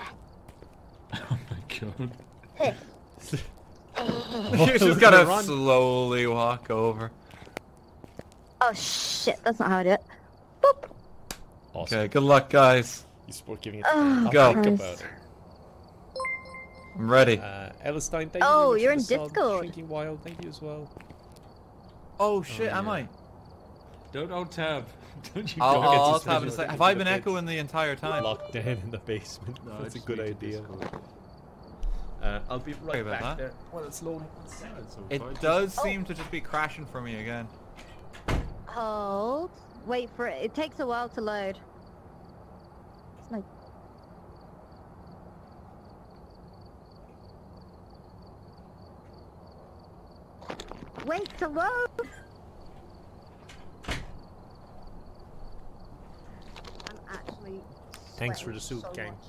oh my god. you just gotta Run. slowly walk over. Oh shit, that's not how I do it. Boop. Awesome. Okay, good luck, guys. You sport giving it. Oh, I'll Go. think about it. I'm ready. Uh, Ellenstein, thank you. Oh, you're in. Discord. Shrinking Wild, thank you as well. oh shit, am yeah. I? Don't alt tab. Don't you I'll, I'll, against tab in a visual. sec. Have I been echoing the entire time? Locked down in the basement. No, That's a good need to idea. Discord. Uh, I'll be right about back that. there while it's loading. Yeah, It fine. does seem to just be crashing for me again. Hold. Wait for it. It takes a while to load. It's like Wait to load. I'm actually. Thanks for the sweating soup, so gang. much.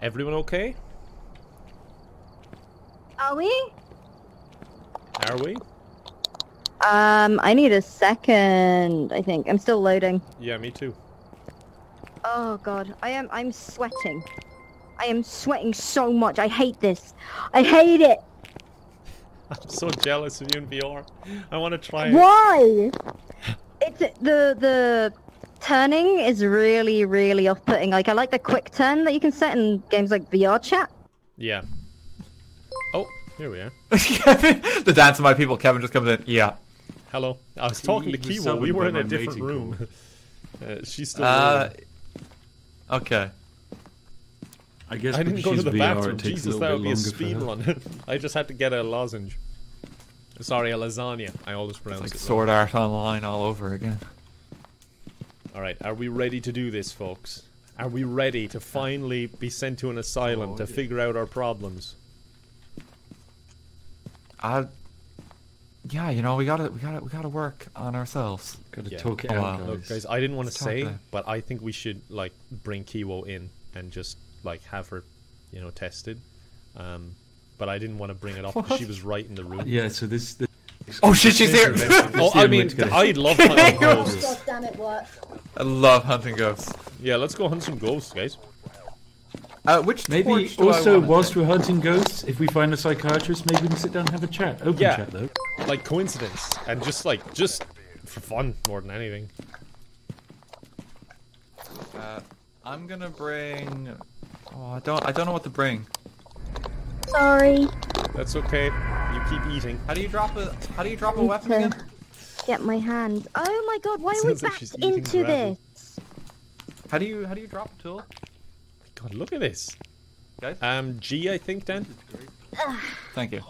Everyone okay? Are we? Are we? Um, I need a second. I think I'm still loading. Yeah, me too. Oh god, I am. I'm sweating. I am sweating so much. I hate this. I hate it. I'm so jealous of you in VR. I want to try it. Why? It's the the turning is really really off-putting. Like I like the quick turn that you can set in games like VR chat. Yeah. Here we are. Kevin, the dance of my people. Kevin just comes in. Yeah. Hello. I was talking to He was Kiwo. We were in a different room. uh, she's still. Uh, okay. I guess I didn't go to the VR, bathroom. Jesus, that would be a speed run. I just had to get a lozenge. Sorry, a lasagna. I always pronounce Like it. wrong. Sword Art Online all over again. All right, are we ready to do this, folks? Are we ready to finally be sent to an asylum Oh, to yeah. figure out our problems? I. Yeah, you know we gotta we gotta we gotta work on ourselves. Gotta Yeah. talk it Oh, out, guys. Look, guys, I didn't want to say, about but I think we should like bring Kiwo in and just like have her, you know, tested. Um, but I didn't want to bring it up because she was right in the room. Yeah, so this. this Oh shit, she's here. Oh, I mean, I'd love hunting ghosts. God damn it, work. I love hunting ghosts. Yeah, let's go hunt some ghosts, guys. Uh, which Maybe torch do I also, wanna whilst we're hunting ghosts, if we find a psychiatrist, maybe we can sit down and have a chat. Open Yeah. chat, though. Like coincidence, and just like just for fun more than anything. Uh, I'm gonna bring. Oh, I don't I don't know what to bring. Sorry. That's okay. You keep eating. How do you drop a How do you drop a weapon again? Get my hands. Oh my god, why are we Sounds like back into this? How do you How do you drop a tool? God, look at this. Guys? Um, G, I think, Dan. Thank you.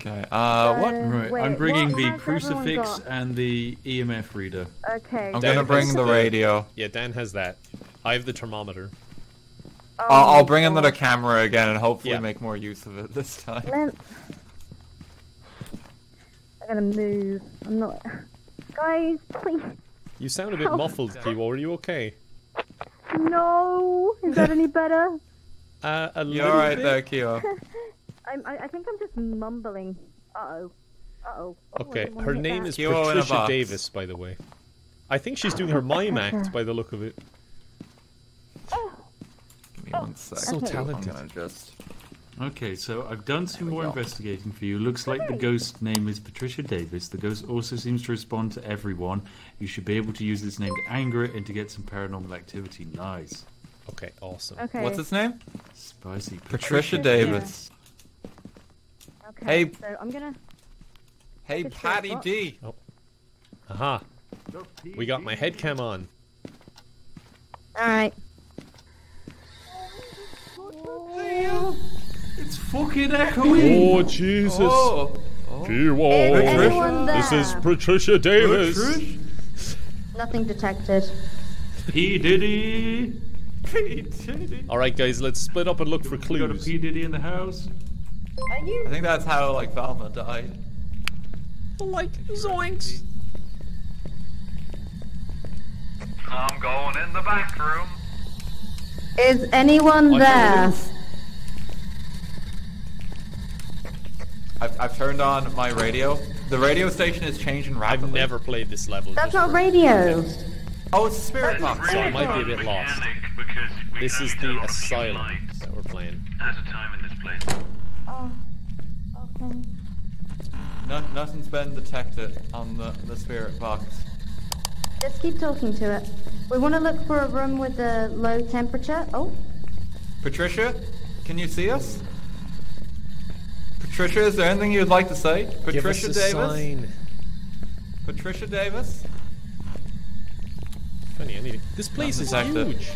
Okay. Uh, what? Right, wait, I'm bringing what the has everyone crucifix got? and the EMF reader. Okay. I'm Dan gonna bring has the the- radio. Yeah, Dan has that. I have the thermometer. Oh I'll, I'll bring another camera again and hopefully Yeah. make more use of it this time. Lem- I'm gonna move. I'm not. Guys, please. You sound a bit Oh. muffled, Kiwo. Are you okay? No. Is that any better? Uh, a You little alright bit. there, Kiwo? I'm, I, I think I'm just mumbling. Uh oh. Uh oh. Okay, her name is Kiwo Patricia. Davis, by the way. I think she's doing her mime act by the look of it. Give me one sec. So Okay. talented. I'm gonna just. Okay, so I've done some more go. investigating for you. Looks like the ghost name is Patricia Davis. The ghost also seems to respond to everyone. You should be able to use this name to anger it and to get some paranormal activity. Nice. Okay, awesome. Okay. What's its name? Spicy. Patricia Patricia. Davis. Okay. Hey. So I'm gonna. Hey, Patty shot. D. Oh. Aha. We got my head cam on. All right. It's fucking echoing! Oh, oh. Jesus. Oh. Is Kiwo. anyone there? This is Patricia Davis. Nothing detected. P. Diddy! P. Diddy. Alright, guys, let's split up and look for We got a clues. P. Diddy in the house. Are you? I think that's how like Velma died. Like, zoinks. I'm going in the back room. Is anyone On the there? roof. I've, I've turned on my radio. The radio station is changing rapidly. I've never played this level. That's just not radio. Oh, it's a spirit box. So I might be a bit lost. This is the asylum that we're playing. At a time in this place. Oh. Okay. No, nothing's been detected on the, the spirit box. Just keep talking to it. We want to look for a room with a low temperature. Oh, Patricia, can you see us? Patricia, is there anything you'd like to say? Give us Patricia a Davis? sign. Patricia Davis? Funny, anything. This place is Nothing huge.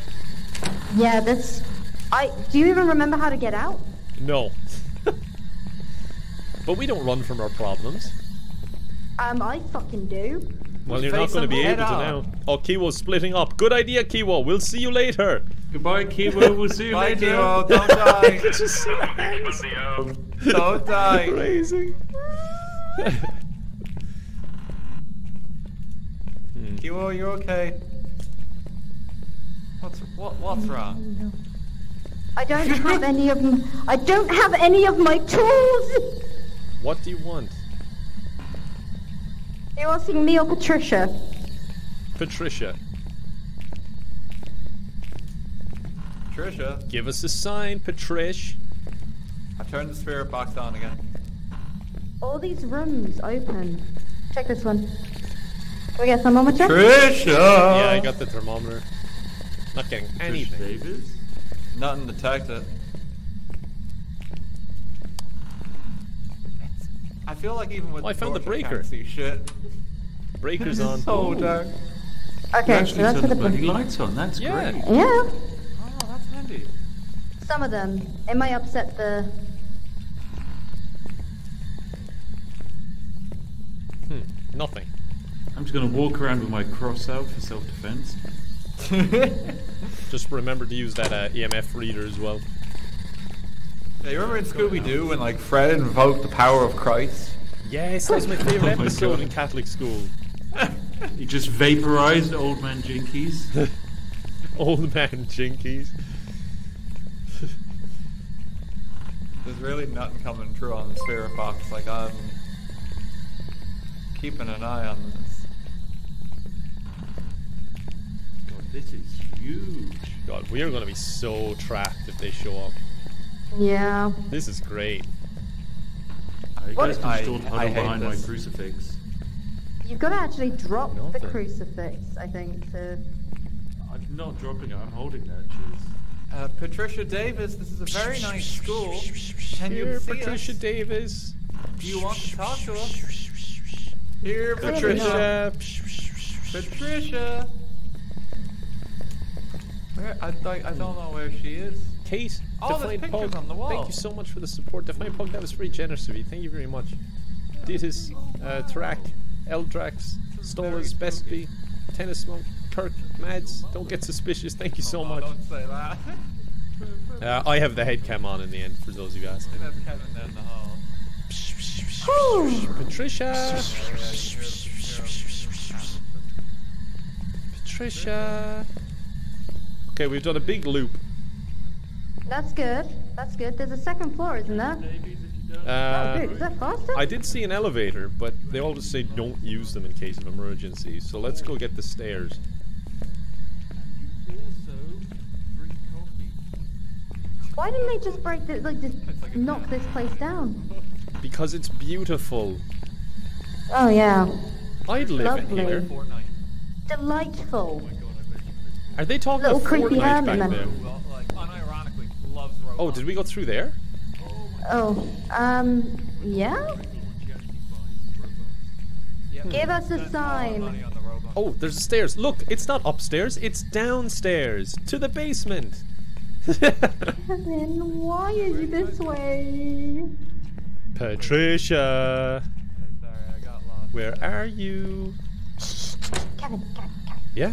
yeah, this. I. Do you even remember how to get out? No. but we don't run from our problems. Um, I fucking do. Well, you're not going to be able to on. now. Oh, Kiwo's splitting up. Good idea, Kiwo. We'll see you later. Goodbye, Kiwo. We'll see you Bye, later. Kimo, don't die. Just see the hands. don't die. Crazy. Kimo, you okay? What's what, what's wrong? I don't have any of. m- I don't have any of my tools. What do you want? They're you asking me or Patricia? Patricia, Patricia, give us a sign, Patrish. I turned the spirit box on again. All these rooms open. Check this one. Can we get thermometer? Patricia! Yeah, I got the thermometer. Not getting Trish anything. Davis? Nothing detected. I feel like even with Oh, I found the torch, breaker. can't see shit. Breaker's on. so dark. Okay, so that's for the the lights on. That's Yeah. great. Yeah, that's handy. Some of them. It may upset the. Hmm, nothing. I'm just going to walk around with my cross out for self-defense. Just remember to use that uh, EMF reader as well. Yeah, you remember in Scooby Doo when like Fred invoked the power of Christ? Yes, that was my favorite Oh my episode God. in Catholic school. He just vaporized old man Jinkies. Old man Jinkies. There's really nothing coming true on the spirit box. Like I'm keeping an eye on this. God, this is huge. God, we are going to be so trapped if they show up. Yeah. This is great. I What- guys can I- just all I huddle hate behind my this. crucifix. You've got to actually drop the crucifix, I think, to. I'm not dropping it. I'm holding that. Cheers. Uh, Patricia Davis, this is a very nice school. Can you Here, see Patricia us? Davis. Do you want to talk to us? Here, Patricia. Patricia. Patricia. Where? I, I, I don't know where she is. Kate, Oh, there's Define pictures Pug. on the wall. Thank you so much for the support. Define Pug, that was very generous of you. Thank you very much. Ditis, uh, Tarak, Eldrax, Stolas, Bestby, Tennis Monk, Kirk, Mads. Don't get suspicious. Thank you so Oh, much. Don't say that. Uh, I have the head cam on in the end for those of you guys. That's Kevin down the hall. Patricia. Patricia. Okay, we've done a big loop. That's good. That's good. There's a second floor, isn't there? Oh, Uh, dude, is that faster? I did see an elevator, but they always say don't use them in case of emergency. So let's go get the stairs. And you also drink coffee. Why didn't they just break this, like, just like knock this place down? Because it's beautiful. Oh, yeah. I'd live Lovely. in here. Delightful. Are they talking Little about creepy Fortnite back hermit there? man. Well, like, unironically, loves robots. Oh, did we go through there? Oh, um, yeah? Give us a Spent sign. the. Oh, there's the stairs. Look, it's not upstairs. It's downstairs to the basement. Kevin, why are you this way? Patricia, sorry, I got lost. where are you? Kevin, Kevin, Yeah.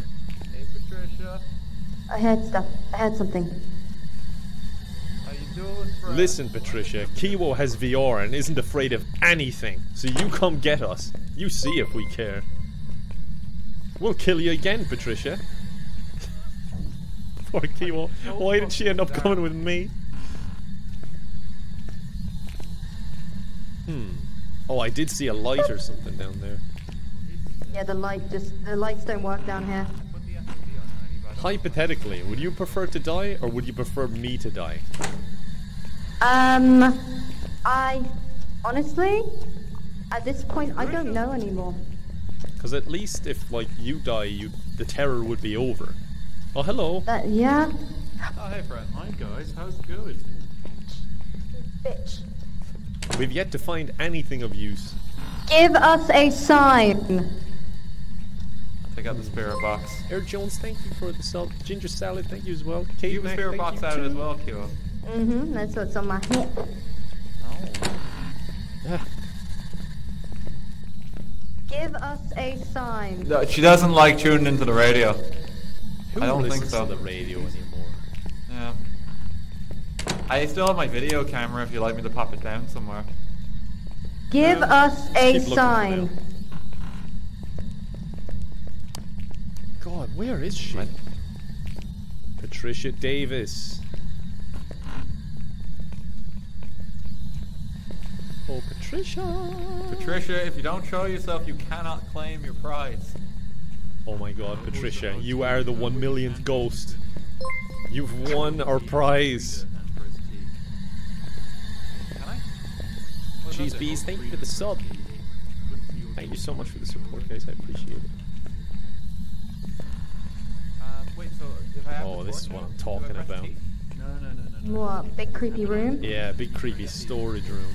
Hey, Patricia. I heard stuff. I heard something. How you doing, friend? Listen, Patricia, Kiwo has VR and isn't afraid of anything. So you come get us. You see if we care. We'll kill you again, Patricia. Poor Kiwo. Why did she end up coming with me? Hmm. Oh, I did see a light or something down there. Yeah, the light just the lights don't work down here. Put the FOV on 90, by the way. Hypothetically, would you prefer to die or would you prefer me to die? Um, I honestly, at this point, I don't know anymore. Because at least if like you die, you the terror would be over. Oh hello. That, yeah? Oh, hey, friend. Hi, guys. How's it going? Bitch. We've yet to find anything of use. Give us a sign. Take out the spirit box. Air Jones, thank you for the sub. Ginger Salad, thank you as well. Kate Keep the Mac, spirit thank box you out too. as well, Kiwo. Mm-hmm, that's what's on my hip. Ah, Give us a sign. No, she doesn't like tuning into the radio. who I don't think so. the radio anymore? Yeah. I still have my video camera if you'd like me to pop it down somewhere. Give Uh, us a keep looking for sign. God, where is she? Right. Patricia Davis. Patricia. Patricia, if you don't show yourself, you cannot claim your prize. Oh my god, Patricia, you are the one millionth ghost. You've won our prize. And. Can I? What Cheese that bees, thank you for the sub. Good for your Thank you so much for the support, guys. I appreciate it. Um, wait, so if I have Oh, this is what I'm now, do I talking about. T? No, no, no, no, no. What? Big creepy room? Yeah, big creepy storage room.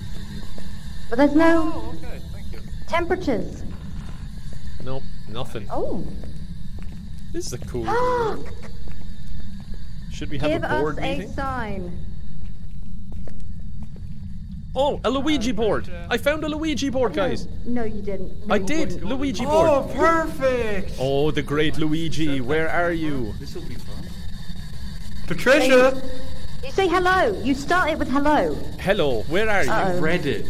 But there's no Oh, okay, thank you. temperatures. Nope, nothing. Oh. This is a cool room. Should we have Give a us board a sign. Oh, a Luigi board! I found a Luigi board, guys. No, you didn't. I you did, didn't. Luigi oh, board! Oh, perfect! Oh, the great Luigi, where are you? This will be fun. Patricia! You say hello. You started with hello. Hello, where are you? Uh-oh. Read it.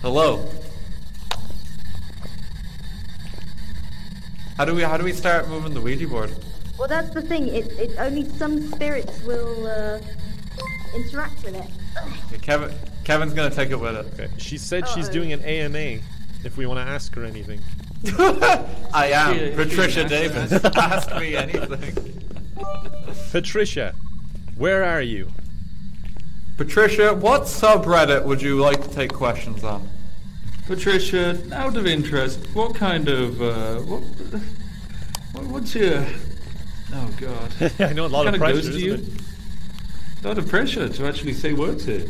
Hello. How do we how do we start moving the Ouija board? Well, that's the thing. It, it only some spirits will uh, interact with it. Okay, Kevin Kevin's gonna take it with it. Okay, she said she's Uh-oh. doing an AMA. If we want to ask her anything. I am Yeah, Patricia yeah, Davis. Ask me anything. Patricia, where are you? Patricia, what subreddit would you like to take questions on? Patricia, out of interest, what kind of uh, what, what what's your oh god, I know a lot what of kind pressure, goes to you? it? A lot of pressure to actually say words here.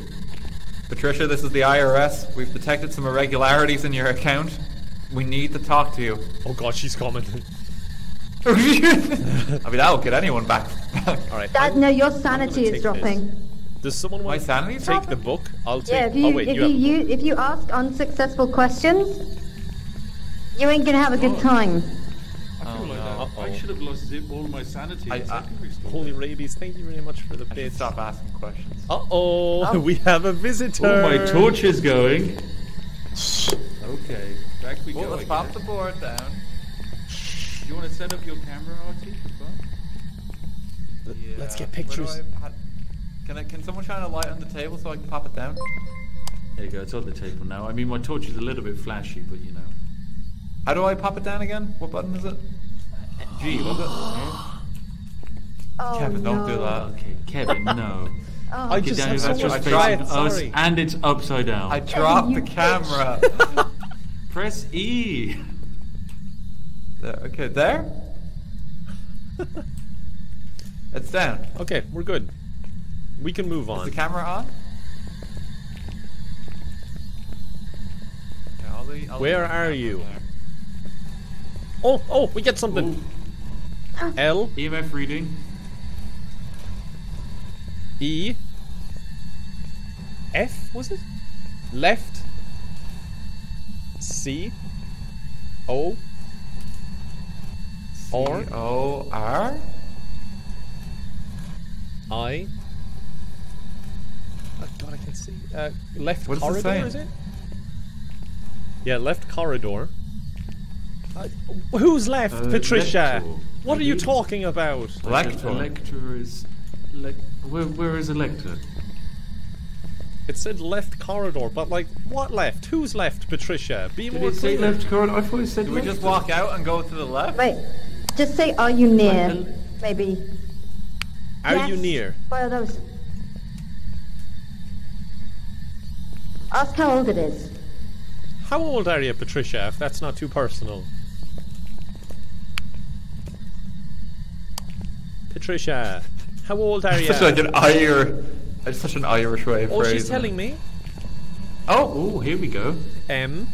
Patricia, this is the IRS. We've detected some irregularities in your account. We need to talk to you. Oh god, she's coming. I mean, that'll get anyone back. Alright. Dad, no, your sanity is take this. Dropping. Does someone want My to take dropping? the book? I'll take Yeah, if you Oh wait, if you you, you if you ask unsuccessful questions, you ain't gonna have a good time. I feel like that. Uh-oh. I should have lost all my sanity I- I- Holy rabies, thank you very much for the I should bits. stop asking questions. Uh oh, we have a visitor. Oh, my torch is going. Okay, back we Well, go. let's I pop the board down. Do You want to set up your camera, RT, for fun? Let's get pictures. Where do I- how- Can I, can someone shine a light on the table so I can pop it down? There you go. It's on the table now. I mean, my torch is a little bit flashy, but you know. How do I pop it down again? What button is it? G, was it? Oh Kevin, don't do that. Okay, Kevin, no. Oh, I Get just down, have so that's much just pride, facing us, sorry. Oh, and it's upside down. I dropped you the bitch. camera. Press E. there, okay, there? it's down. Okay, we're good. We can move on. Is on. the camera on? Okay, I'll leave- I'll Where leave are you? Oh, oh, we get something. L EMF reading. E F was it? Left C O R O R? I Oh god, I can see. Uh, left What is it corridor, saying? is it? Yeah, left corridor. Uh, who's left, Uh, Patricia? Lector, What are you talking about? Lector. Elector is. Lec- where, where is Elector? It said left corridor, but like, what left? Who's left, Patricia? Be Did more it say left corridor? I thought it said Do we just walk out and go to the left? Wait, just say, are you near? Maybe. Are you near? What are those? Ask how old it is. How old are you, Patricia, if that's not too personal? Patricia, how old are you? Such like an Irish, it's such an Irish way of oh, phrasing. she's telling me. Oh, oh, here we go. M.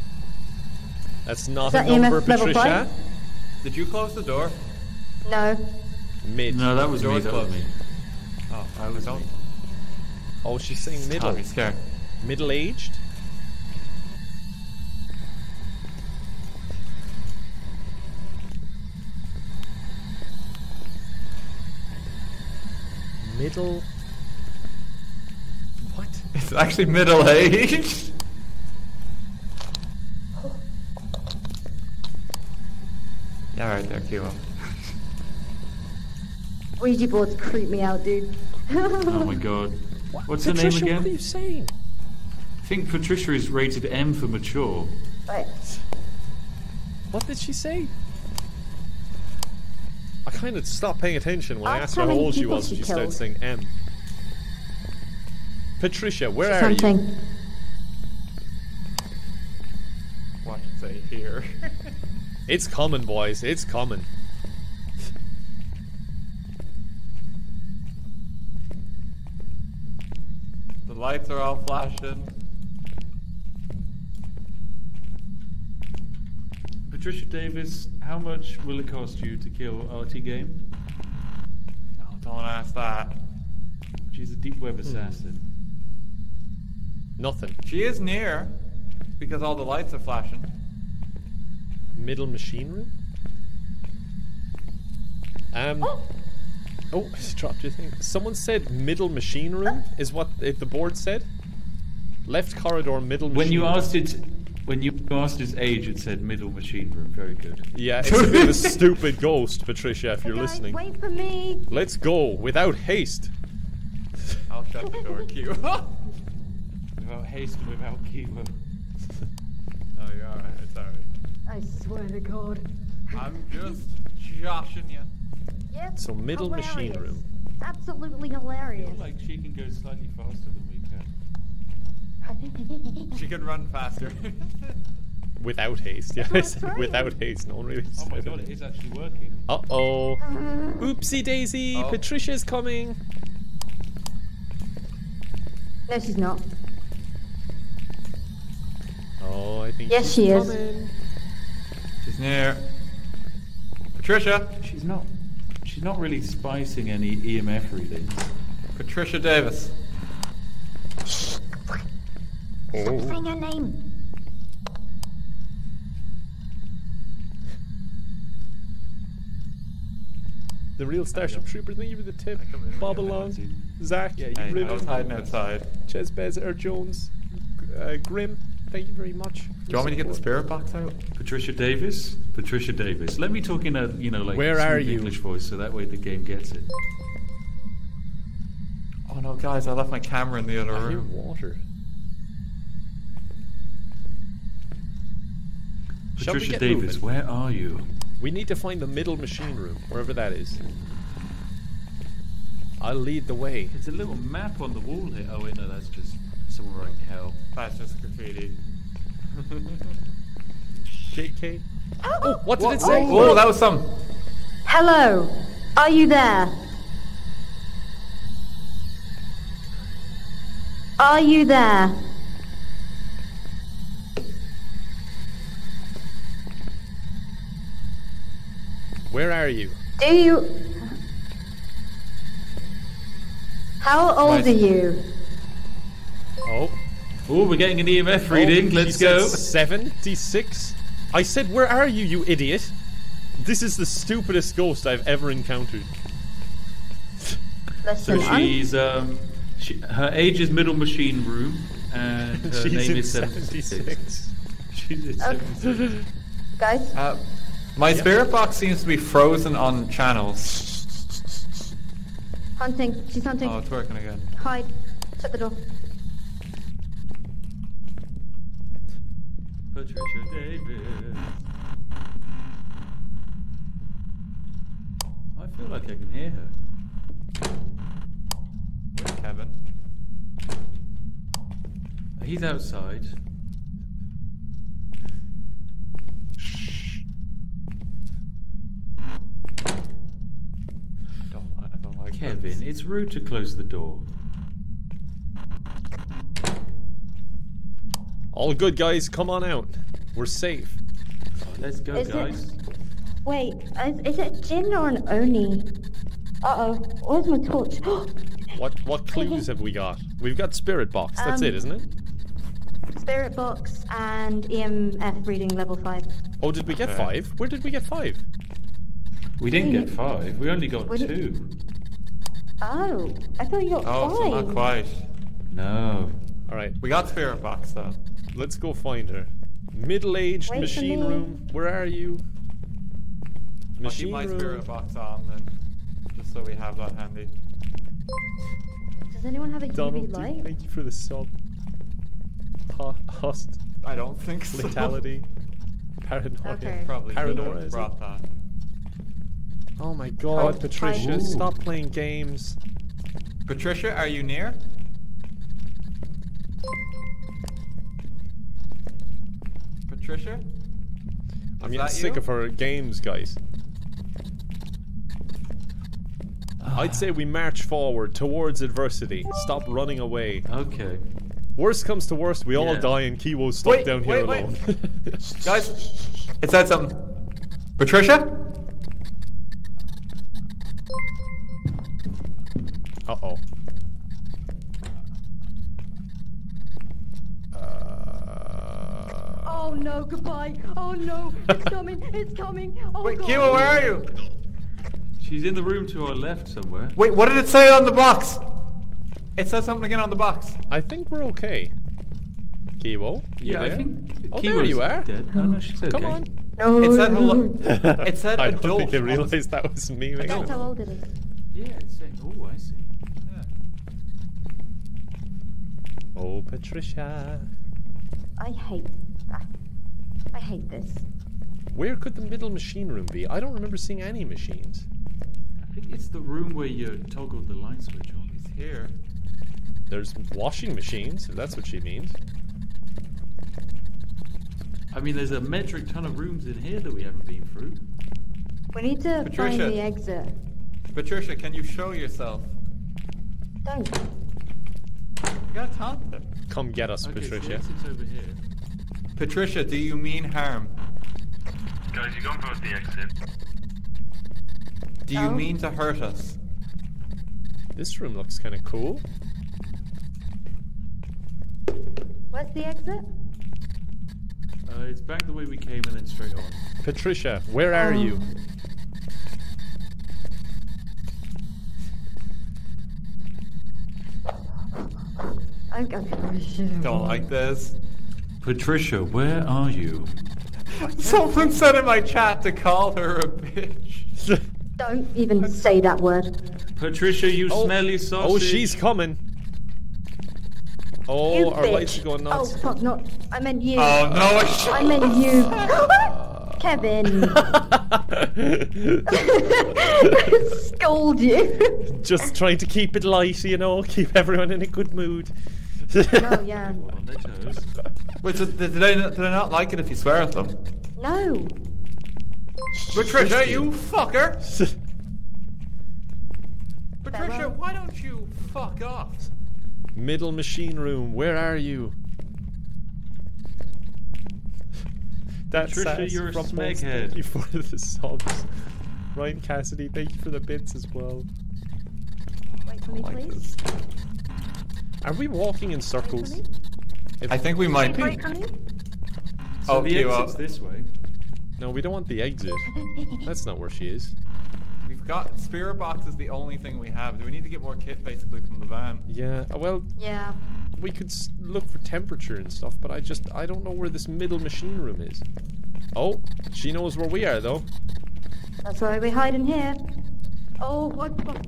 That's not Is a number, EMF level Patricia. Did you close the door? No. Mid. No, that was me. Door's That was closed. me. Oh, I was don't. me. Oh, she's saying middle. I'll be scared. Middle aged? Middle. What? It's actually middle aged. yeah, right there, Kilo. Ouija boards creep me out, dude. Oh my god. What's her name again? what are you saying? I think Patricia is rated M for mature. Right. What did she say? I kind of stopped paying attention when I Ask asked how her how old she people was and she she started saying M. Patricia, where are you? Something. Watch it say here. It's common, boys. It's common. the lights are all flashing. Patricia Davis, how much will it cost you to kill RTGame? No, don't ask that. She's a deep web assassin. Nothing. She is near because all the lights are flashing. Middle machine room? Um. Oh, I just dropped your thing. Someone said middle machine room is what the board said. Left corridor, middle machine When you room. asked it, when you asked his age, it said middle machine room. Very good. Yeah, it's a bit of a stupid ghost, Patricia, if you're Guys, listening. wait for me. Let's go without haste. I'll shut the door, Q. Oh, without haste and without kilo. you're alright. It's alright. I swear to God. I'm just joshing you. Yep. So middle machine hilarious. room. Absolutely I hilarious. feel like she can go slightly faster than we can. She can run faster. Without haste, yeah. I said without haste. No one really Oh my god, it. it is actually working. Uh oh. Oopsie daisy, Oh. Patricia's coming. no, she's not. Oh, I think Yes, she's she is. She's near. Patricia. She's not. She's not really spicing any EMF readings. Patricia Davis. Oh. Saying her name. The real Starship Trooper, thank you for the tip. come Bob along. Zach, Yeah, you Hey, I was hiding outside. Ches Bez, Air Jones, uh, Grim, thank you very much. Do you want me to get the spirit box out? Patricia Davis. Patricia Davis. Let me talk in a you know like Where are you? English voice, so that way the game gets it. Oh no, guys, I left my camera in the other I hear room. water. Shall we Patricia Davis, moving? where are you? We need to find the middle machine room, wherever that is. I'll lead the way. There's a little map on the wall here. Oh wait, no, that's just somewhere writing hell. That's just graffiti. JK. Oh, oh, what did it oh. say? Oh, that was some. Hello. Are you there? Are you there? Where are you? Do you? How old Nice. are you? Oh, Oh, we're getting an EMF reading. Oh, Let's go. 76? I said, where are you, you idiot? This is the stupidest ghost I've ever encountered. Listen, So she's um, she, her age is middle machine room, and her She's name in is 76. 76. She's in 76. guys. Uh, my spirit box seems to be frozen on channels. Hunting. She's hunting. Oh, it's working again. Hide. Shut the door. Patricia Davis. I feel like I can hear her. Where's Kevin? He's outside. Kevin, it's rude to close the door. All good, guys. Come on out. We're safe. Let's go, Is it- guys. Wait, is, is it Jinn or an Oni? Uh oh, where's my torch? What what clues have we got? We've got spirit box. That's Um, it, isn't it? Spirit box and EMF reading level 5. Oh, did we get Okay. five? Where did we get five? We didn't get five. We only got What did- two. Oh, I thought you got Oh, so not 5. quite. No. All right, We got spirit box though. let's go find her. Middle-aged Wait for machine me. room. Where are you? I'll keep Machine my room. spirit box on then, just so we have that handy. Does anyone have a Donald, UV dude, light? thank you for the sub. Ho- host I don't think so. fatality. Paranoia. Okay. Probably Paranoia, should have is it? brought that. Oh my god, Oh, Patricia, Ooh. stop playing games. Patricia, are you near? Patricia? I'm getting sick you? of her games, guys. Ah. I'd say we march forward towards adversity. Stop running away. Okay. Worst comes to worst, we all die and Kiwo's stuck Wait, down here wait, wait. alone. Guys, it said something. Patricia? Uh oh. Uh, Oh no, goodbye. Oh no, it's coming, it's coming. Oh Wait, god. Kiwo, where are you? She's in the room to our left somewhere. Wait, what did it say on the box? It said something again on the box. I think we're okay. Kiwo, you Yeah, I there? think Oh, Kiwo's there you are. dead. Oh, no, she's okay. Come on. No. It said hello. It said I don't adult. think they on the- realized that was me. Making That's how old it is. Yeah, it's saying, oh, I see. Oh, Patricia. I hate that. I hate this. Where could the middle machine room be? I don't remember seeing any machines. I think it's the room where you toggle the light switch on. He's here. There's washing machines, if that's what she means. I mean, there's a metric ton of rooms in here that we haven't been through. We need to find the exit. Patricia, can you show yourself? Don't. You gotta talk to them. Come get us, Okay, Patricia. exit's over here. Patricia, do you mean harm? Guys, you gone past the exit. Do you Oh. mean to hurt us? This room looks kind of cool. Where's the exit? Uh, it's back the way we came and then straight on. Patricia, where are Oh. you? Don't like this. Patricia, where are you? Someone said in my chat to call her a bitch. Don't even say that word. Patricia, you Oh. smelly oh, sausage. Oh, she's coming. Oh, You our lights are going Oh nuts. fuck, not. I meant you. Oh no, I sh- I meant you. Kevin. Scold you. Just trying to keep it light, you know, keep everyone in a good mood. No, yeah. on. Wait, so did they, not, did they not like it if you swear at them? No. Patricia, you fucker! Patricia, why don't you fuck off? Middle machine room, where are you? That's Patricia, you're a from Pulse, smeghead. Thank you for the subs. Ryan Cassidy, thank you for the bits as well. Wait for me, Like please. this. Are we walking in circles? If- I think we might be. Wait for me. So Oh, the you exit's are- this way. No, we don't want the exit. That's not where she is. We've got spirit box is the only thing we have. Do we need to get more kit basically from the van? Yeah, uh, well, Yeah. we could look for temperature and stuff, but I just, I don't know where this middle machine room is. Oh, she knows where we are, though. That's why we hide in here. Oh, what? what-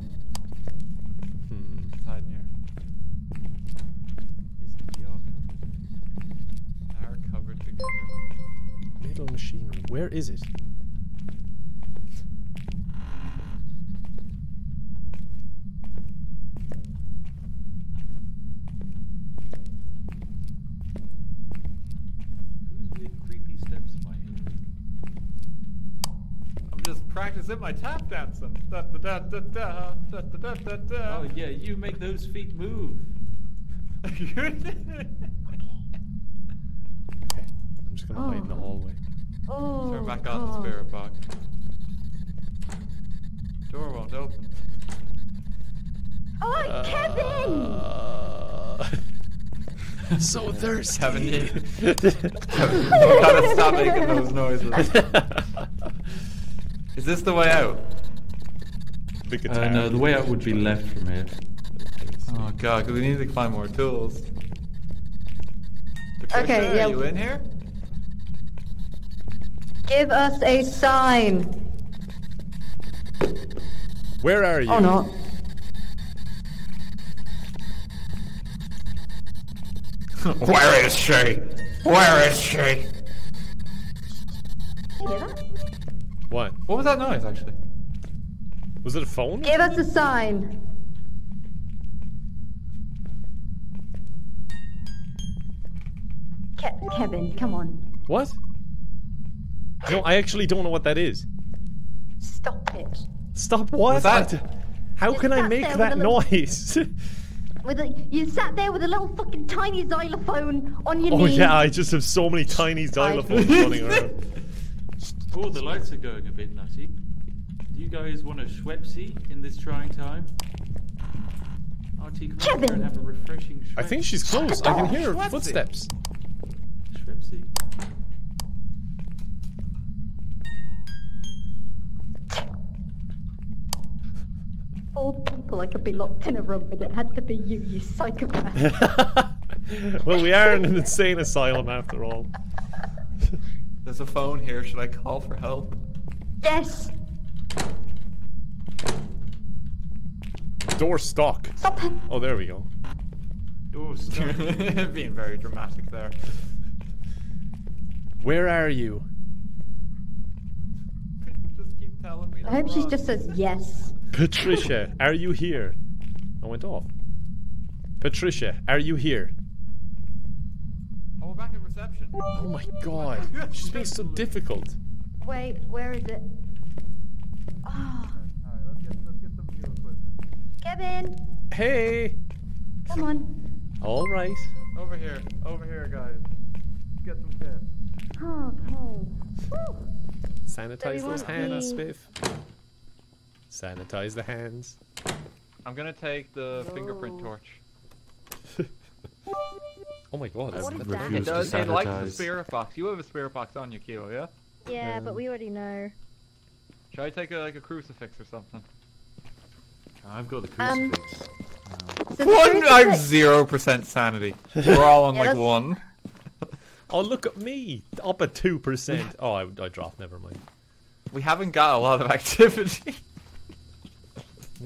Little machinery. Where is it? practice practicing my tap dancing. Da, da, da, oh yeah, you make those feet move. I'm just gonna hide in the hallway. Oh, Turn back on the spirit box. Door won't open. Oh, Kevin! Uh, so thirsty. Kevin, you gotta stop making those noises. Is this the way out? the Uh, no, the way out would be left from here. Oh god, because we need to find more tools. Patricia, Okay, yeah. Are you in here? Give us a sign. Where are you? Oh no. Where is she? Where is she? Hear that? What? What was that noise actually? Was it a phone? Give us a sign. Ke- Kevin, come on. What? No, I actually don't know what that is. Stop it. Stop what? Was that- How You can I make there with that little- noise? With a, you sat there with a little fucking tiny xylophone on your oh knee. yeah, I just have so many tiny xylophones running around. Oh, the lights are going a bit nutty. Do you guys want a Schweppesy in this trying time? RT, come over here Kevin! and have a refreshing Schweppes. I think she's close. I can hear her footsteps. Schweppesy. Old people, I could be locked in a room, but it had to be you, you psychopath. well, we are in an insane asylum after all. There's a phone here. Should I call for help? yes! Door stuck. Stop it! Oh, there we go. Door stop. Being very dramatic there. Where are you? Just keep telling me. I hope she just says yes. Patricia, are you here? I went off. Patricia, are you here? Oh, we're back at reception. Oh my god. She's being so difficult. Wait, where is it? Ah. Oh, Alright, let's get let's get some new equipment. Kevin! Hey! Come on. Alright. Over here, over here, guys. Get some kit. Okay. Whew. Sanitize those hands, the- Spiff. Sanitize the hands. I'm gonna take the fingerprint torch. Oh my god. What is that's- that? refuse It to does. It likes the sanitize. spirit box. You have a spirit box on you, Kiwo, yeah? Yeah, but we already know. Should I take a, like a crucifix or something? I've got the Um, crucifix. So One. truth I'm zero percent sanity. We're all on Yeah, like that's- one. Oh, look at me. Up at 2%. Oh, I, I dropped. Never mind. We haven't got a lot of activity.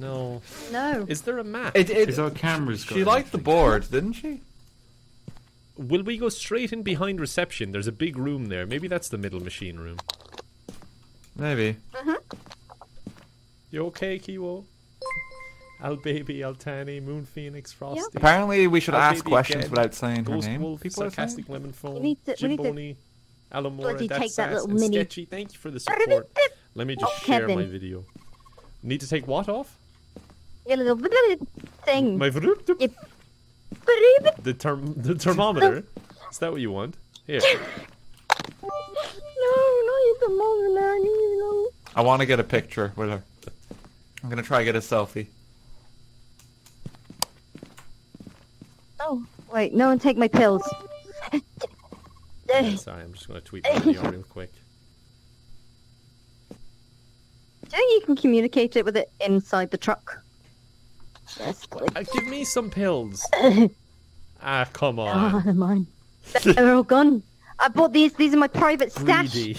No. No. Is there a map? It, it, Is our cameras going? she liked the board, didn't she? Will we go straight in behind reception? There's a big room there. Maybe that's the middle machine room. Maybe. Uh-huh. You okay, Kiwo? Al Baby, Altani, Moon Phoenix, Frosty. Apparently, we should Al ask Baby questions again, without saying her Ghost name. Wolf, People are saying. Sarcastic Lemon Phone, We need to- we need to Jimboni, Alamora, bloody That's take that Sass, little and mini- Sketchy. Thank you for the support. Let me just Oh, share my video. Need to take what off? Your little thing. My vroop- the term the thermometer. Is that what you want? Here. No, no, you come over now. No. I want to get a picture with her. I'm gonna try to get a selfie. Oh, wait, no one take my pills. Sorry, I'm just gonna tweet the video real quick. Do you think you can communicate it with it inside the truck? Yes, good. Uh, give me some pills. ah, come Oh, on. they're mine. They're all gone. I bought these. These are my private stash. Greedy.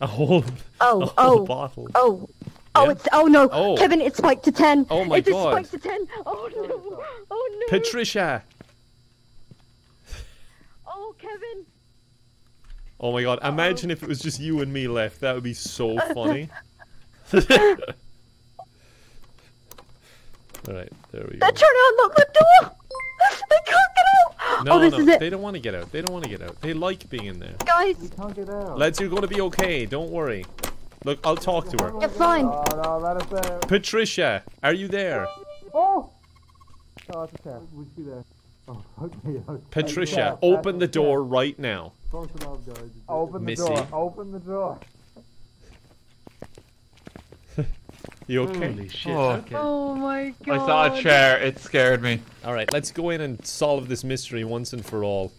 A whole, Oh, a whole oh, bottle. oh. Oh, Yeah. it's oh no, Oh. Kevin, it's spiked to ten. Oh my it just God. spiked to ten. Oh no, oh no. Patricia. Oh, Kevin. Oh my god, imagine if it was just you and me left. That would be so funny. Alright, there we go. They're trying to unlock the door. They can't get out. No, oh, this no, is it, they don't want to get out. They don't want to get out. They like being in there. guys. Can't get out. Lads, you're going to be okay. Don't worry. Look, I'll talk to her. You're fine. Oh no, let us out. Patricia, are you there? Oh! Oh, it's a chair. Would you there? Oh, okay. okay. Patricia, open the door right now. Close enough, guys. Open the Missy. door. Open the door. You okay? Holy shit. Oh. Okay. Oh my god. I saw a chair. It scared me. All right, let's go in and solve this mystery once and for all.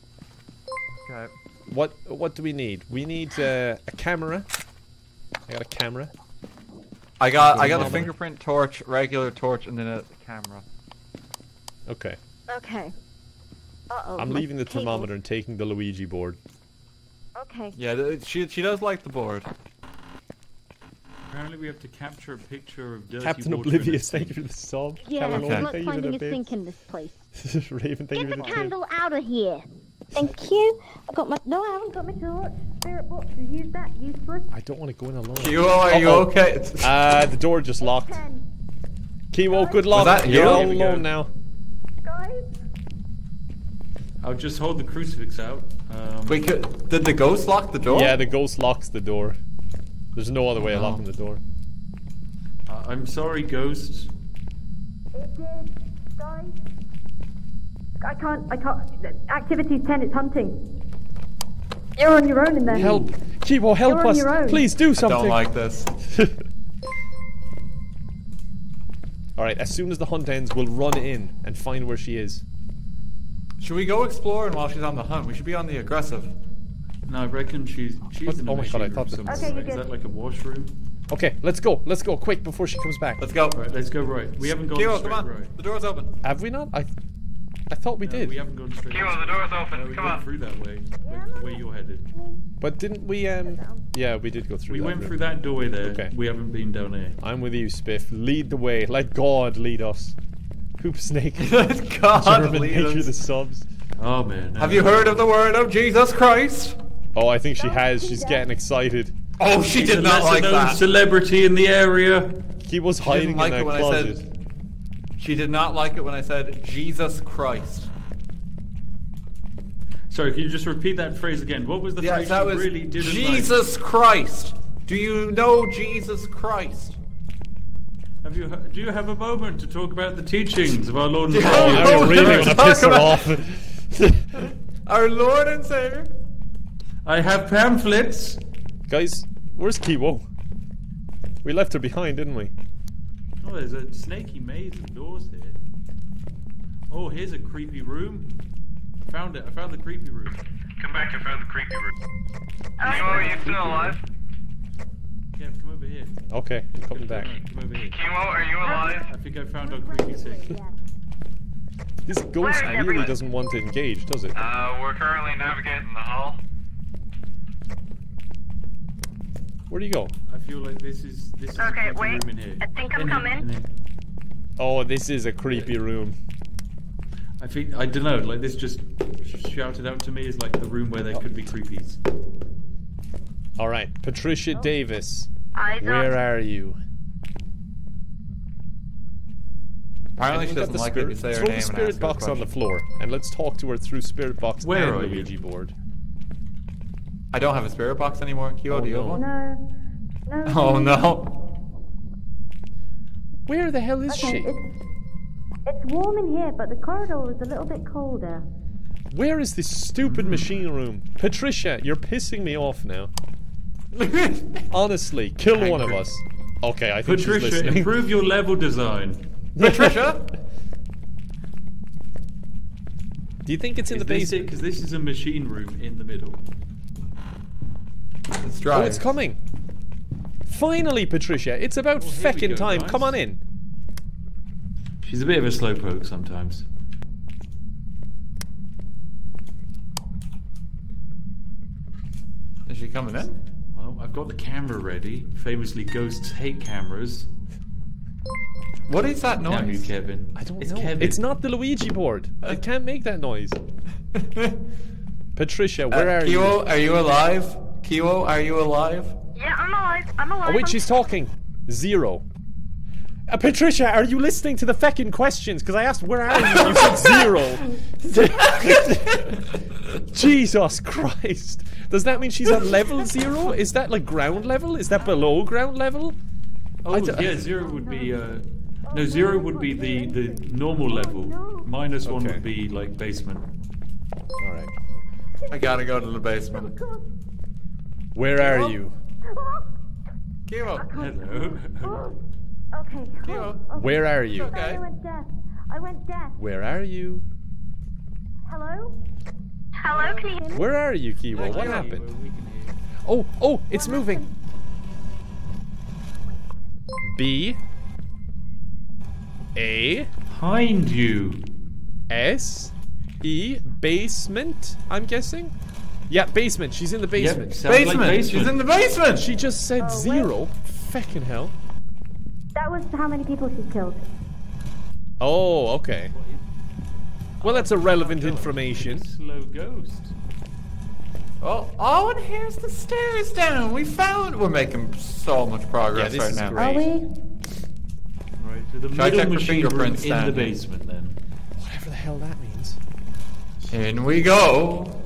Okay. What what do we need? We need uh, a camera. I got a camera. I got I got a fingerprint torch, regular torch, and then a camera. Okay. Okay. Uh-oh. I'm leaving the thermometer and taking the Luigi board. Okay. Yeah, she she does like the board. Apparently we have to capture a picture of dirty Captain water Oblivious, thank you for the sub. Yeah, Caroline, good luck thank you finding a bits. sink in this place. Raven, thank you Get for the the tip. candle out of here. Thank you. I've got my. No, I haven't got my torch. Spirit box. Use that. Useless. I don't want to go in alone. Kiwo, are you Uh-oh. okay? Uh, the door just locked. Ten. Kiwo, good luck. that You're all Here we go. alone now. Guys. I'll just hold the crucifix out. Um, We could. Did the ghost lock the door? Yeah, the ghost locks the door. There's no other way of locking the door. uh, I'm sorry, ghosts. It did. Guys. I can't. I can't. Activity 10 it's hunting. You're on your own in there. Help! Kiwo, help You're on us! your own. Please do I something! don't like this. Alright, as soon as the hunt ends, we'll run in and find where she is. Should we go exploring while she's on the hunt? We should be on the aggressive. No, I reckon she's she's What- in a oh my God, I thought room that- somewhere, Okay, right? Is that like a washroom? Okay, let's go. Let's go quick before she comes back. Let's go. Right, let's go right. We haven't gone Kiwo, straight come on. right. The door's open. Have we not? I I thought we No, did. we haven't gone straight Kiwo, right. the door's open. No, we Come went on. through that way. Like the way you're headed. But didn't we um Yeah, we did go through We that went room. through that doorway there. Okay. We haven't been down here. I'm with you, Spiff. Lead the way. Let God lead us. Hoop snake. Let God, German, lead thank you us. the subs. Oh man. Have you heard of the word of Jesus Christ? Oh, I think she has. She's getting excited. Oh, she did a not like that. celebrity in the area. He was She hiding didn't like in it that when I closet. said. She did not like it when I said Jesus Christ. Sorry, can you just repeat that phrase again? What was the Yes, phrase that you was really didn't like? Jesus Christ. Do you know Jesus Christ? Have you? Do you have a moment to talk about the teachings of our Lord and Savior? Now you're really Let's gonna piss her off. Our Lord and Savior. I have pamphlets. Guys, where's Kiwo? We left her behind, didn't we? Oh, there's a snaky maze of doors here. Oh, here's a creepy room. I found it. I found the creepy room. Come back, I found the creepy room. Kiwo, are you still alive? Kev, come over here. Okay, I'm coming back. Come over here. Kiwo, are you alive? I think I found our creepy thing. This ghost really doesn't want to engage, does it? Uh, we're currently navigating the hall. Where do you go? I feel like this is this is a Okay, creepy wait. room in here. I think I'm In coming. in here. Oh, this is a creepy room. I think I don't know. Like this just shouted out to me is like the room where there could be creepies. All right, Patricia oh. Davis, Eyes where up. are you? Apparently, she doesn't like spirit, it. You say her throw name the spirit ask box on the floor, and let's talk to her through spirit box Where and are you? Board. I don't have a spirit box anymore. Kiwo, Oh, do you have no. one? No. No. Oh no. Where the hell is Okay, she? it's, it's warm in here, but the corridor is a little bit colder. Where is this stupid mm-hmm. machine room? Patricia, you're pissing me off now. Honestly, kill one of us. Okay, I think she's Patricia, listening. improve your level design. Patricia. Do you think it's in the basement? Because this is a machine room in the middle. It's Oh, it's coming. Finally, Patricia, it's about Well, feckin' go, time. guys. Come on in. She's a bit of a slowpoke sometimes. Is she coming in? Well, I've got the camera ready. Famously, ghosts hate cameras. What is that Now you, noise? Kevin. I don't it's know. Kevin. It's not the Luigi board. It can't make that noise. Patricia, where uh, are Kiwo, you? are you alive? Kiwo, are you alive? Yeah, I'm alive. I'm alive. Oh wait, I'm- she's talking. Zero. Uh, Patricia, are you listening to the feckin' questions? Because I asked where are you, you said zero. Jesus Christ! Does that mean she's on level zero? Is that like ground level? Is that below ground level? Oh, I d- yeah, zero would be. Uh, no, zero would be the, the normal level. Minus one Okay. would be like basement. All right. I gotta go to the basement. Where are you? Kiwo. Hello. Okay. Kiwo. Where are you? Okay. I went deaf. I went deaf. Where are you? Hello? Hello, can you hear me? Where are you, Kiwo? What happened? Oh, oh, it's moving. B A Behind you. S E basement. I'm guessing. Yeah, basement. She's in the basement. Yep, sounds like Basement. basement. She's in the basement. She just said Oh, zero. Feckin' hell. That was how many people she killed. Oh, okay. Well, that's irrelevant information. Slow ghost. Oh, oh, and here's the stairs down. We found. We're making so much progress Yeah, this right is now. great. Are we? Right, so the Should I middle check for machine room fingerprints in the basement then. Whatever the hell that means. In we go.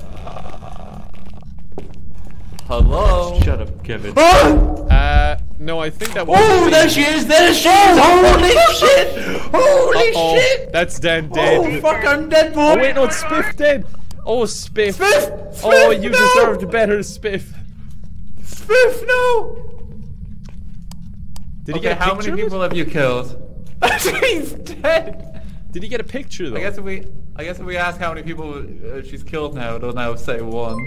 Hello. Shut up, Kevin. Uh, no, I think that was. Oh, there she is! There she is! Holy shit! Holy oh shit! That's Dan dead. Oh fuck! I'm dead, boy. Oh wait, no, it's Spiff dead. Oh, Spiff. Spiff! Oh, you no! deserved better, Spiff. Spiff, no! Did he get a how picture many of it? people have you killed? She's dead. Did he get a picture though? I guess if we, I guess if we ask how many people uh, she's killed now, it'll now say one.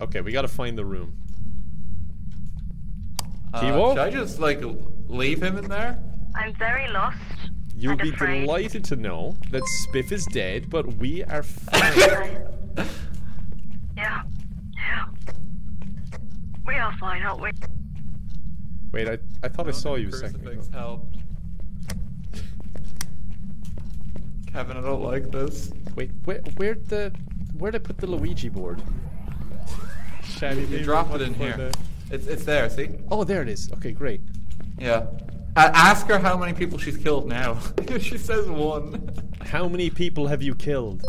Okay, we gotta find the room. Uh, Kiwo? should I just like leave him in there? I'm very lost. You'll be afraid. delighted to know that Spiff is dead, but we are fine. Yeah. Yeah. We are fine, aren't we? Wait, I, I thought I saw you a second ago. Helped. Kevin, I don't like this. Wait, where where'd the where'd I put the Luigi board? Shiny You baby, dropped it in here. the- It's it's there. See? Oh, there it is. Okay, great. Yeah. Uh, ask her how many people she's killed now. she says one. How many people have you killed?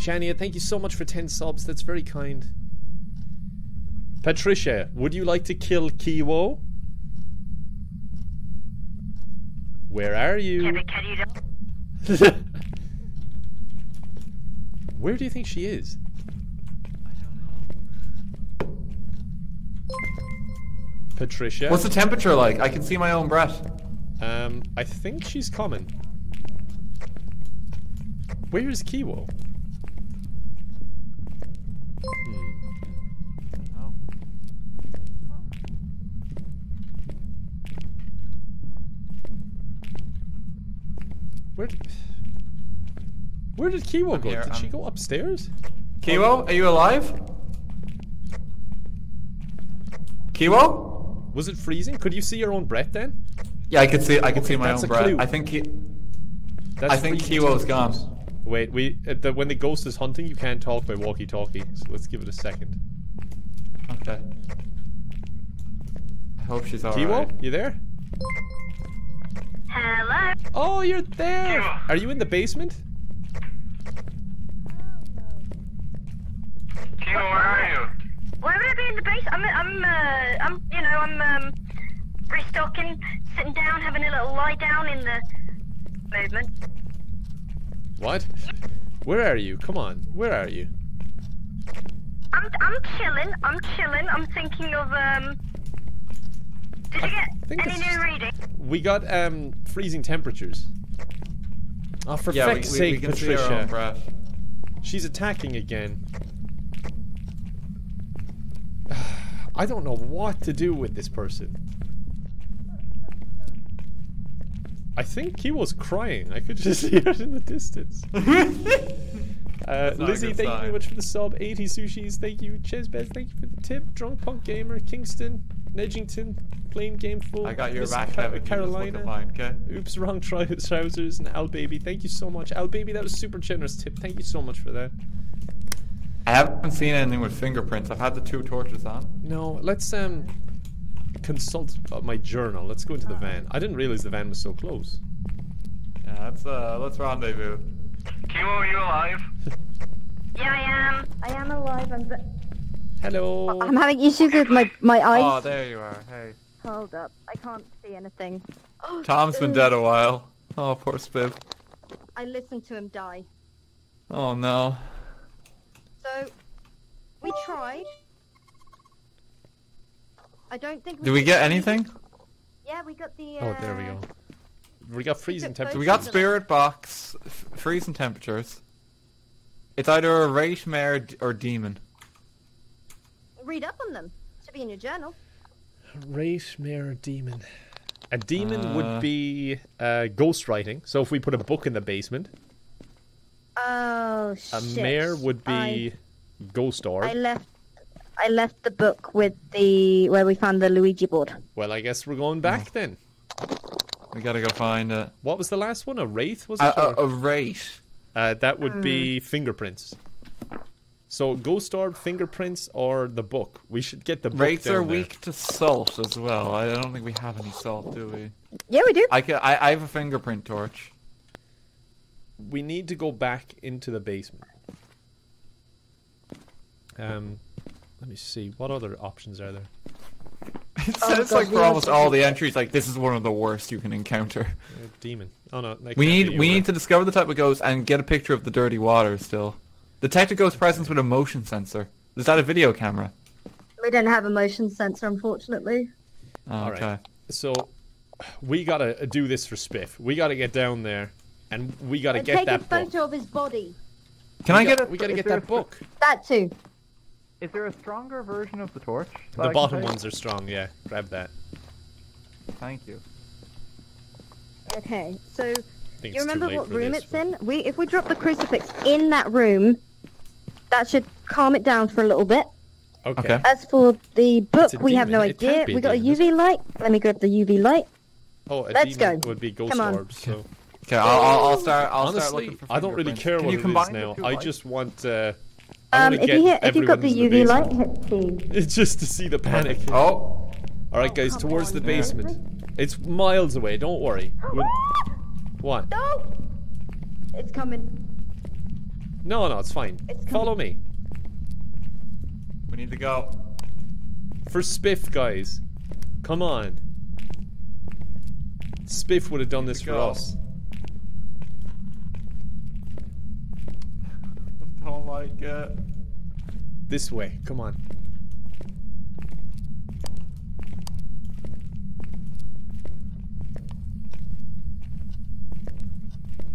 Shania, thank you so much for 10 subs. That's very kind. Patricia, would you like to kill Kiwo? Where are you? Kevin, can you don't? Where do you think she is? Patricia? What's the temperature like? I can see my own breath. Um, I think she's coming. Where is Kiwo? Hmm. Where did, where did Kiwo I'm go? here, did she I'm- go upstairs? Kiwo, are you alive? Kiwo? Was it freezing? Could you see your own breath then? Yeah, I could see. I could Okay, see my that's own a breath. clue. I think. Ki- That's I think freezing Kiwo's temperatures. gone. Wait, we uh, the, when the ghost is hunting, you can't talk by walkie-talkie. So let's give it a second. Okay. I hope she's alright. Kiwo, you there? Hello? Oh, you're there. Kiwo. Are you in the basement? Kiwo, where are you? Why would I be in the base? I'm, I'm, uh, I'm, you know, I'm, um, restocking, sitting down, having a little lie down in the movement. What? Where are you? Come on. Where are you? I'm, I'm chilling, I'm chilling, I'm thinking of, um, did you get any it's- new reading? We got um freezing temperatures. Oh, for Yeah, feck's sake, we can see our own Patricia. breath. She's attacking again. I don't know what to do with this person. I think he was crying. I could just hear it in the distance. Uh, Lizzie, thank you very much for the sub. 80 sushis, thank you. Chesbeth, thank you for the tip. Drunk Punk Gamer, Kingston, Nedgington, Plain Gameful. I got your Miss back, Ca- Kevin. You just look Carolina. okay? Oops, wrong trousers and Al Baby. Thank you so much. Al Baby, that was super generous tip. Thank you so much for that. I haven't seen anything with fingerprints. I've had the two torches on. No, let's um consult uh, my journal. Let's go into the van. I didn't realize the van was so close. Yeah, let's uh, let's rendezvous. Kiwo, are you alive? Yeah, I am. I am alive. I'm. ve- Hello. I'm having issues with my my eyes. Oh, there you are. Hey. Hold up. I can't see anything. Oh, Tom's been dead a while. Oh, poor Spiff. I listened to him die. Oh no. So, we tried. I don't think. Did we get anything? Yeah, we got the. Uh, Oh, there we go. We got freezing temperatures. we got spirit box, f- freezing temperatures. It's either a wraith mare d- or demon. Read up on them. Should be in your journal. Wraith Mare Demon. A demon Uh. would be uh, ghostwriting. So if we put a book in the basement, Oh a shit. mare would be ghost orb. I, I left. I left the book with the where we found the Luigi board. Well, I guess we're going back then. We gotta go find it. What was the last one? A wraith was it? a, or- a wraith. Uh, that would be fingerprints. So ghost orb, fingerprints, or the book. We should get the book Wraiths down are there. weak to salt as well. I don't think we have any salt, do we? Yeah, we do. I, ca- I, I have a fingerprint torch. We need to go back into the basement. Um, let me see. What other options are there? It Oh, says God, like for almost all the entries, like this is one of the worst you can encounter. Demon. Oh no. We need we need to discover the type of ghost and get a picture of the dirty water still. Detect a ghost presence with a motion sensor. Is that a video camera? We don't have a motion sensor, unfortunately. Oh, All right. okay. So we gotta do this for Spiff. We gotta get down there, and we gotta And get take a that book. photo of his body. Can we I got- get a, We gotta get that a- book. That too. Is there a stronger version of the torch? The bottom ones are strong. Yeah, grab that. Thank you. Okay, so you remember what room this, it's in? We if we drop the crucifix in that room, that should calm it down for a little bit. Okay. Okay. As for the book, a we have no. It idea. We got a demon, is UV light. Let me grab the UV light. Oh, a Let's demon go. would be ghost Come on. orbs. So Okay, I'll, I'll, I'll start. I'll start honestly, looking for I don't really care Can what you it is combine now. I lights? just want. Uh, Um, wanna if get you hit, if you've got the UV into light, basement. hit T. It's just to see the panic. Oh, All right, guys, come towards the man. basement. It's miles away. Don't worry. We'll- What? No! It's coming. No, no, it's fine. It's. Follow me. we need to go. For Spiff, guys. Come on. Spiff would have done this for go. us. Don't like it. This way. Come on.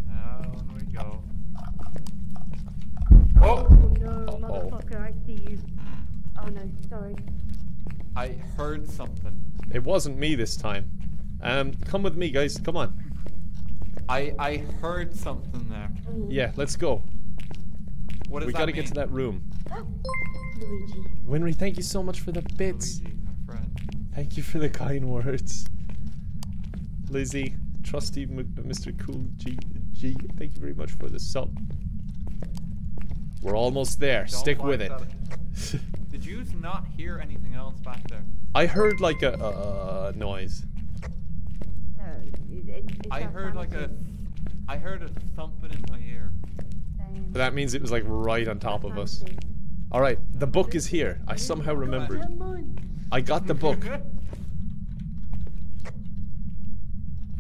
Down we go. Oh! Oh no, Uh-oh. motherfucker, I see you. Oh no, sorry. I heard something. It wasn't me this time. Um, come with me, guys. Come on. I I heard something there. Yeah, let's go. What does We that gotta get to that room. Luigi. Winry, thank you so much for the bits. Luigi, our friend. Thank you for the kind words. Lizzie, trusty M- Mr. Cool G, G, thank you very much for the sub. We're almost there. Don't Stick with like it. Did you not hear anything else back there? I heard like a uh, noise. No, it, it, I heard like a, I heard a thumping in my ear. Same. But that means it was like right on top of us. All right, the book is here. I somehow remembered. I got the book.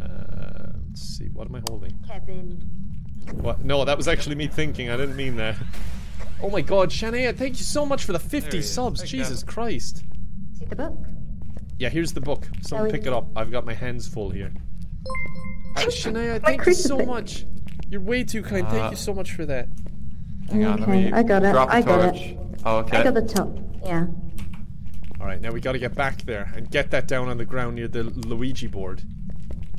Uh, let's see. What am I holding? Kevin. What? No, that was actually me thinking. I didn't mean that. Oh my God, Shania! Thank you so much for the 50 subs. Thank Jesus you. Christ. See the book? Yeah, here's the book. Someone Oh, pick it up. I've got my hands full here. Uh, Shania, thank you so much. You're way too kind. Thank Uh, you so much for that. Hang on, let Okay, me I got it, drop a I got it. Oh, okay. I got the top. Yeah. All right, now we got to get back there and get that down on the ground near the Luigi board.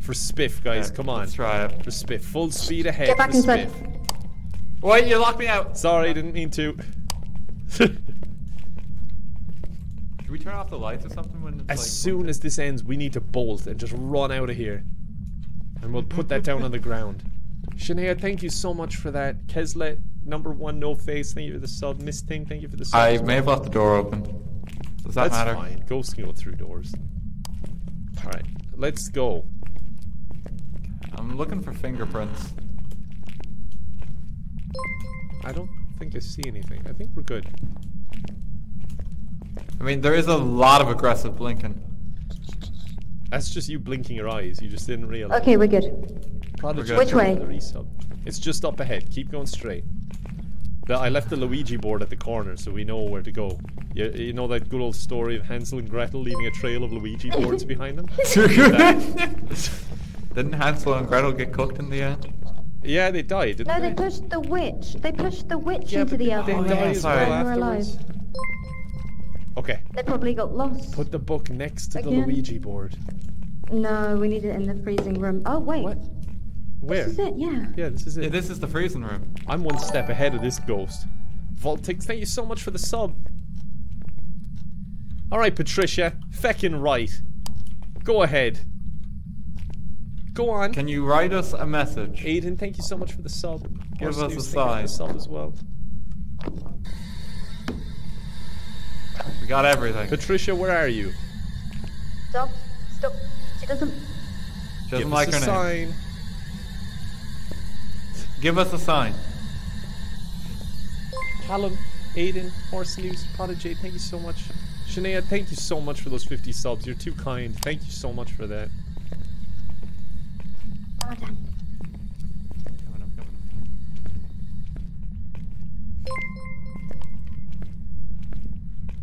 For Spiff, guys, Okay, come on. Let's try it. For Spiff, full speed ahead. Get back for inside. Spiff. Wait, you locked me out. Sorry, didn't mean to. Should we turn off the lights or something when it's as like, soon as this ends, we need to bolt and just run out of here. And we'll put that down on the ground. Shania, thank you so much for that. Keslet, number one, no face, thank you for the sub. Miss Thing, thank you for the sub. I may have left the door open. Does that That's matter? fine. Ghosts can go through doors. Alright, let's go. I'm looking for fingerprints. I don't think I see anything. I think we're good. I mean, there is a lot of aggressive blinking. That's just you blinking your eyes. You just didn't realize. Okay, we're good. Prodigy Which way? It's just up ahead. Keep going straight. The, I left the Luigi board at the corner, so we know where to go. You, you know that good old story of Hansel and Gretel leaving a trail of Luigi boards behind them? Didn't Hansel and Gretel get cooked in the end? Yeah, they died, didn't No, they? they pushed the witch. They pushed the witch Yeah, into but the they oven. died yeah, as well They were alive. afterwards. Okay, They probably got lost. put the book next to the Luigi board. No, we need it in the freezing room. Oh wait, What? Where? this is it. Yeah. Yeah, this is Yeah, it. this is the freezing room. I'm one step ahead of this ghost. Voltix, thank you so much for the sub. Alright, Patricia. Feckin' right. Go ahead. Go on. Can you write us a message? Aiden, thank you so much for the sub. Give Horse us a News, thank you for the sign. sub as well. We got everything. Patricia, where are you? Stop. Stop. She doesn't. She doesn't Give like us her a name. sign. Give us a sign. Callum, Aiden, Horse News, Prodigy, thank you so much. Shania, thank you so much for those 50 subs. You're too kind. Thank you so much for that. Oh, damn. Coming up, coming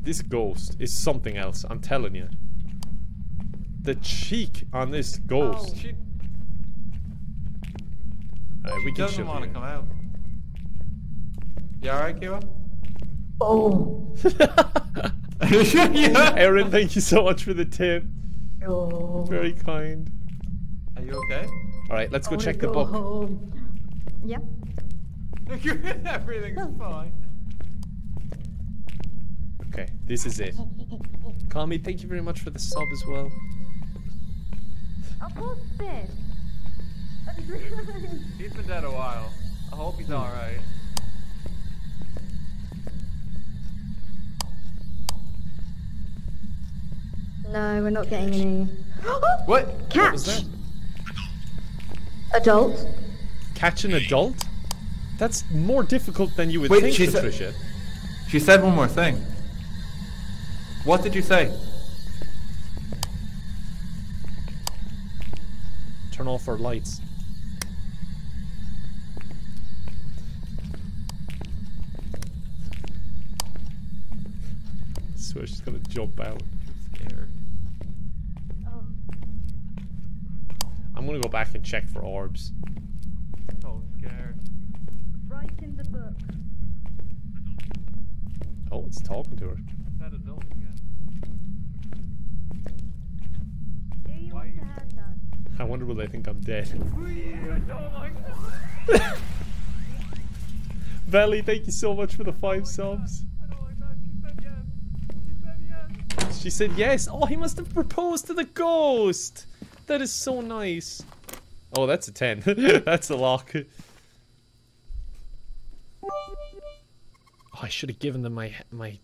This ghost is something else, I'm telling you. The cheek on this ghost. up. Uh, she we can doesn't want to come out. You alright, Kira? Oh. yeah. Aaron, thank you so much for the tip. Oh. Very kind. Are you okay? Alright, let's go wanna check the book. Home. Yep. Everything's fine. Okay, this is it. Kami, thank you very much for the sub as well. What's this? He's been dead a while. I hope he's alright. no, we're not getting any. What? What Catch. was that? Adult. Catch an adult? That's more difficult than you would Wait, think, she said- Patricia. She said one more thing. What did you say? Turn off our lights. Swear she's gonna jump out. Scared. Oh. I'm gonna go back and check for orbs. Oh, so scared. Right in the book. Oh, it's talking to her. Said adult again. Do you Why want you- a haircut? I wonder will they think I'm dead. Oh my god. Belly, thank you so much for the five subs. I don't like that. She said yes. She said yes. She said yes. Oh, he must have proposed to the ghost. That is so nice. Oh, that's a 10. that's a lock. Oh, I should have given them my my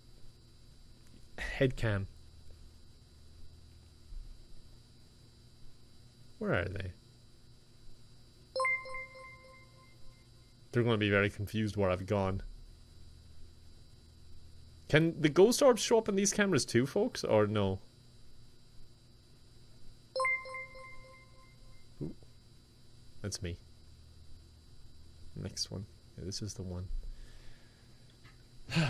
head cam. Where are they? They're going to be very confused where I've gone. Can the ghost orbs show up in these cameras too, folks, or no? That's me. Next one. Yeah, this is the one.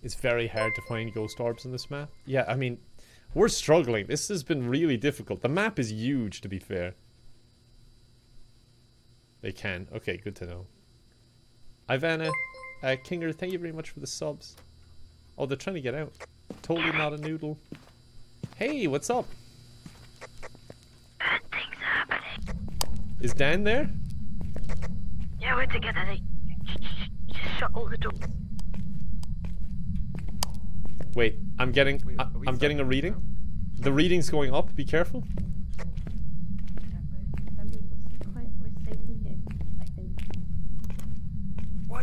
it's very hard to find ghost orbs in this map. Yeah, I mean, we're struggling. This has been really difficult. The map is huge, to be fair. They can. Okay, good to know. Ivana, uh, Kinger, thank you very much for the subs. Oh, they're trying to get out. Totally not a noodle. Hey, what's up? Bad things happening. Is Dan there? Yeah, we're together. They just shut all the doors. Wait, I'm getting. Wait, I, I'm getting a reading. now? The reading's going up. Be careful.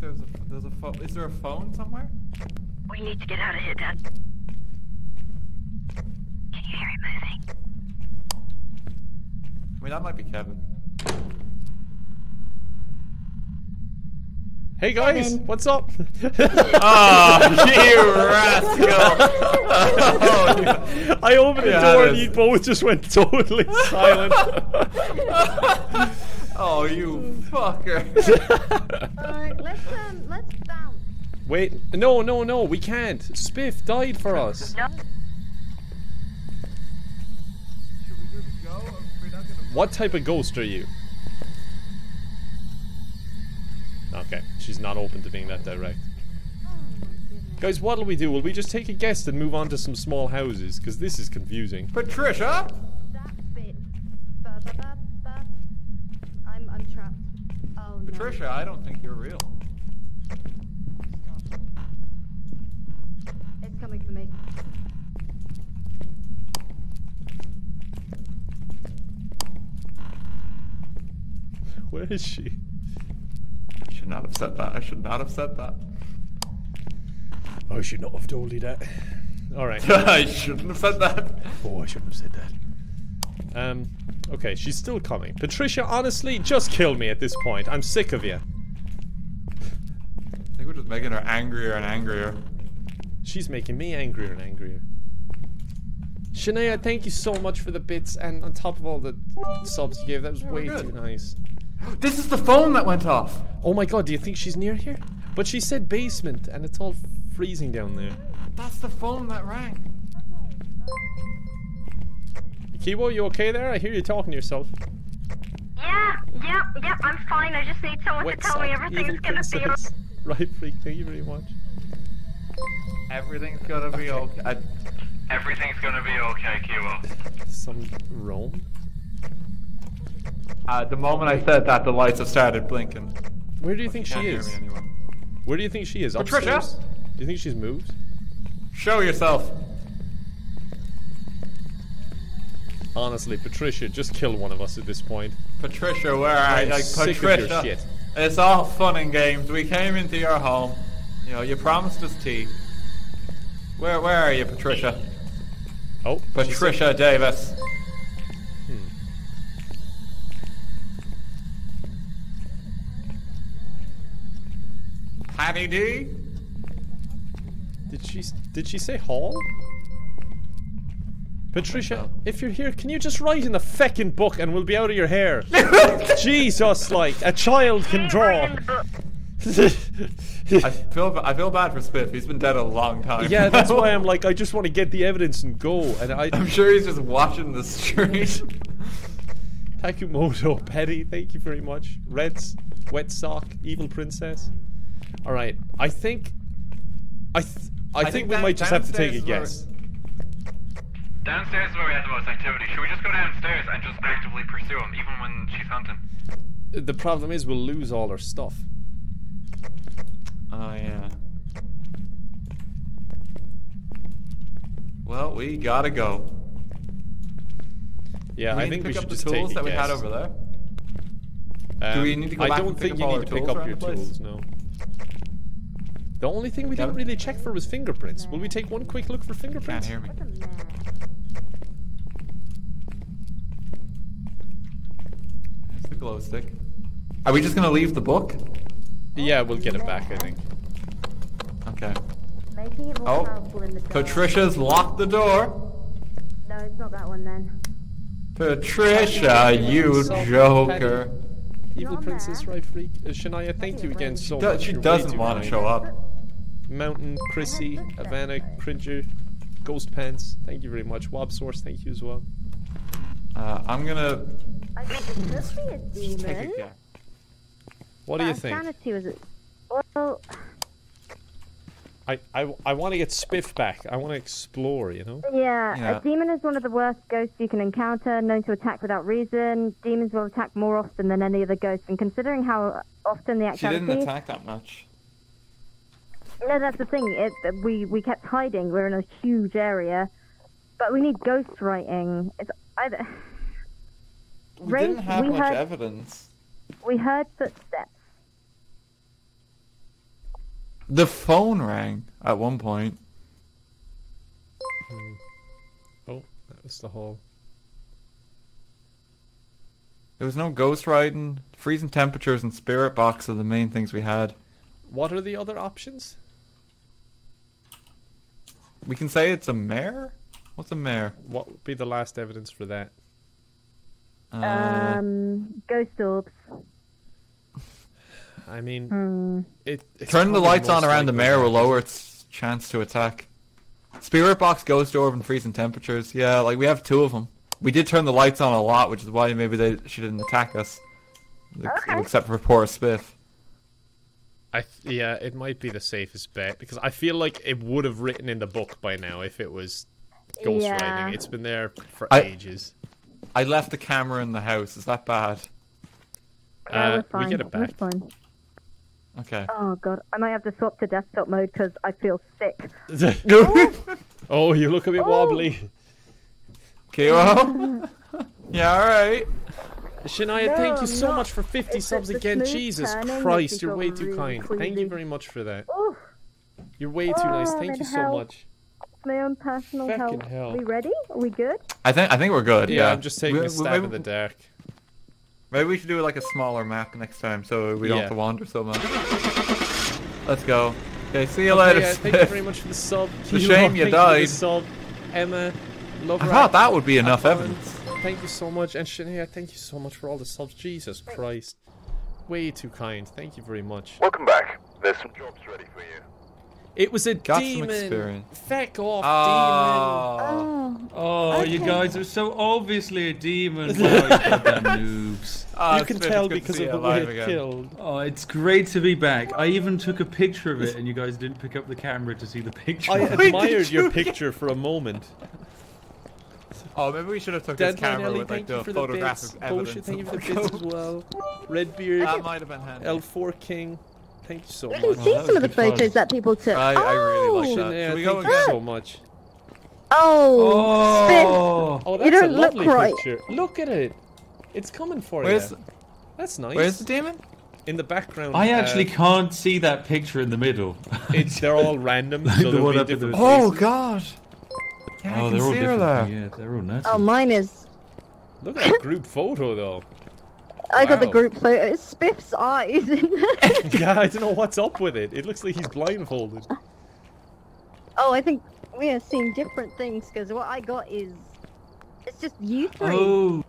I think there's a there's a phone. Is there a phone somewhere? We need to get out of here, Dad. Can you hear it moving? I mean, that might be Kevin. Hey guys, Kevin. what's up? Oh, you rascal! Oh, I opened the door and you both just went totally silent. oh, you fucker! Alright, let's um, let's bounce. Wait, no, no, no, we can't. Spiff died for us. No. Should we just go? We're not gonna. What type of ghost are you? Okay, she's not open to being that direct. Guys, what'll we do? Will we just take a guess and move on to some small houses? Because this is confusing. Patricia! That bit. Ba, ba, ba, ba. I'm I'm trapped. No. Patricia, I don't think you're real. It's coming for me. Where is she? I should not have said that. I should not have said that. I should not have told you that. Alright. I shouldn't have said that. Oh, I shouldn't have said that. Um, okay, she's still coming. Patricia, honestly, just kill me at this point. I'm sick of you. I think we're just making her angrier and angrier. She's making me angrier and angrier. Shania, thank you so much for the bits and on top of all the subs you gave. That was we're way too nice. This is the phone that went off. Oh my god, do you think she's near here? But she said basement and it's all freezing down there. That's the phone that rang. Kiwo, you okay there? I hear you talking to yourself. Yeah, yeah, yeah, I'm fine. I just need someone Wet to tell me everything's gonna be princess. Right, freak, thank you very much. Everything's gonna be okay. I, Everything's gonna be okay, Kiwo. Some Rome? uh, the moment I said that, the lights have started blinking. Where do you think Can't she hear is? me anymore. Where do you think she is? Patricia? Upstairs? Do you think she's moved? Show yourself. Honestly, Patricia, just kill one of us at this point. Patricia, where are you? Like, sick of your Patricia, shit. it's all fun and games. We came into your home. You know, you promised us tea. Where, where are you, Patricia? Oh, Patricia Davis. Hmm. Patty D? Did she did she say hall? Patricia, if you're here, can you just write in the feckin' book and we'll be out of your hair? Jesus, like a child can draw. I feel I feel bad for Spiff. He's been dead a long time. yeah, that's why I'm like, I just want to get the evidence and go. And I, I'm sure he's just watching the street. Takumoto, Petty, thank you very much. Reds, Wet Sock, Evil Princess. All right, I think, I, th- I, I think, think we down- might just have to take a downstairs where- guess. Downstairs is where we had the most activity. Should we just go downstairs and just actively pursue him, even when she's hunting? The problem is we'll lose all our stuff. Oh yeah. Well, we gotta go. Yeah, I think we pick should up the just tools take that we had over there. Um, we need to go I back don't and pick think up you all need to pick up your the tools. No. The only thing we didn't really check for was fingerprints. Will we take one quick look for fingerprints? Can't fingerprints? hear me. What's a mess? There's the glow stick. Are we just gonna leave the book? Yeah, we'll get it back. I think. Okay. Making it more Oh, powerful in the dark. Patricia's locked the door. No, it's not that one then. Patricia, you Soft joker. Evil Not Princess, mad. right, freak? Uh, Shania, thank you again so Do- much. she doesn't want to show up. Mountain, Chrissy, looks Havana. Cringer, Ghost Pants, thank you very much. Wob Source, thank you as well. Uh, I'm gonna I think it could be a take demon. a guess. What do you think? Sanity was it? Well, I, I, I want to get Spiff back. I want to explore, you know? yeah, Yeah. a demon is one of the worst ghosts you can encounter, known to attack without reason. Demons will attack more often than any other ghost, and considering how often the actually She didn't attack that much. No, that's the thing. It, we we kept hiding. We're in a huge area, But we need ghostwriting. It's either We Ray, didn't have we much had- evidence. we heard footsteps. The phone rang at one point. Hmm. Oh, that was the hall. There was no ghostwriting. Freezing temperatures and spirit box are the main things we had. What are the other options? We can say it's a mare? What's a mare? What would be the last evidence for that? Uh, Um, ghost orbs. I mean, Hmm. it. It's turning the lights on around the likely mare will lower its chance to attack. Spirit box, ghost orb, and freezing temperatures. Yeah, like we have two of them. We did turn the lights on a lot, which is why maybe they she didn't attack us. Okay. Except for poor Spiff. I th- yeah, it might be the safest bet because I feel like it would have written in the book by now if it was ghostwriting. Yeah. It's been there for I- ages. I left the camera in the house. Is that bad? Yeah, Uh, we're fine. we get it We're back. fine. Okay. Oh god, I might have to swap to desktop mode because I feel sick. oh, you look a bit Oh. wobbly. Kiro? yeah, alright. Shania, thank you so not- much for 50 it's subs again. Jesus Christ, you're way too really kind. Thank you very much for that. Oof, You're way too nice. Oh, Thank you so helps. much. It's my own personal Fucking health. hell. We ready? Are we good? I think I think we're good. Yeah, Yeah, I'm just taking We- a we- stab maybe, in the dark. Maybe we should do like a smaller map next time so we don't Yeah. have to wander so much. Let's go. Okay, see you Okay, later. yeah, thank you Spiff. very much for the sub. It's a Kilo, shame you thank for the died. sub. Emma, love I Rat, thought that would be enough Abhorrent, evidence. Thank you so much. And Shania, thank you so much for all the subs. Jesus Christ. Way too kind. Thank you very much. Welcome back. There's some jobs ready for you. It was a Got demon. experience. Feck off, Oh. Oh, Oh, you Okay. guys are so obviously a demon. Wow, ah, you noobs. Oh, you can Spiff, tell because of the way it killed. Oh, it's great to be back. I even took a picture of it, and you guys didn't pick up the camera to see the picture. I of it. admired your picture for a moment. Oh, maybe we should have took this camera Ellie, with like the for the photographic bits. evidence. Bullshit, thank you for the the bits as well. Redbeard, That might have been handy. L4 King, thank you so we much. can see that some of the good fun. photos that people took. I- I really like oh, that. Shania, Should we go thank you again? so much. Oh, Spiff. Oh, Oh, that's You don't a look lovely right. picture. Look at it. It's coming for Where's you. That's nice. Where's the demon? In the background. I uh, actually can't see that picture in the middle. it's they're all random. Like so the one be up in the- Oh god. Yeah, I oh, can they're all see her different. there. Yeah, they're all nuts. Oh, mine is. Look at that group photo though. I got the group photo. It's Spiff's eyes yeah, I don't know what's up with it. It looks like he's blindfolded. oh, I think we are seeing different things because what I got is. It's just you three. Oh,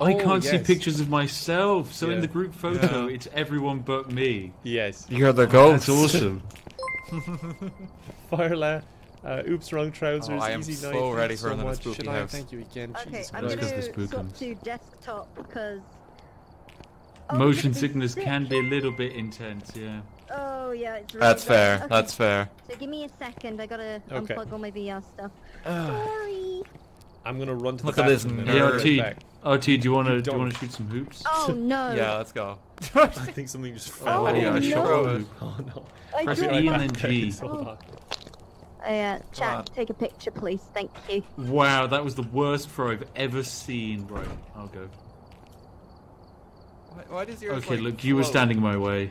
I Oh, can't see pictures of myself. So in the group photo, Yeah. it's everyone but me. Yes. You're the That's ghost. awesome. Firela, uh, oops, wrong trousers. Oh, I am easy so night. ready you for so another much. spooky Shania, house. thank you again. Okay, Jesus I'm That's gonna the swap to desktop because. Oh, Motion sickness sick. can be a little bit intense, yeah. Oh yeah, it's really That's bad. fair. Okay, That's fair. So give me a second. I gotta Okay. unplug all my VR stuff. Sorry. I'm gonna run to Look the at this bathroom nerd. Yeah, RT, back. RT, do you want to do you wanna shoot some hoops? Oh no. Yeah, let's go. I think something just fell Oh, out. yeah, no. sure. Oh no. I Press do. E and then G. Hold on. Uh, on. chat, take a picture, please. Thank you. Wow, that was the worst throw I've ever seen. bro. I'll go. Why, why does yours Okay, like, look, you were float? standing in my way.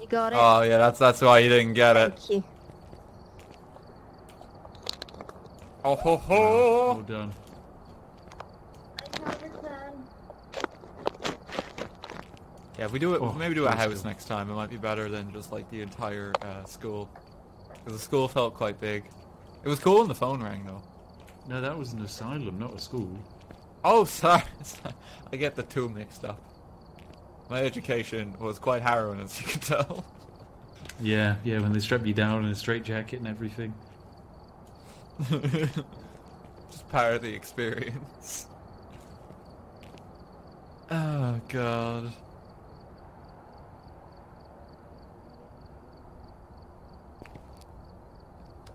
You got it. Oh yeah, that's that's why you didn't get it. Thank you. Oh ho Well ho! done. Yeah, if we do it, Oh, maybe do a that's house good. next time. It might be better than just like the entire uh, school. Because the school felt quite big. It was cool when the phone rang though. No, that was an asylum, not a school. Oh, sorry. I get the two mixed up. My education was quite harrowing, as you can tell. Yeah, yeah, when they strap you down in a straitjacket and everything. Just part of the experience. Oh god.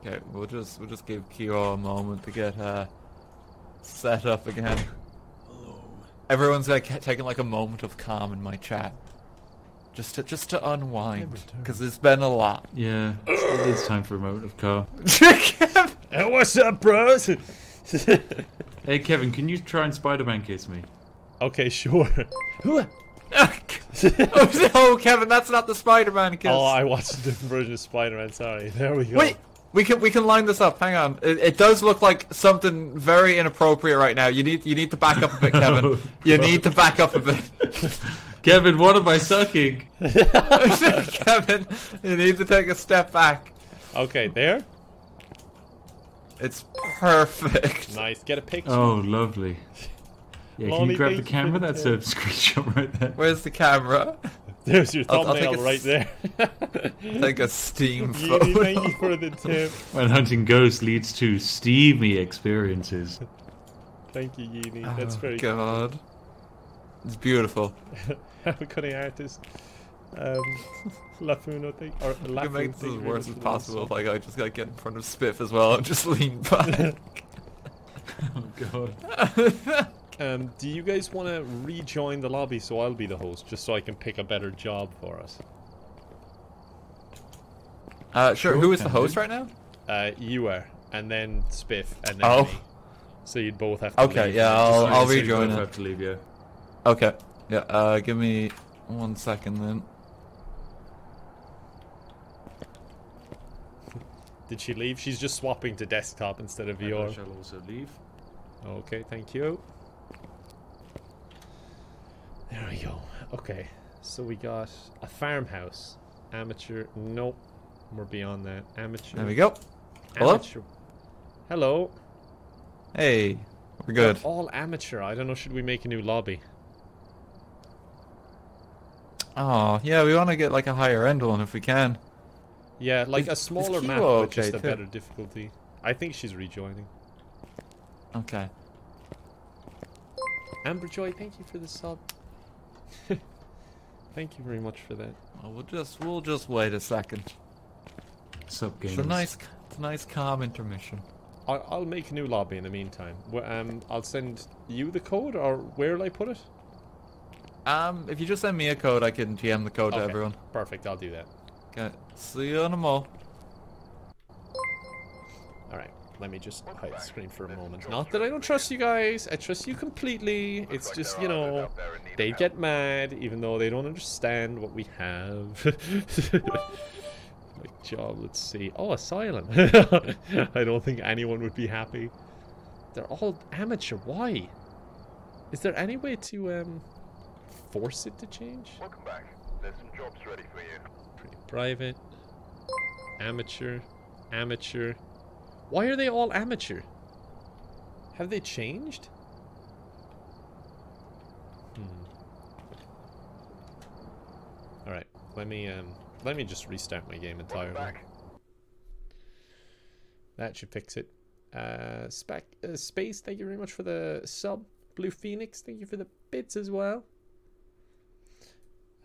Okay, we'll just we'll just give Kiwo a moment to get her set up again. Everyone's like taking like a moment of calm in my chat, just to just to unwind, because there's been a lot. Yeah, it's time for a moment of calm. Hey, what's up, bros? Hey Kevin, can you try and Spider-Man kiss me? okay, sure. oh no, Kevin, that's not the Spider-Man kiss. oh, I watched a different version of Spider-Man. Sorry. There we go. Wait, we can we can line this up. Hang on, it, it does look like something very inappropriate right now. You need you need to back up a bit, Kevin. Oh, you need to back up a bit, Kevin, what am I sucking? Kevin. You need to take a step back. Okay, there. It's perfect. Nice. Get a picture. Oh, lovely. Yeah, can you grab the camera? That's a screenshot right there. Where's the camera? There's your I'll- I'll thumbnail right s- there. like a steam Yeany, photo. thank you for the tip. When hunting ghosts leads to steamy experiences. Thank you, Yeany. That's Oh, very God. It's beautiful. I'm a cutting artist. Um, Lafuno, thank or You Lafuno, can make this thank as worse much as possible. sub. Like I just gotta get in front of Spiff as well and just lean back. Oh god. Um, do you guys want to rejoin the lobby so I'll be the host, just so I can pick a better job for us? Uh, sure. Sure, Who is the host do. right now? Uh, you are, and then Spiff, and then Oh. me. So you'd both have to Okay, leave yeah, I'll- just- I'll So you rejoin both have to leave, yeah. Okay. Yeah. Uh, give me one second then. Did she leave? She's just swapping to desktop instead of And I VR. shall also leave. Okay, thank you. There we go. Okay, so we got a farmhouse. Amateur. Nope. We're beyond that. Amateur. There we go. Hello? Amateur. Hello. Hey, we're good. They're all amateur. I don't know. Should we make a new lobby? Oh, yeah. We want to get like a higher end one if we can. Yeah, like Is- a smaller map, just okay a too? better difficulty. I think she's rejoining. Okay. Amber Joy, thank you for the sub. thank you very much for that. Well, we'll just we'll just wait a second. Sub It's a nice, it's a nice calm intermission. I'll, I'll make a new lobby in the meantime. Um, I'll send you the code, or where will I put it? Um, if you just send me a code, I can GM the code to everyone. Perfect, I'll do that. Okay. See you in a mo. Alright, let me just hide the screen for a moment. Not that I don't trust you guys, I trust you completely. It's just, you know, they get mad even though they don't understand what we have. My job, let's see. Oh, asylum. I don't think anyone would be happy. They're all amateur. Why? Is there any way to um force it to change? Welcome back. There's some jobs ready for you. Pretty private. Amateur. Amateur. Why are they all amateur? Have they changed? Hmm. Alright, let me um let me just restart my game entirely. That should fix it. Uh, spec, uh, Space, thank you very much for the sub. Blue Phoenix, thank you for the bits as well.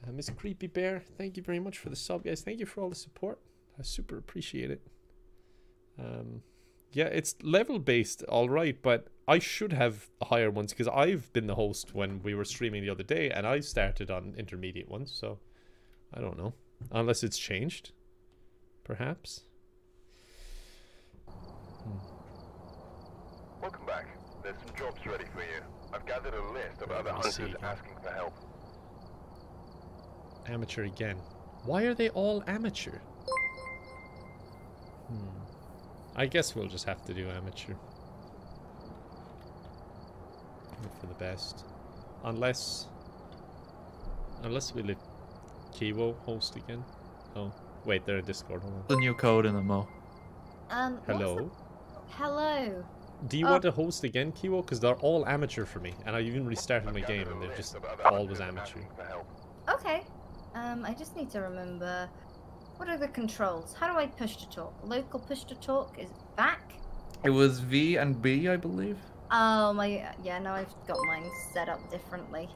Uh, Miss Creepy Bear, thank you very much for the sub, guys. Thank you for all the support. I super appreciate it. Um, yeah, it's level based, all right, but I should have higher ones because I've been the host when we were streaming the other day, and I started on intermediate ones. So I don't know, unless it's changed, perhaps. Hmm. Welcome back. There's some jobs ready for you. I've gathered a list of other hunters see. asking for help. Amateur again. Why are they all amateur? I guess we'll just have to do amateur. Hope for the best. Unless... Unless we let Kiwo host again. Oh, wait, they're a Discord. Hold on. The new code in the mo. Um, Hello? the- Hello. Do you Oh. want to host again, Kiwo? Because they're all amateur for me. And I even restarted my game and they're just always amateur. Okay. Um, I just need to remember. What are the controls? How do I push to talk? Local push to talk is back. It was V and B, I believe. Oh my, yeah. Now I've got mine set up differently.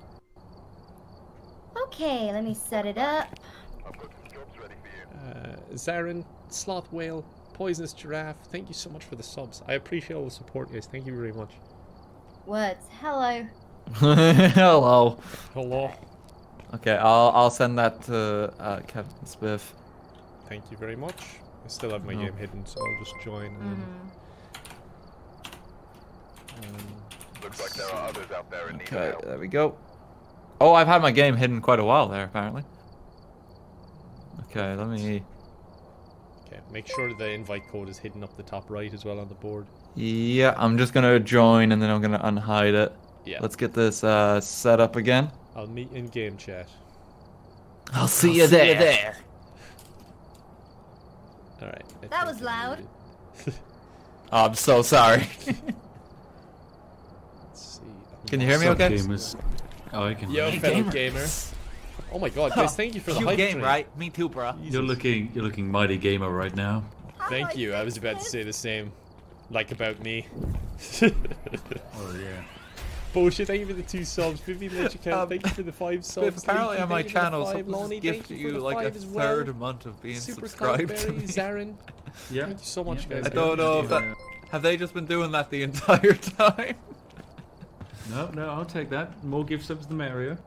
Okay, let me set it up. I've got some jobs ready for you. Uh, Zarin, Sloth Whale, Poisonous Giraffe, thank you so much for the subs. I appreciate all the support, guys. Thank you very much. Words. Hello. Hello. Hello. Okay, I'll I'll send that to uh, Kevin Smith. Thank you very much. I still have my No. game hidden, so I'll just join. And then... Looks like there are others out there in need of Okay, help. there we go. Oh, I've had my game hidden quite a while there, apparently. Okay, let me... Okay, make sure the invite code is hidden up the top right as well on the board. Yeah, I'm just gonna join and then I'm gonna unhide it. Yeah. Let's get this uh, set up again. I'll meet in game chat. I'll see you there. All right. I That was loud. Oh, I'm so sorry. Let's see. Can you hear me Sup, okay? gamers? Oh, I can. Yo, Hey, fellow gamer. gamer. Oh my god, guys, thank you for the Cute hype game, train. right? Me too, bro. You're looking, you're looking mighty gamer right now. Thank you. I was about to say the same. Like about me. Oh yeah. Bullshit, thank you for the two subs. Vivian Legend Count, Um, thank you for the five subs. apparently Leaky, on my thank you for the channel, five. someone Lonnie, just gifted you you like a third well. month of being Super subscribed. Cloudberry, Zarin. Yeah. Thank you so much, Yeah, guys. I don't know if that... Have they just been doing that the entire time? No, no, I'll take that. More gift subs, the merrier.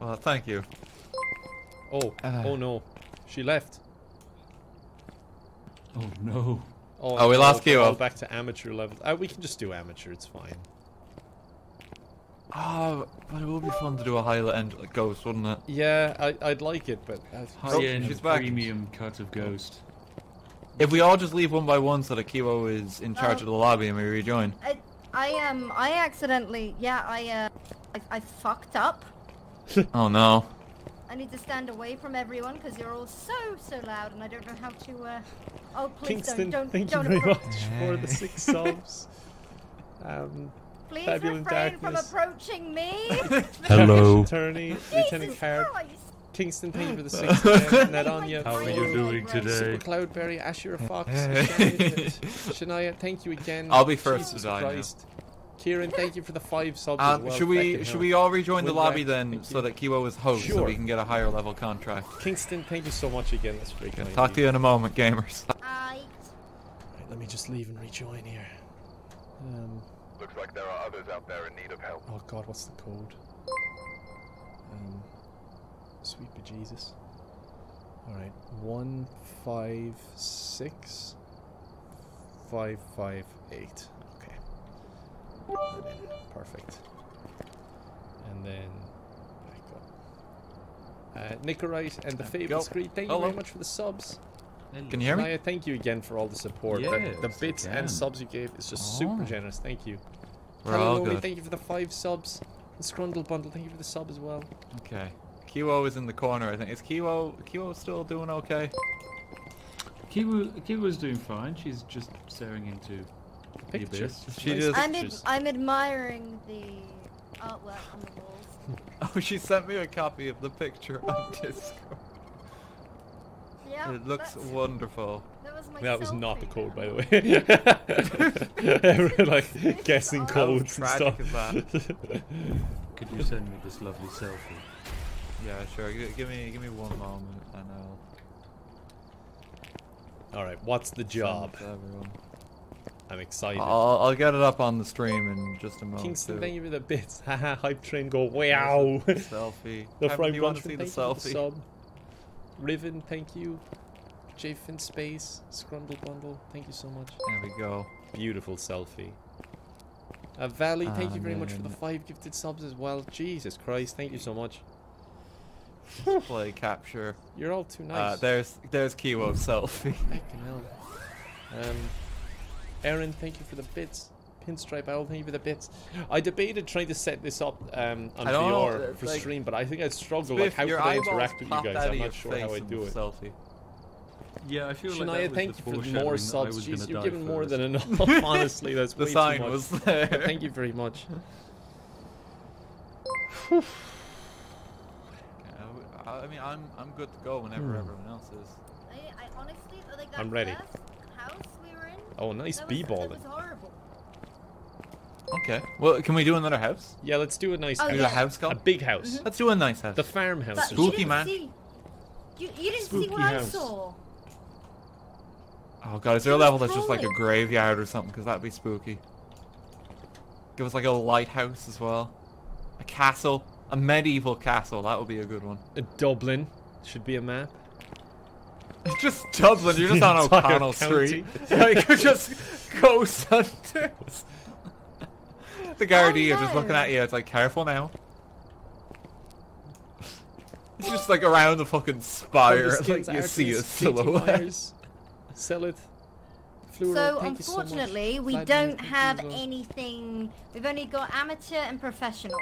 Well, thank you. Oh, Ah. oh no. She left. Oh no. Oh, we no, lost we're all Kiwo. back to amateur level. Uh, we can just do amateur, it's fine. Oh, but it would be fun to do a highlight end ghost, wouldn't it? Yeah, I, I'd like it, but... Uh, High end she's back. premium cut of ghost. If we all just leave one by one so that Kiwo is in charge Oh. of the lobby and we rejoin. I, I um, I accidentally, yeah, I, uh, I, I fucked up. Oh no. I need to stand away from everyone because you're all so, so loud, and I don't know how to, uh. Oh, please Kingston, don't, don't, thank don't you very appro- much for the six subs. Um, Please Fabulous refrain from approaching me. Hello. Attorney, Lieutenant Jesus Kingston, thank you for the six again. Ned Anya, How are you doing today? Super Cloudberry, Ashura Fox, Hey. Shania, thank you again. I'll be first to Jesus die now. Christ. Kieran, thank you for the five subs as Um, well. should we should we all rejoin the lobby back, then thank so you. that Kiwo is host so we can get a higher level contract? Kingston, thank you so much again. That's very kind. Talk to you in a moment, gamers. I. Right, let me just leave and rejoin here. Um, Looks like there are others out there in need of help. oh god, what's the code? Um, sweet bejesus. Alright, one five six five five eight. Okay. I'm in. Perfect. And then back up. Uh, Nicorite and the There we Fable go. Screed, thank you Hello. very much for the subs. Can you hear me? Naya, thank you again for all the support. The- the, Yes, bits and subs you gave is just Oh. super generous. Thank you. We're Hello, all Lonely, good. thank you for the five subs. The Scrundle Bundle, thank you for the sub as well. Okay. Kiwo is in the corner, I think. Is Kiwo Kiwo still doing okay? Kiwa, Kiwa's doing fine. She's just staring into the Picture. abyss. She Nice just- I'm, ad- I'm admiring the artwork on the walls. Oh, she sent me a copy of the picture on Discord. Yeah. It looks that's- wonderful. That was my That was not the code, by the way. Everyone like guessing codes and stuff. is Could you send me this lovely selfie? Yeah, sure. G- give me give me one moment and I'll All right, what's the send job? It to everyone. I'm excited. I'll, I'll get it up on the stream in just a moment. Kingston, too. thank you for the bits. Haha, hype train go wow. selfie. the front do you want to see the thank you for selfie? the sub. Riven, thank you. Jfin Space, Scrumble Bundle, thank you so much. There we go. Beautiful selfie. Uh, Valley, thank you very much for the five gifted subs as well. Jesus Christ, thank you so much. Display capture. You're all too Uh, nice. there's there's Kiwo's selfie. Fucking hell. Um, Aaron, thank you for the bits. Pinstripe Owl, thank you for the bits. I debated trying to set this up um, on I don't know, VR for like- stream, but I think I'd struggle. Like, how could I interact with you guys? I'm not sure how I in do it. Selfie. Yeah, I feel like Shania, that was thank the you for the foreshadowing more subs. was Jeez, you're die giving more than enough. Honestly, that's The way sign too much. was there. But thank you very much. Yeah, I I mean, I'm I'm good to go whenever Hmm. everyone else is. I, I honestly, like that I'm ready. house we were in. Oh, nice that was, b-balling. That was horrible. Okay. Well, can we do another house? Yeah, let's do a nice Oh, house. Yeah. a house A big house. Let's do a nice house. The farmhouse. But or you Spooky, man. See, you, you didn't see Spooky what I house. saw. Oh god, is there a It was level that's just like a graveyard or something? Because that'd be spooky. Give us like a lighthouse as well. A castle. A medieval castle. That would be a good one. A Dublin should be a map. just Dublin. You're just on O'Connell Street. county. like you're just go hunters. The oh, Gardaí are just looking at you. It's like careful now. It's just like around the fucking spire. Like you see a Artemis, Katie silhouette. Sell it. Fluoro, So thank you so unfortunately, we Vladimir, don't have well. anything. We've only got amateur and professional.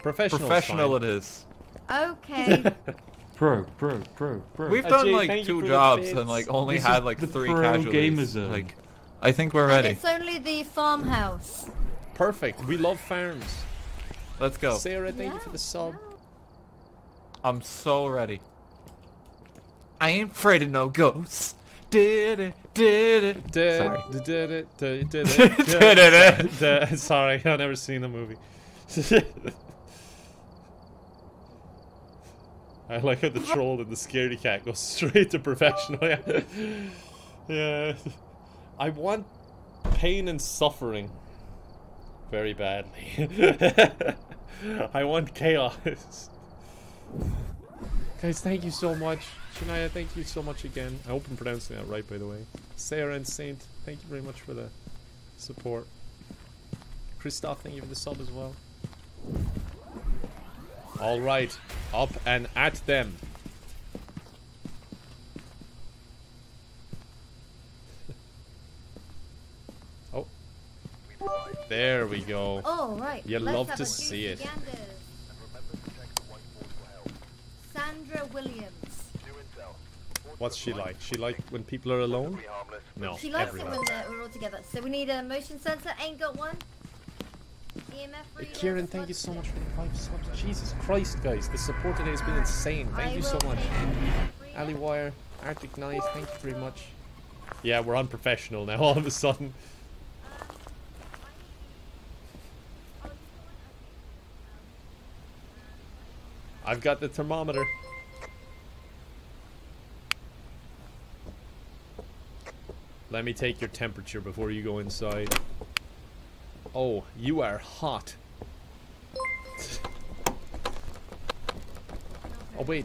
Professional. Professional it is. Okay. Pro, pro, pro, pro. We've Uh, done Jay, like thank two jobs and like only This had like three casualties. Like, I think we're ready. It's only the farmhouse. Perfect. We love farms. Let's go. Sarah, thank you for the sub. I'm so ready. I ain't afraid of no ghosts. Did it, did it. Da- Sorry. da- da- da- da- da- Da- da- da- da- Sorry, I've never seen the movie. I like how the troll and the scaredy cat go straight to professional. Yeah. yeah. I want pain and suffering very badly. I want chaos. Guys, thank you so much. Shania, thank you so much again. I hope I'm pronouncing that right, by the way. Sarah and Saint, thank you very much for the support. Christoph, thank you for the sub as well. All right, up and at them. oh, there we go. Oh right. You Let's love to see it. Sandra Williams. What's she like? She like when people are alone? No, She likes everyone. it when we're all together. So we need a motion sensor. Ain't got one. Kieran, thank you so much for the five subs. Jesus Christ, guys, the support today has been insane. Thank you so much. Ali Wire, Arctic Knight, thank you very much. Yeah, we're unprofessional now all of a sudden. I've got the thermometer. Let me take your temperature before you go inside. Oh, you are hot. oh, wait.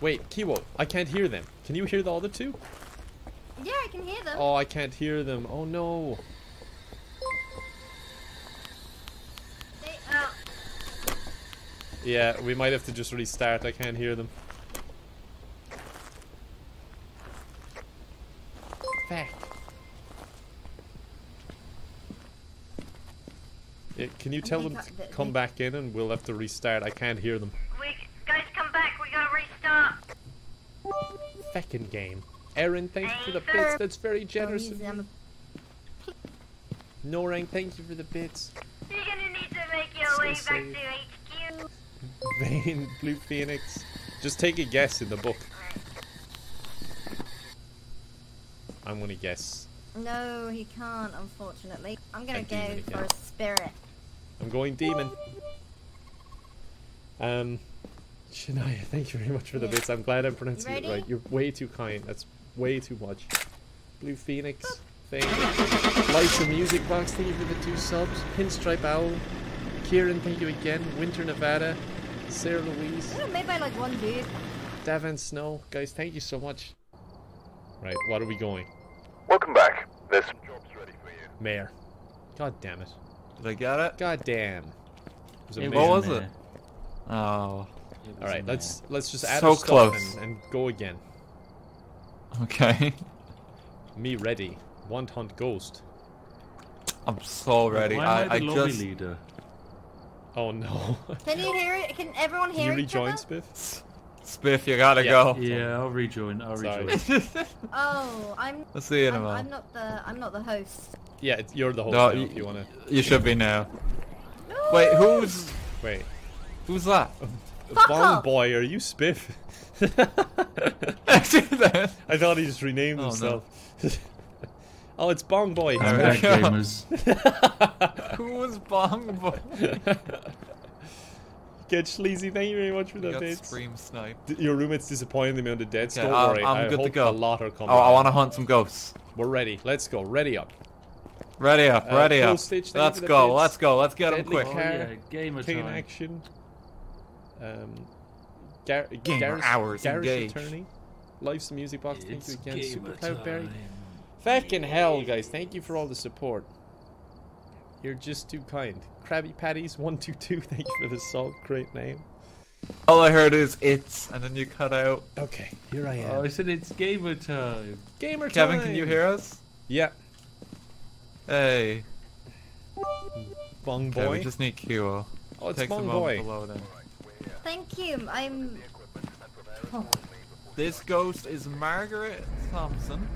Wait, Kiwo, I can't hear them. Can you hear the other two? Yeah, I can hear them. Oh, I can't hear them. Oh, no. They, uh, Yeah, we might have to just restart. I can't hear them. Fuck. Yeah, can you oh tell them to that- that come they- back in and we'll have to restart? I can't hear them. We guys come back. We gotta restart. Feckin' game. Erin, thank you for the bits. That's very oh, generous he's, of you. Norang, thank you for the bits. You're gonna need to make your way So back safe. to HQ. Vane, Blue Phoenix. Just take a guess in the book. I'm gonna guess. no, he can't, unfortunately. I'm gonna go for a spirit. I'm going demon. Um, Shania, thank you very much for the Yeah. bits. I'm glad I'm pronouncing Ready? it right. You're way too kind. That's way too much. Blue Phoenix, thank you. Lights and Music Box, thank you for the two subs. Pinstripe Owl, Kieran, thank you again. Winter Nevada, Sarah Louise, They made by like one dude. Davan Snow. Guys, thank you so much. Right, what are we going? Welcome back. There's some jobs ready for you. Mare. God damn it. Did I get it? God damn. Was It amazing. What was it? Oh, It All right, let's let's just add So our stuff close. and, and go again. okay. Me ready. Want hunt ghost. I'm so ready. Why I, am I I the lobby just leader? Oh no. Can you hear it? Can everyone Can hear you each rejoin, other? Spiff? Spiff. You gotta Yeah. go. Yeah, I'll rejoin. I'll Sorry. rejoin. Oh, I'm. I'll see you in a I'm, moment. I'm not the. I'm not the host. Yeah, it's, you're the host No, now you, if you wanna. you should be now. Wait, who's Wait. who's that? Fuck Bong boy, are you Spiff? I thought he just renamed Oh, no. himself. oh, it's Bong Boy. He's I'm back. back, was Bong Boy? Get sleazy. Thank you very much for that. the got bits. stream snipe. D- Your roommate's disappointed me on the deads. Okay, Don't I'm- worry. I'm I good to go. a lot are coming. Oh, I want to hunt some ghosts. We're ready. Let's go. Ready up. Ready up, Uh, ready up. postage, Let's go, bits. let's go, let's get them Deadly quick. Oh Car, yeah, gamer Kane time. action. Um, Gar- Gamer Garrus, hours Garrus engaged. attorney. Life's the music box. Thank you again, gamer Super Cloudberry. Fucking hell, guys! Thank you for all the support. You're just too kind. Krabby Patties one two two. Thank you for the salt. Great name. All I heard is it's, and then you cut out. Okay, here I am. Oh, I said it's gamer time. Gamer Kevin, time. can you hear us? Yeah. Hey. Bong Okay, boy. we just need Kiwo. Oh, it's Takes Bong boy. to load in. Thank you. I'm. Oh, This ghost is Margaret Thompson.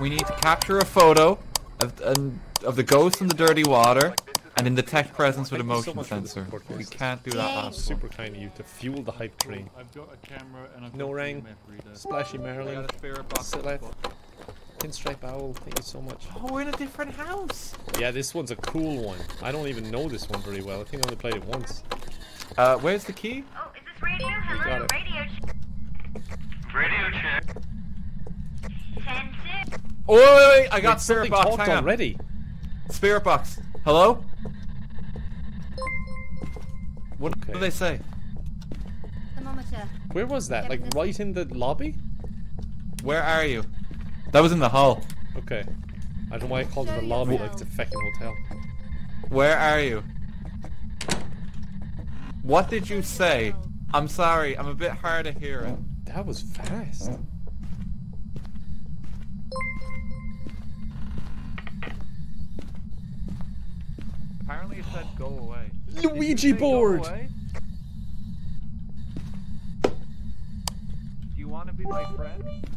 We need to capture a photo of, um, of the ghost in the dirty water and in the tech presence with a Thank you so motion much for the sensor. support, We can't do that Yay. last Super kind of you to fuel the hype train. I've got a camera and I've No got rain. Splashy I Marilyn. got Pinstripe Owl. Thank you so much. Oh, we're in a different house. Yeah, this one's a cool one. I don't even know this one very well. I think I only played it once. Uh, where's the key? Oh, is this radio? got Hello, it. radio. ch- Radio check. Ten six. Oh, wait, wait, wait, I got Wait, spirit box. talked Hang on. already. Spirit box. Hello? What Okay. do they say? thermometer. Where was that? Like right in the lobby? Where are you? That was in the hall. Okay. I don't know why I called it Show the lobby like it's a fucking hotel. Where are you? What did you say? I'm sorry, I'm a bit hard of hearing. That was fast. Apparently it said go away. Luigi board. away? Do you want to be my friend?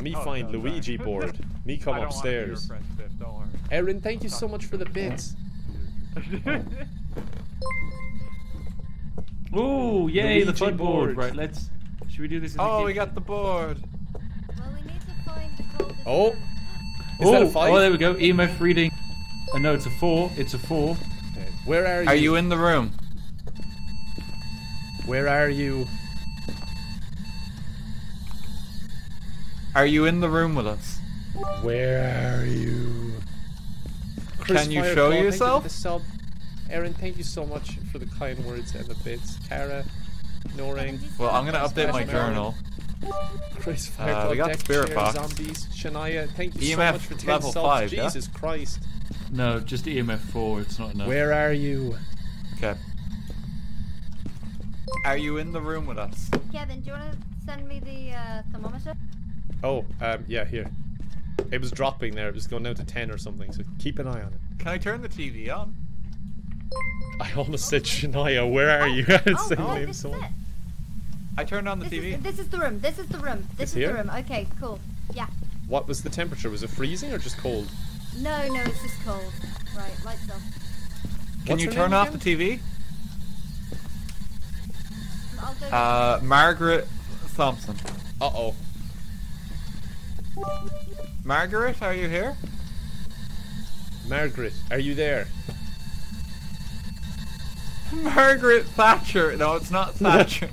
Me Oh, find no, sorry. Luigi board. Me come I don't wanna be your upstairs. friend, Biff, don't worry. Erin, thank you so much for the bits. Oh, yay, the Luigi fun board. board. Right, let's. Should we do this? in oh, game? we got the board. Oh. Well, we need to find the. Oh. room. Is that a oh, five? oh, there we go. EMF reading. Oh, uh, no, it's a four. It's a four. Okay. Where are you? Are you in the room? Where are you? Are you in the room with us? Where are you? Chris Can you Fireclaw, show thank you for yourself? the sub. Erin, thank you so much for the kind words and the bits. Kara, Noring, Well, I'm gonna update my journal. Chris Uh, we got Deck Spirit Chair, Box. Zombies, Shania, thank you so much for 10 level subs. five, yeah? Jesus Christ. No, just EMF four. It's not enough. Where are you? Okay. Are you in the room with us? Kevin, do you want to send me the uh, thermometer? Oh, um, yeah, here. It was dropping there. It was going down to 10 or something, so keep an eye on it. Can I turn the TV on? I almost said Shania, where are you? I Oh, said oh, name this is someone. it. I turned on the This TV. is, this is the room. This is the room. This It's is here? the room. Okay, cool. Yeah. What was the temperature? Was it freezing or just cold? No, no, it's just cold. Right, lights off. Can What's you turn name off again? the TV? I'll go. Uh, Margaret Thompson. Uh-oh. Margaret, are you here? Margaret, are you there? Margaret Thatcher. No, it's not Thatcher.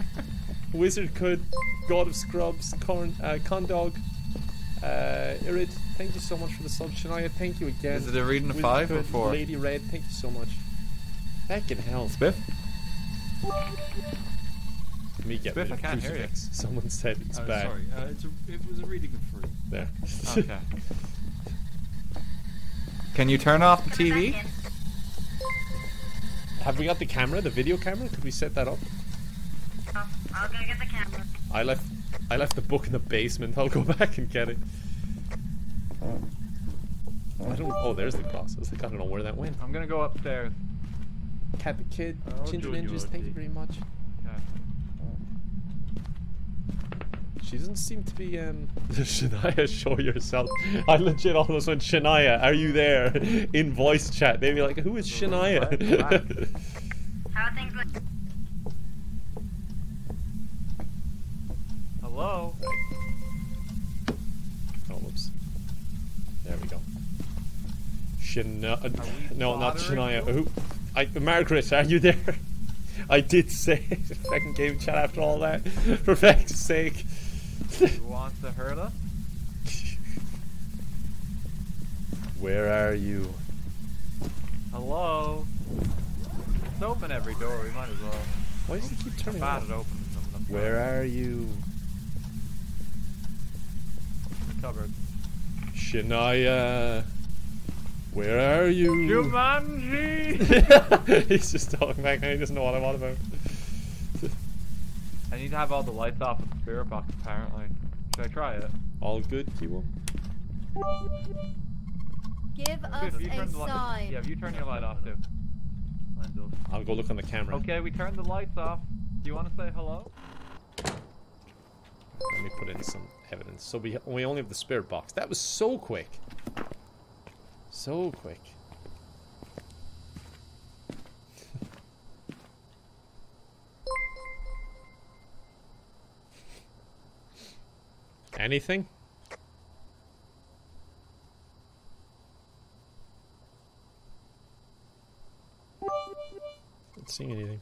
Wizard Could, God of Scrubs, Corn, uh, Condog, uh, Irid, thank you so much for the sub. Shania, thank you again. Is it a reading of Wizard five or four? Lady Red, thank you so much. Fucking hell. Spiff? Me get Spiff, rid I can't hear you. crucifix. Someone said it's Oh, bad. sorry. Uh, it's a, it was a reading of three. There. Okay. Can you turn off the TV? Have we got the camera, the video camera? Could we set that up? Oh, I'll go get the camera. I left I left the book in the basement. I'll go back and get it. I don't Oh, there's the cross. I was like, I don't know where that went. I'm gonna go upstairs. Cat the Kid, I'll Ginger Ninjas, thank you very much. Okay. She doesn't seem to be, um... Shania, show yourself. I legit almost went, Shania, are you there? In voice chat. They'd be like, who is Shania? How are things look? Hello? oh, whoops. There we go. Shania... No, not Shania. you? Who? I, Margaret, are you there? I did say it. Fucking game chat after all that. For fuck's sake. You want to hurt us? Where are you? Hello? It's open every door, we might as well. Why does it keep turning off? it them, Where are you? The cupboard. Shania. Where are you? Jumanji! He's just talking back now. He doesn't know what I'm on about. I need to have all the lights off with the spirit box, apparently. Should I try it? All good, Kiwo? Give us Good, a turn light- sign. Yeah, if you turn your light off too. Mine's off. I'll go look on the camera. Okay, we turned the lights off. Do you want to say hello? Let me put in some evidence. So we we only have the spirit box. That was so quick. So quick. Anything? Not seeing anything.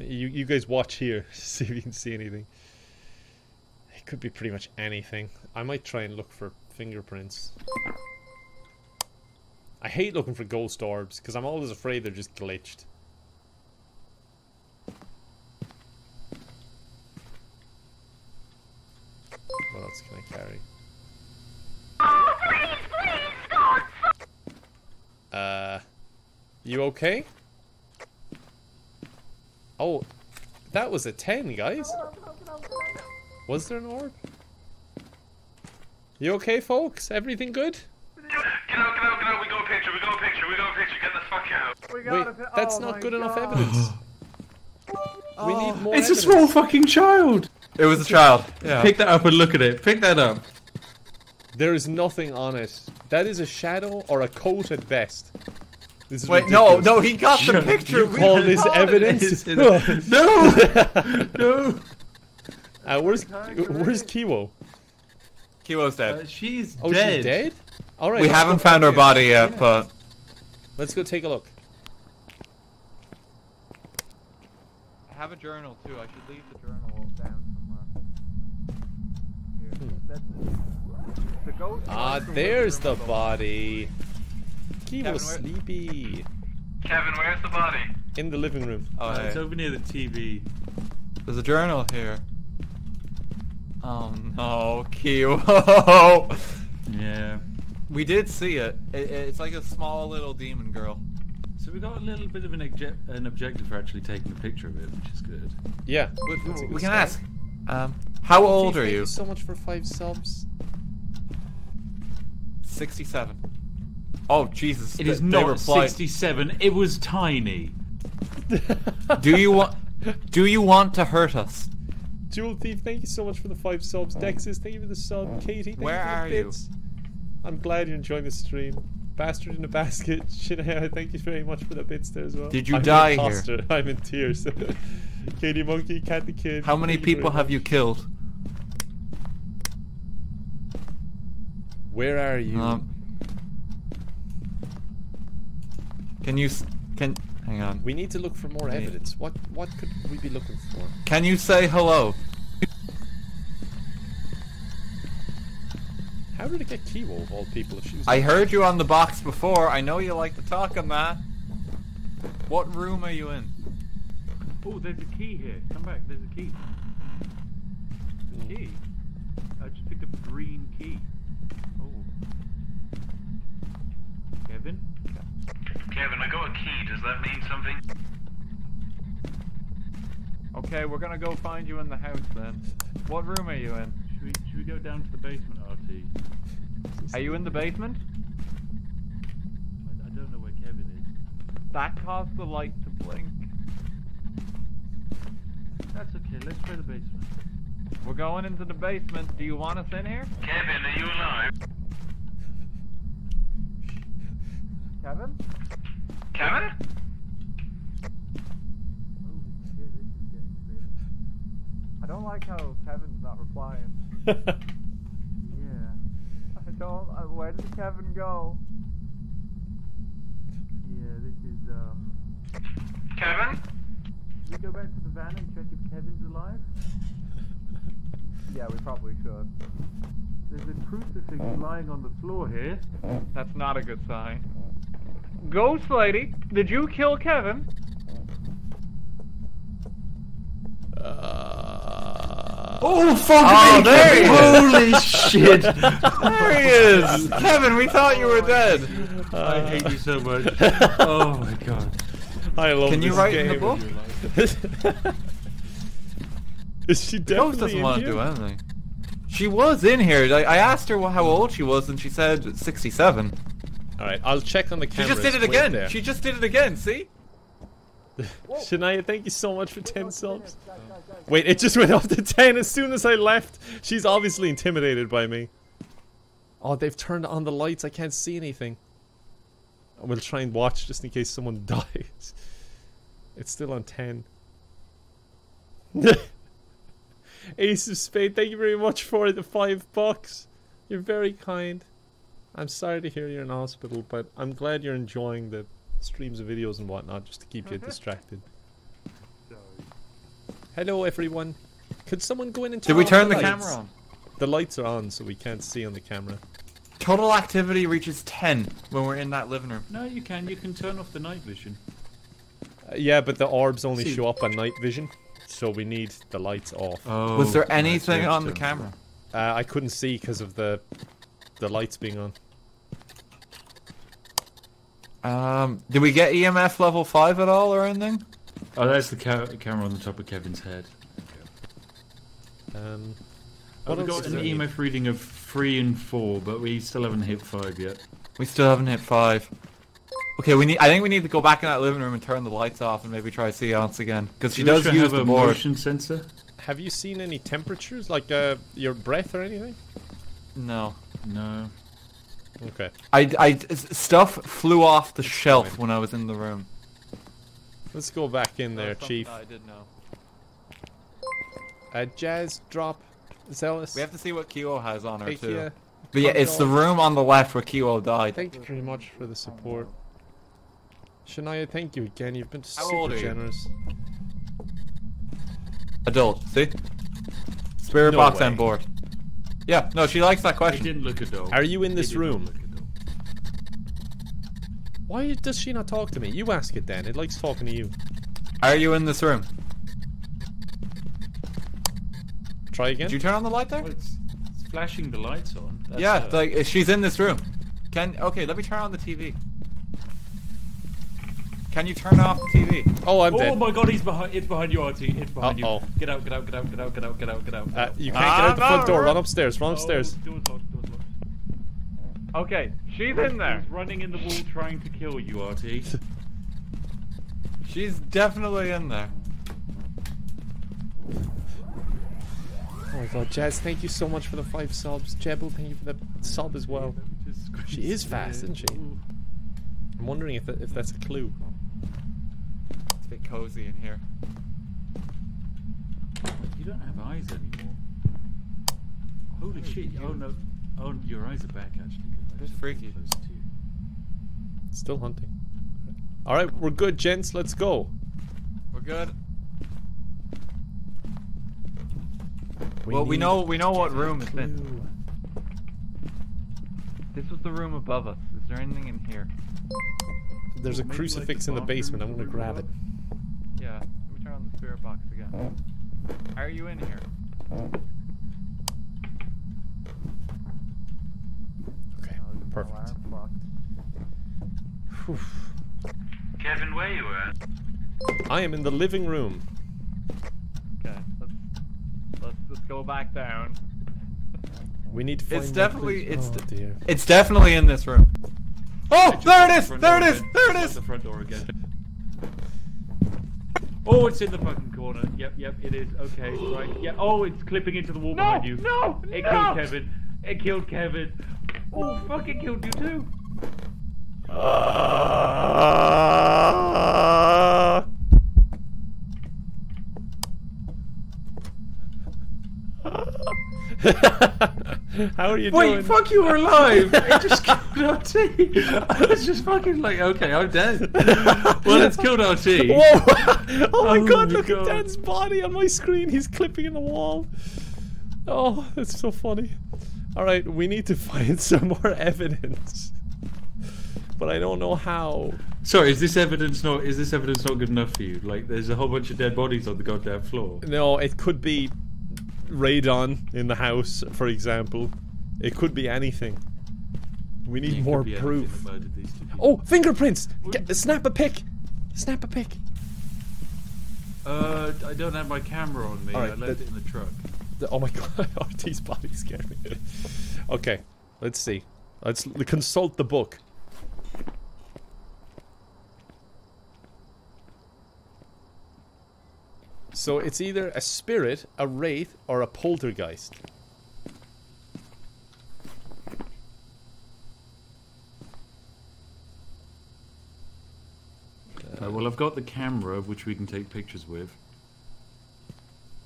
You you guys watch here, see if you can see anything. It could be pretty much anything. I might try and look for fingerprints. I hate looking for ghost orbs because I'm always afraid they're just glitched. Else can I carry? Oh, please, please, God! Uh, you okay? Oh, that was a 10, guys. Was there an orb? You okay, folks? Everything good? Get out, get out, get out. We got a picture, we got a picture, we got a picture. Get the fuck out. We got Wait, that's not good enough evidence. we need more It's a small fucking child. It was a child. Yeah. Pick that up and look at it. Pick that up. There is nothing on it. That is a shadow or a coat at best. This is Wait, no, ridiculous. no, he got the picture. You We call this caught it. evidence? no, no. Uh, where's where's Kiwo? Kiwo's dead. Uh, she's Oh, dead. she's dead. All right. we haven't found her body yet, but Let's go take a look. I have a journal too. I should leave the journal down somewhere. Here. That's the ghost. Ah, lights there's the with room body. Kevin, Kiwo's where- sleepy. Kevin, where's the body? In the living room. Oh, Uh, hey. It's over near the TV. There's a journal here. Oh no, Kiwo! Yeah. we did see it. it. It's like a small little demon girl. So we got a little bit of an, obje- an objective for actually taking a picture of it, which is good. Yeah. We, that's a we can start. ask. Um, how old Keith, are thank you? so much for five subs. 67. Oh Jesus! It they- is they not replied- 67. It was tiny. Do you want? Do you want to hurt us? Jewel Thief, thank you so much for the five subs. Oh. Dexys, thank you for the sub. Oh. Katie, thank Where you for are the you? bits. I'm glad you're enjoying the stream. Bastard in a basket. Shinaya, thank you very much for the bits there as well. Did you I'm die here? I'm in tears. Katie Monkey, Cat the Kid. How many people have much. you killed? Where are you? Um, can you? Can hang on? we need to look for more Wait. evidence. What what could we be looking for? Can you say hello? How did it get Kiwo of all people if she was I heard you on the box before. I know you like to talk on that. What room are you in? Oh, there's a key here. Come back. There's a key. Mm. The key? I just picked up a green key. Oh. Kevin? Kevin, I got a key. Does that mean something? Okay, we're gonna go find you in the house then. What room are you in? Should we, should we go down to the basement, RT? Are you in the basement? I, I don't know where Kevin is. That caused the light to blink. That's okay. Let's try the basement. We're going into the basement. Do you want us in here? Kevin, are you alive? Kevin? Kevin? Holy shit, this is getting big. I don't like how Kevin's not replying. Yeah. I don't. Uh, where did Kevin go? Yeah, this is, um... Kevin? Should we go back to the van and check if Kevin's alive? Yeah, we probably should. There's a crucifix lying on the floor here. That's not a good sign. Ghost lady, did you kill Kevin? Uh, oh fuck! Oh, there he is. Holy shit! There he is! Kevin, we thought you were dead. Uh, I hate you so much. Oh my god. I love Can you this write game. in the book? Is she Ghost doesn't want to do anything. She was in here. Like, I asked her how old she was, and she said 67. All right, I'll check on the camera. She just did it again. She just did it again. See? Shania, thank you so much for 10 subs. Wait, it just went up to 10 as soon as I left. She's obviously intimidated by me. Oh, they've turned on the lights. I can't see anything. We'll try and watch just in case someone dies. It's still on 10. Ace of Spade, thank you very much for the five bucks. You're very kind. I'm sorry to hear you're in hospital, but I'm glad you're enjoying the streams of videos and whatnot just to keep you distracted. Hello, everyone. Could someone go in and Did we turn the lights? camera on? The lights are on, so we can't see on the camera. Total activity reaches 10 when we're in that living room. No, you can. You can turn off the night vision. Uh, yeah, but the orbs only See- show up on night vision, so we need the lights off. Oh. Was there anything on the camera? Uh, I couldn't see because of the the lights being on. Um, did we get EMF level 5 at all or anything? Oh, there's the ca- camera on the top of Kevin's head. Um, what we else got an there? EMF reading of three and four, but we still haven't hit five yet. We still haven't hit 5. Okay, we need. I think we need to go back in that living room and turn the lights off and maybe try seance again. Because she does use have the a board. motion sensor. Have you seen any temperatures, like uh, your breath or anything? No. No. Okay. I, I stuff flew off the shelf when I was in the room. Let's go back in there, That's Chief. that I did know. Uh, jazz drop, zealous. We have to see what Kiwo has on her Thank too. you. But yeah, it's the room on the left where Kiwo died. Thank you very much for the support. Shania, thank you again. You've been How old super are you? generous. Adult, see? Spirit No box way. on board. Yeah, no, she likes that It question. didn't look adult. Are you in this did room? Why does she not talk to me? You ask it then. It likes talking to you. Are you in this room? Try again. Did you turn on the light there? Well, it's, it's flashing the lights on. That's yeah, her. like uh, she's in this room. Can okay, let me turn on the TV. Can you turn off the TV? Oh, I'm Oh dead. my god, he's behind. It's behind you, RT. It's behind Uh-oh. you. Get out! Get out! Get out! Get out! Get out! Get out! Get out! Uh, you can't Ah, get out the front door. run. Run upstairs. Run upstairs. Oh, door's locked. Door's locked. Okay, she's in there. He's running in the wall, trying to kill you, RT. She's definitely in there. Oh my god, Jazz, thank you so much for the five subs. Jebel, thank you for the sub as well. She is fast, isn't she? I'm wondering if, that, if that's a clue. It's a bit cozy in here. You don't have eyes anymore. Holy shit! Oh no! Oh, your eyes are back actually. 'cause Bit they're freaky. Close to you. Still hunting. Alright, we're good, gents. Let's go. We're good. well, we know we know what room a it's in. This was the room above us. Is there anything in here? There's a Maybe like crucifix the in the basement. I'm gonna grab it. Yeah. Let me turn on the spirit box again. Are you in here? Okay, perfect. Whew. Kevin, where you at? I am in the living room. Okay. Let's let's let's go back down. We need to find It's more definitely clues. it's oh, dear. it's definitely in this room. Oh, there it is! Front There it door is! again. There it is! The front door again. Oh, it's in the fucking corner. Yep, yep, it is. Okay, right. Yeah. Oh, it's clipping into the wall behind you. No! It no! killed Kevin. It killed Kevin. Oh, fuck! It killed you too. How are you Wait, doing? fuck! You were alive. it just killed RT. I was just fucking like, okay, I'm dead. well, it's killed RT. Whoa! oh my Oh god, my look God. at Dan's body on my screen. He's clipping in the wall. Oh, that's so funny. Alright, we need to find some more evidence. But I don't know how. Sorry, is this evidence not? Is this evidence not good enough for you? Like, there's a whole bunch of dead bodies on the goddamn floor. No, it could be radon in the house, for example. It could be anything. We need It more proof. that murdered these two people. Oh, fingerprints! Get, snap a pic! Snap a pic! Uh, I don't have my camera on me. Alright, I left that- it in the truck. The- oh my god, RT's body scared me. okay, let's see. Let's consult the book. So it's either a spirit, a wraith, or a poltergeist. Uh, well, I've got the camera, which we can take pictures with.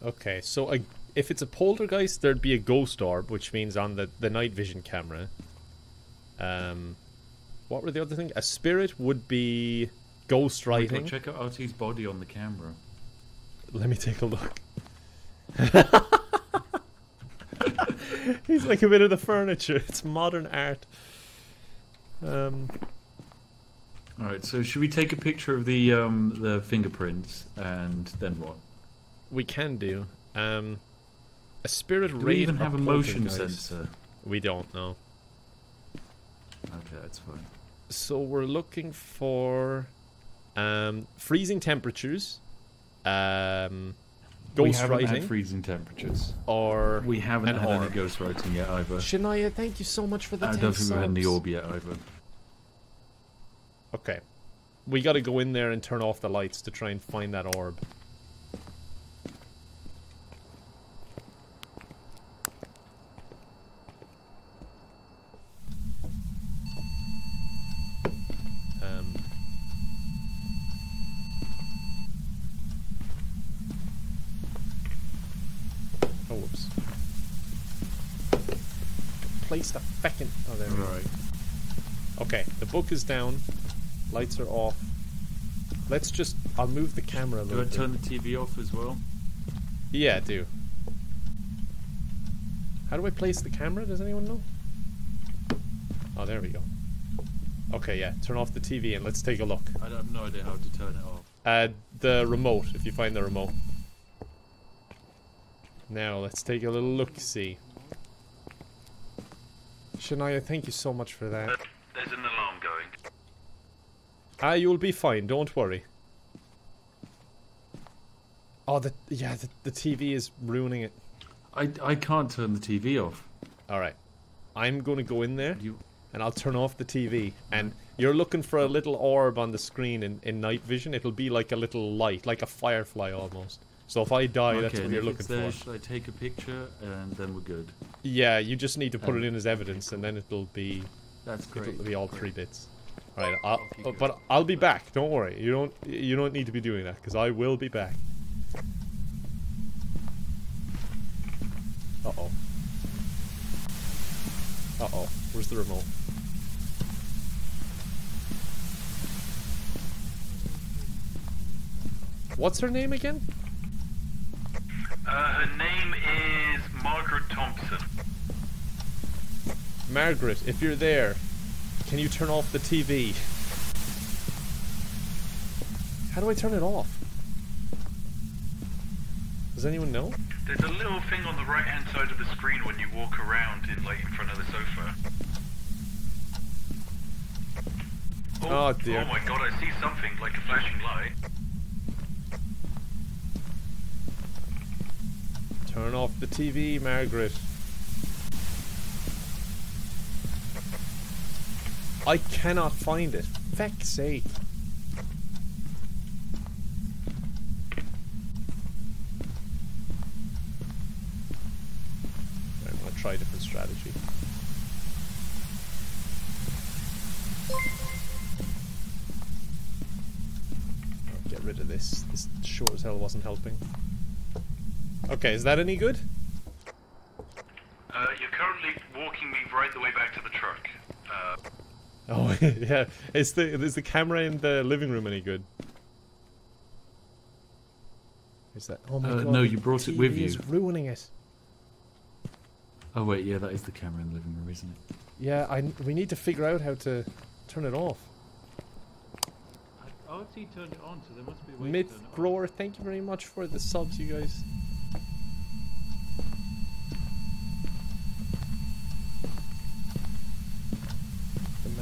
Okay, so a, if it's a poltergeist, there'd be a ghost orb, which means on the, the night vision camera. Um, what were the other thing? A spirit would be ghost Oh writing. check out RT's body on the camera. Let me take a look. He's like a bit of the furniture. It's modern art. Um, All right, so should we take a picture of the um, the fingerprints and then what? we can do. Um, a spirit Do we even have a motion poltergeist? sensor? We don't know. Okay, that's fine. So we're looking for um, freezing temperatures, um, we ghost haven't writing, had freezing temperatures. or We haven't an had any ghost writing yet either. Shania, thank you so much for the I 10 don't think we've had any orb yet either. Okay. We gotta go in there and turn off the lights to try and find that orb. Um. Oh, whoops. Place the feckin'. Oh, there we go. Right. Okay, the book is down. Lights are off. Let's just. I'll move the camera a little. Do I bit. turn the TV off as well? Yeah, do. How do I place the camera? Does anyone know? Oh, there we go. Okay, yeah. Turn off the TV and let's take a look. I have no idea how to turn it off. Uh, the remote, if you find the remote. Now, let's take a little look-see. Shania, thank you so much for that. There's an alarm going. Ah, you'll be fine. Don't worry. Oh, the yeah, the, the TV is ruining it. I, I can't turn the TV off. All right, I'm going to go in there You and I'll turn off the TV. And you're looking for a little orb on the screen in, in night vision. It'll be like a little light, like a firefly almost. So if I die, okay? that's what you're looking there, for. should I take a picture and then we're good? Yeah, you just need to put Um, it in as evidence, and then it'll be That's great. it'll be all great. three bits. All right, I'll, you go. but I'll be back. Don't worry. You don't you don't need to be doing that because I will be back. Uh oh. Uh oh. Where's the remote? What's her name again? Uh, her name is Margaret Thompson. Margaret, if you're there, can you turn off the TV? How do I turn it off? Does anyone know? There's a little thing on the right hand side of the screen when you walk around in like in front of the sofa. Oh, dear. Oh my god, I see something like a flashing light. Turn off the TV, Margaret. I cannot find it. Feck's sake. I'm gonna try a different strategy. Get rid of this. This sure as hell wasn't helping. Okay, is that any good? Uh, you're currently walking me right the way back to the truck. Uh, Oh yeah, is the is the camera in the living room any good? Is that? Oh my Uh, god! no, you brought it with TV is ruining it. Oh wait, yeah, that is the camera in the living room, isn't it? Yeah, I we need to figure out how to turn it off. RT turned it on, so there must be a way Myth Grower, thank you very much for the subs, you guys.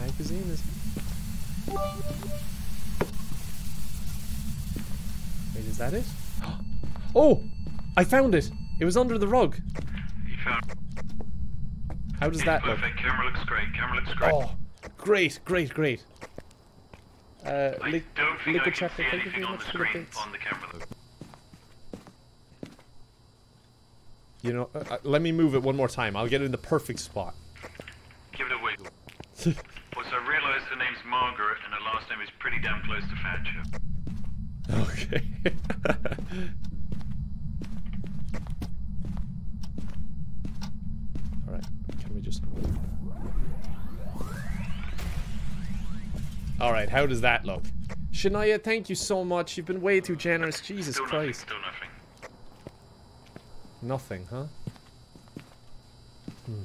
Magazine is. Wait, is that it? Oh! I found it! It was under the rug. You found How does that look? perfect. Camera looks great. Camera looks great. Oh, great, great, great. Uh, I li- don't think I can see anything on the screen on the camera. though. You know, uh, uh, let me move it one more time. I'll get it in the perfect spot. Give it a I realise her name's Margaret and her last name is pretty damn close to Thatcher. Okay. Alright, can we just... Alright, how does that look? Shania, thank you so much. You've been way too generous. Jesus Still nothing. Christ. Still nothing. Nothing, huh? Hmm.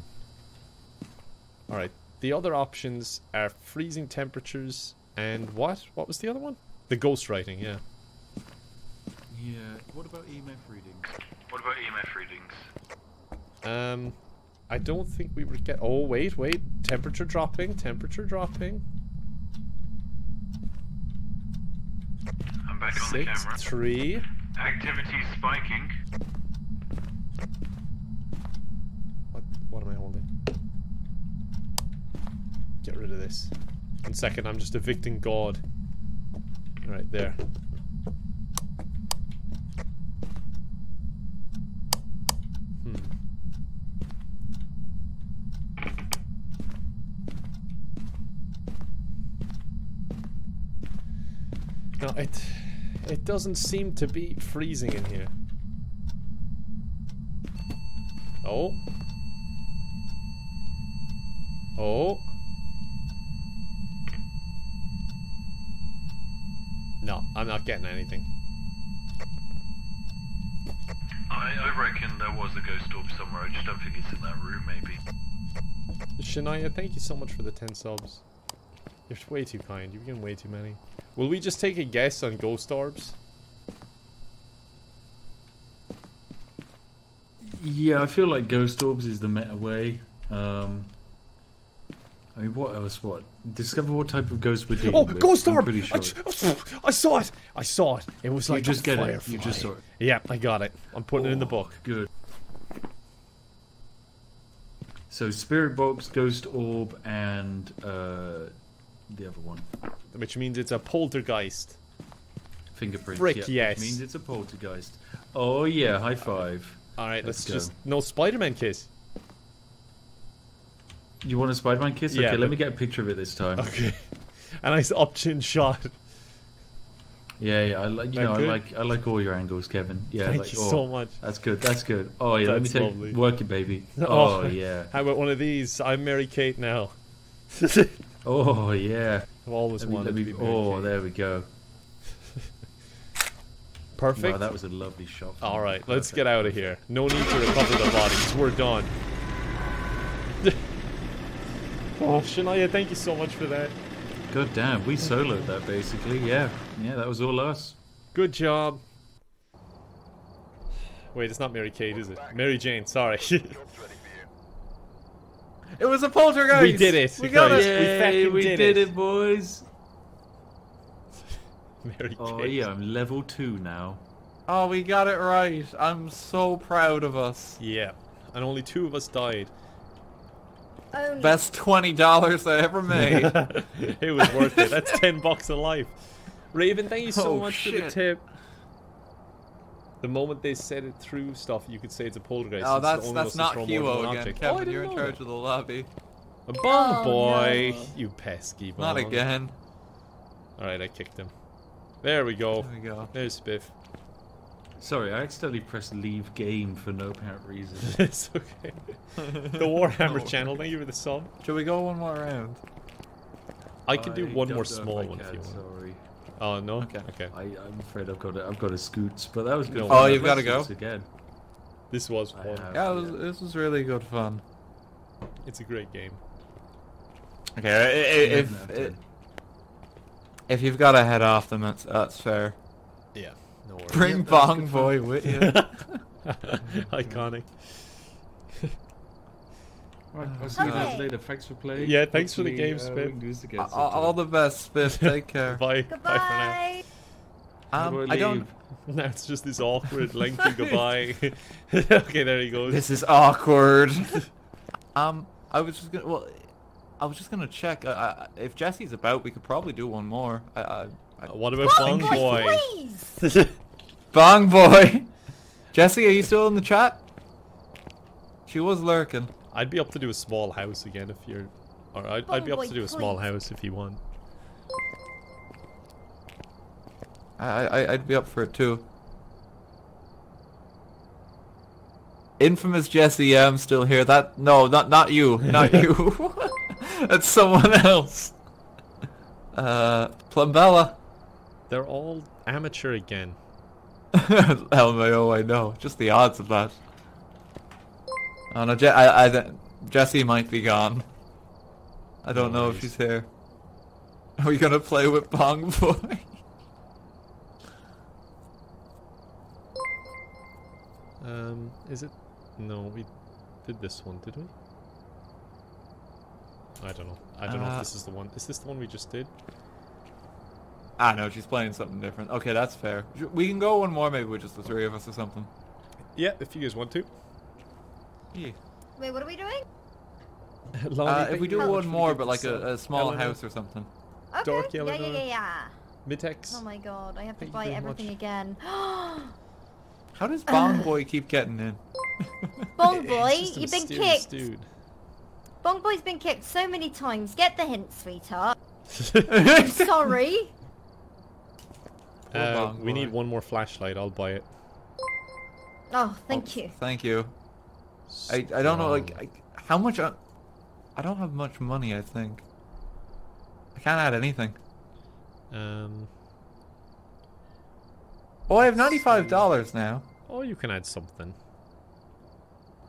Alright, the other options are freezing temperatures and what? What was the other one? The ghostwriting, yeah. Yeah. What about EMF readings? What about EMF readings? Um, I don't think we would get. Oh wait, wait. Temperature dropping. Temperature dropping. I'm back on the Six, camera. three. Activity spiking. What? What am I holding? Get rid of this. One second. I'm just evicting God. Right there. Hmm. No, it it doesn't seem to be freezing in here. Oh. Oh. No, I'm not getting anything. I, I reckon there was a ghost orb somewhere. I just don't think it's in that room, maybe. Shania, thank you so much for the 10 subs. You're way too kind. You've given way too many. Will we just take a guess on ghost orbs? Yeah, I feel like Ghost Orbs is the meta way. Um, I mean, what else? What? Discover what type of ghost we're dealing Oh, with. ghost I'm orb! pretty sure. I, I saw it! I saw it! It was You like just a get it. You just saw it. Yeah, I got it. I'm putting it in the book. Good. So Spirit Box, Ghost Orb, and uh, the other one, Which means it's a poltergeist. Fingerprint. Frick, yeah, yes. Which means it's a poltergeist. Oh yeah, high five. Alright, let's, Let's just... No Spider-Man kiss. You want a Spider-Man kiss? Yeah, okay, but- let me get a picture of it this time. Okay. A nice up-chin shot. Yeah, yeah. I like you That know, I like I like all your angles, Kevin. Yeah, Thank like, you oh, so much. That's good. That's good. Oh yeah, let me That's take lovely. work it, baby. Oh. oh, yeah. How about one of these? I'm Mary Kate now. Oh yeah. I've always Let me- wanted let me- to be Mary oh, Kate. there we go. Perfect. Wow, that was a lovely shot. All right, let's get out of here. No need to recover the bodies. We're done. Oh, Shania, thank you so much for that. God damn, we soloed that basically. Yeah, yeah, that was all us. Good job. Wait, it's not Mary Kate, is it? Mary Jane, sorry. It was a poltergeist. We did it, We got guys. it. We Yay, fucking we did did it. it, boys. Mary Oh Kate. yeah, I'm level two now. Oh, we got it right. I'm so proud of us. Yeah. And only two of us died. Only Best twenty dollars I ever made. it was worth it. That's 10 bucks a life. Raven, thank you so Oh, much for the tip. The moment they said it through stuff, you could say it's a poltergeist. oh, that's that's not throw more than one Hugo again. object. Kevin, oh, you're in charge that. of the lobby. A bomb Oh, boy! no. You pesky Not again. Alright, I kicked him. There we go. There we go. There's Spiff. Sorry, I accidentally pressed leave game for no apparent reason. it's okay. The Warhammer Oh. channel, thank you for the sub. Should we go one more round? I can do one more small I one if you want. Sorry, Oh, no? Okay. Okay. I, I'm afraid I've got to, I've got to scoots, but that was good. No. Oh, you've gotta go? this again. This was fun. have. Yeah, it was, this was really good fun. It's a great game. Okay, i- i- if Eleven out of if, if you've got to head off, then that's that's fair. Yeah, no. Bring that was Bong good Boy with you. Iconic. Right, I'll see you guys Okay. later. Thanks for playing. Yeah, thanks for the Hopefully, game, uh, Spiff. we can do this again All, all the best, Spiff. Take care. Bye. Bye for now. Um, I I don't. leave? Now it's just this awkward, lengthy goodbye. okay, there he goes. This is awkward. um, I was just gonna. Well, I was just gonna check. Uh, uh, if Jesse's about, we could probably do one more. I, I, I... Uh, what about Bong Bong Boy, Boy? please. Bong boy. Jesse, are you still in the chat? She was lurking. I'd be up to do a small house again if you're. Or I'd, I'd be up Bong to do a small house if you want. I, I, I'd be up for it too. Infamous Jesse M still here. That no, not not you, not you. That's someone else. Uh, Plumbella. They're all amateur again. LMAO, I know. Just the odds of that. Oh no, Je- I, I, Jessie might be gone. I don't No know if she's here. Are we gonna play with Bong Boy? Um, is it? No, we did this one, did we? I don't know. I don't know Uh, if this is the one. Is this the one we just did? I know she's playing something different. Okay, that's fair. We can go one more, maybe with just the three of us or something. Yeah, if you guys want to. Yeah. Wait, what are we doing? Lonnie, Uh, if we do very much one for the more, but like a, a small Eleanor, house or something. Okay. Dork yeah, yeah, yeah, yeah. Mitex. Oh my god, I have to Thank buy everything much. again. How does Bong Boy keep getting in? Bong boy, you've been kicked. Dude. Bong boy's been kicked so many times. Get the hint, sweetheart. I'm sorry. Poor uh, we need one more flashlight. I'll buy it. Oh, thank you. Thank you. I, I don't know, like, I, how much... I, I don't have much money, I think. I can't add anything. Um. Oh, I have $95 now. Oh, you can add something.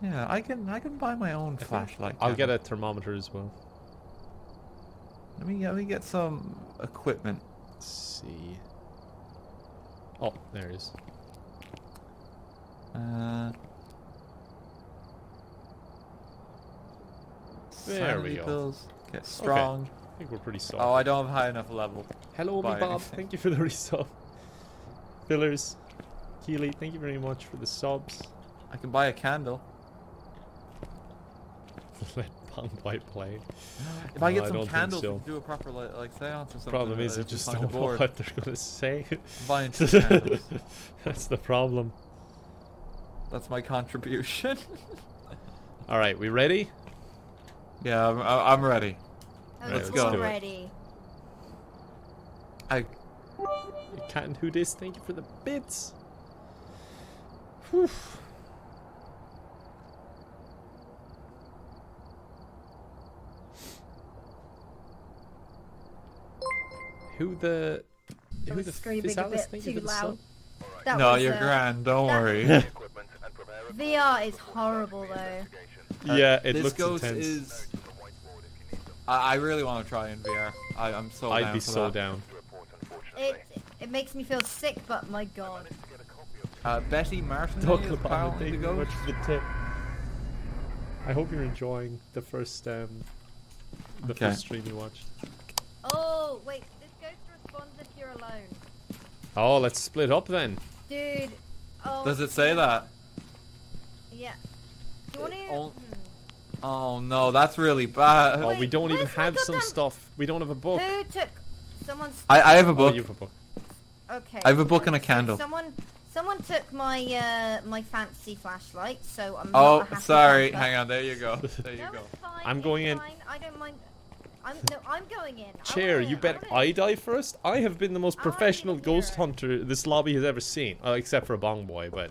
Yeah, I can I can buy my own flashlight. I'll get a thermometer as well. Let me let me get some equipment. Let's see. Oh, there it is. Uh, There we go. pills. Strong. I think we're pretty solid. Oh, I don't have high enough level. Hello, Bob. anything. Thank you for the resub. Fillers. Keely, thank you very much for the subs. I can buy a candle. Let Bong Boy play. If I get I some don't think candles, we so. can do a proper like, like seance or something. Problem is, I if just don't know board. what they're gonna say. Buying candles. That's the problem. That's my contribution. All right, we ready? yeah, I'm, I- I'm ready. I Let's was go. already. I Cat and Who Dis, thank you for the bits. Whew. Who the I who was the screaming a bit Thank too loud. That no, was, you're uh, grand. Don't that- worry. Equipment and prepare a VR is horrible though. Yeah, it this looks ghost intense. is. I, I really want to try in VR. I, I'm so. I'd down be for so that. down. It it makes me feel sick, but my god. Uh, Betty Martin Doug is Labama, thank the you very ghost. much for the tip. I hope you're enjoying the first um the Okay. first stream you watched. Oh wait, this ghost responds if you're alone, Oh, let's split up then. dude. Oh. Does it say that? Yeah. Do you want to? Oh. Oh no, that's really bad. Oh, we don't even have some goddamn- stuff. We don't have a book. Who took someone's? I, I have a Oh, book. you have a book. Okay. I have a book and a candle. Someone, someone took my uh my fancy flashlight, so I'm. Oh, a sorry. Hang on. There you go. There you No, go. it's fine. I'm it's going in. Fine. I don't mind. I'm no, I'm going in. Chair, wanna- you bet I, I die first? I have been the most I wanna be professional ghost hero. hunter this lobby has ever seen. Uh, except for a bong boy, but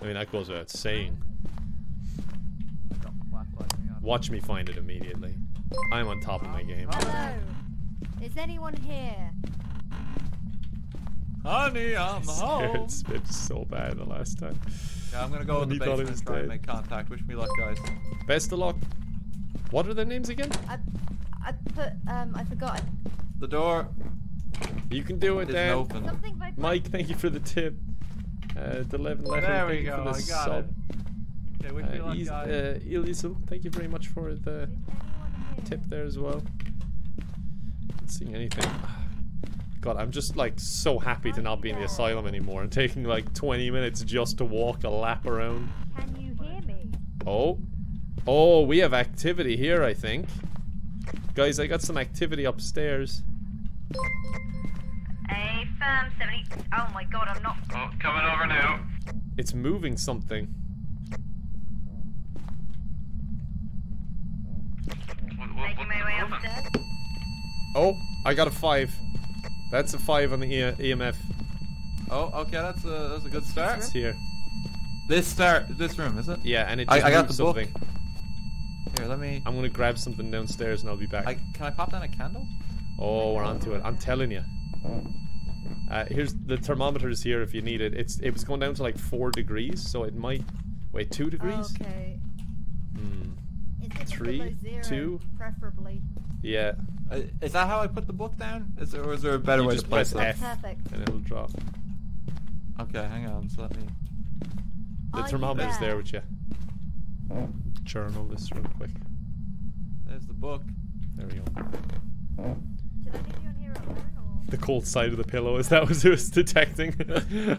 I mean that goes without saying. Watch me find it immediately. I'm on top of my game. Hello. Is anyone here? Honey, I'm home. Scared Spiff so bad the last time. Yeah, I'm gonna go in the He basement and try and make contact. Wish me luck, guys. Best of luck. What are their names again? I I put um I forgot The door You can do it, Dan. open. Mike, thank you for the tip. Uh, the 11 letter, There we thank you go, I got sub. Okay, wish me Uh, luck, uh, Ilisul, thank you very much for the tip there as well. Not seeing anything. God, I'm just like so happy to not be in the asylum anymore and taking like 20 minutes just to walk a lap around. Can you hear me? Oh. Oh, we have activity here, I think. Guys, I got some activity upstairs. A firm 70. Oh my god, I'm not. Oh, coming over now. It's moving something. What, what, Making my way what's upstairs. Oh, I got a 5. That's a 5 on the e EMF. Oh, okay, that's a that's a good start. It's here. This start, this room, is it? Yeah, and it I- just I got moved the book. Something. Here, let me. I'm gonna grab something downstairs and I'll be back. I, can I pop down a candle? Oh, we're onto it. I'm telling you. Uh, here's the thermometer's here if you need it. It's it was going down to like four degrees, so it might wait two degrees. Okay. Hmm. Is it Three, below zero, two. Preferably. Yeah. Uh, is that how I put the book down? Is there, or is there a better You way just to place press it? Perfect. and it'll drop. Okay, hang on. So let me. The Are thermometer's there there? with you. Journal this real quick. There's the book. There we go. Should I leave you on here alone or? The cold side of the pillow is that was it was detecting.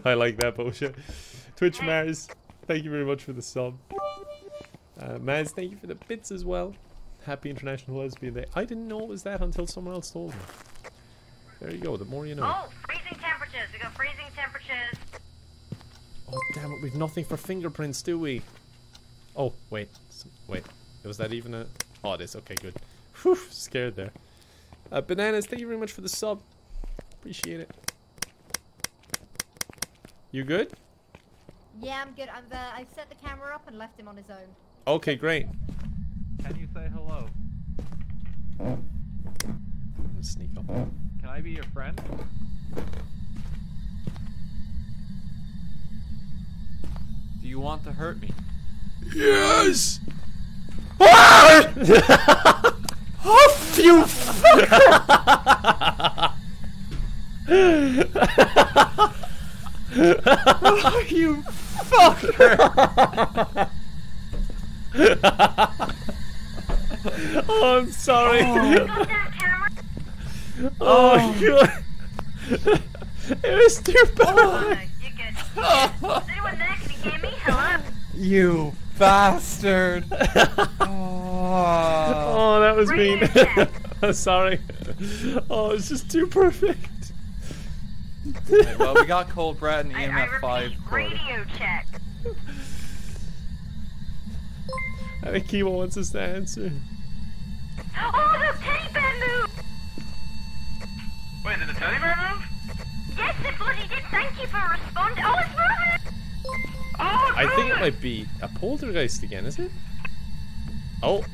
I like that bullshit. Twitch Mars, thank you very much for the sub. Uh, Maz, thank you for the bits as well. Happy International Lesbian Day. I didn't know it was that until someone else told me. There you go. The more you know. Oh, freezing temperatures. We got freezing temperatures. Oh damn it! We've nothing for fingerprints, do we? Oh wait, S- wait. Was that even a? Oh, it is. Okay, good. Whew, scared there. Uh, bananas, thank you very much for the sub. Appreciate it. You good? Yeah, I'm good. I'm there. I've set the camera up and left him on his own. Okay, great. Can you say hello? I'm gonna sneak up. Can I be your friend? Do you want to hurt me? Yes. Oh, you oh, you fucker! oh, I'm sorry. That. Oh, God. it was too bad. Oh, you're oh, oh. good. Is anyone there? Can you hear me? Hello? You bastard! oh. Oh, that was mean. Radio check. I'm sorry. Oh, it's just too perfect. Okay, well, we got cold bread and I, I EMF 5 repeat, quarter. radio check. I think Kiwo wants us to answer. Oh, the teddy bear moved! Wait, did the teddy bear move? Yes, it bloody did. Thank you for responding. Oh, it's moving! Oh, it's I think it might be a poltergeist again, is it? Oh.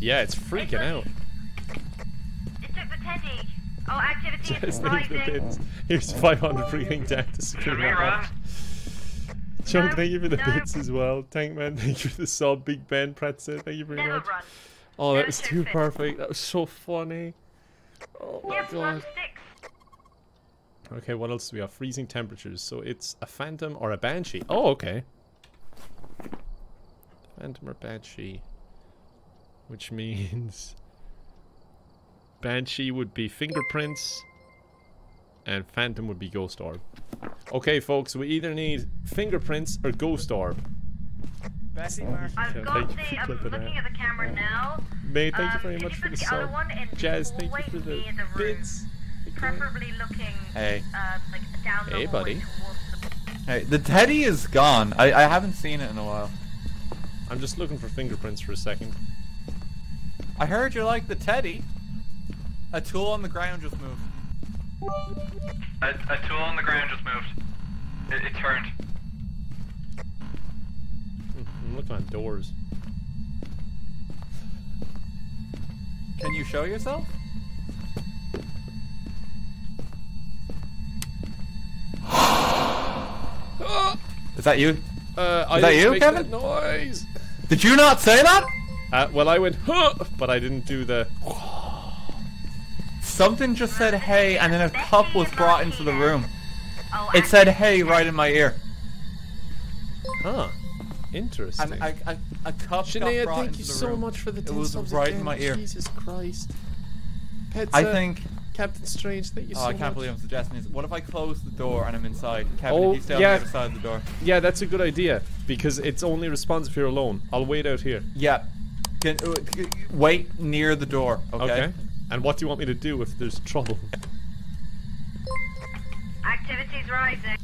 Yeah, it's freaking out. It took the teddy. Oh, activity is Just leave the rising. bits. Here's 500 for getting down to screen Should we that run? much. Chunk, No, thank you for the no. bits as well. Tankman, thank you for the sub. Big Ben, Pretzel, thank you very Never much. run. Oh, that Never was too fit. perfect. That was so funny. Oh my Yeah, god. sticks. Okay, what else do we have? Freezing temperatures. So it's a phantom or a banshee. Oh, okay. Phantom or banshee. Which means banshee would be fingerprints and phantom would be ghost orb. Okay, folks, we either need fingerprints or ghost orb. Bessie Mark. I've got you the. I'm looking at the camera now. May, thank you Um, very can much you for the the sub. Jazz, thank you for the the room. bits. Preferably looking Hey. uh, like down the Hey, hallway buddy. towards the Hey, the teddy is gone. I, I haven't seen it in a while. I'm just looking for fingerprints for a second. I heard you like the teddy. A tool on the ground just moved. A, a tool on the ground just moved. It, it turned. Hmm, I'm looking at doors. Can you show yourself? Is that you? Uh, I Is that you, Kevin? that noise. Did you not say that? Uh, well, I went, huh, but I didn't do the. Something just said hey, and then a cup was brought into the room. It said hey right in my ear. Huh. Interesting. And a, a, a cup Shania, got brought thank into you the so room. much for the It was right again. in my ear. Jesus Christ. Pets, I think. Captain Strange, thank you Oh, so I can't much. believe I'm suggesting this. What if I close the door and I'm inside? Kevin, Oh, if you stay on yeah. the other side of the door. Yeah, that's a good idea because it's only responds if you're alone. I'll wait out here. Yeah. Can, uh, c- wait near the door, okay? And what do you want me to do if there's trouble? Activity's rising.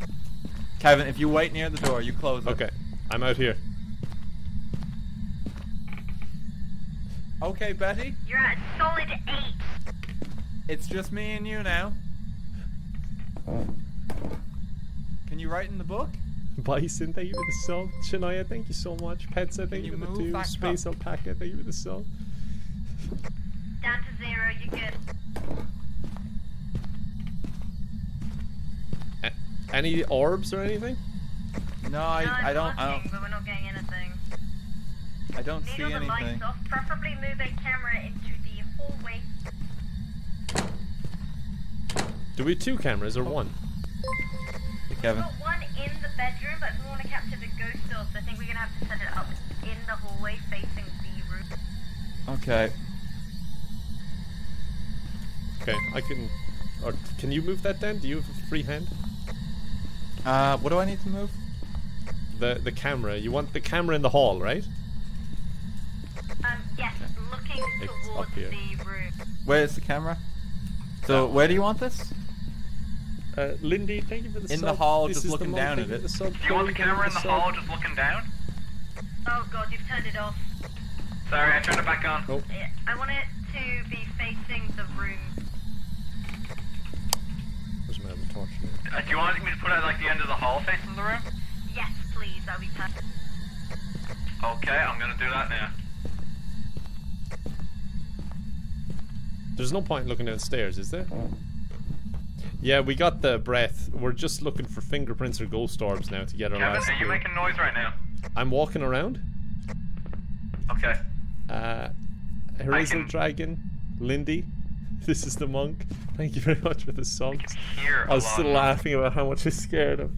Kevin, if you wait near the door, you close it. Okay, I'm out here. Okay, Betty, You're at a solid eight. It's just me and you now. Can you write in the book? Bison, thank you for the sub. Shania, thank you so much. Petsa, thank you, you for the two. that Space Alpaca, thank you for the sub. Down to zero. You good? A- any orbs or anything? No, I, no, I it's don't, I don't, but we're not getting anything. I don't Need see all the anything. lights off. Preferably move a camera into the hallway. Do we have two cameras or one? Hey, Kevin. Got one in the bedroom, but if we want to capture the ghost dogs, I think we're gonna have to set it up in the hallway facing the room. Okay. Okay, I can. Or can you move that then? Do you have a free hand? Uh, what do I need to move? The the camera. You want the camera in the hall, right? Um, yes, looking It's towards the room. Where's the camera? So, where do you want this? Uh, Lindy, thank you for the In the hall, This just looking down at it. for the sub. Do you want the camera in the the hall just looking down? Oh god, you've turned it off. Sorry, I turned it back on. Oh, Yeah, I want it to be facing the room. where's my other torch? now? Uh, do you want me to put it at like the end of the hall facing the room? Yes, please. That'll be perfect. Okay, I'm gonna do that now. There's no point in looking downstairs, is there? Yeah, we got the breath. We're just looking for fingerprints or ghost orbs now to get our Kevin, last. are you clue. making noise right now? I'm walking around. Okay. Uh, Hazel can- Dragon, Lindy, this is the monk. Thank you very much for the subs. Hear I was a lot. still laughing about how much I scared him.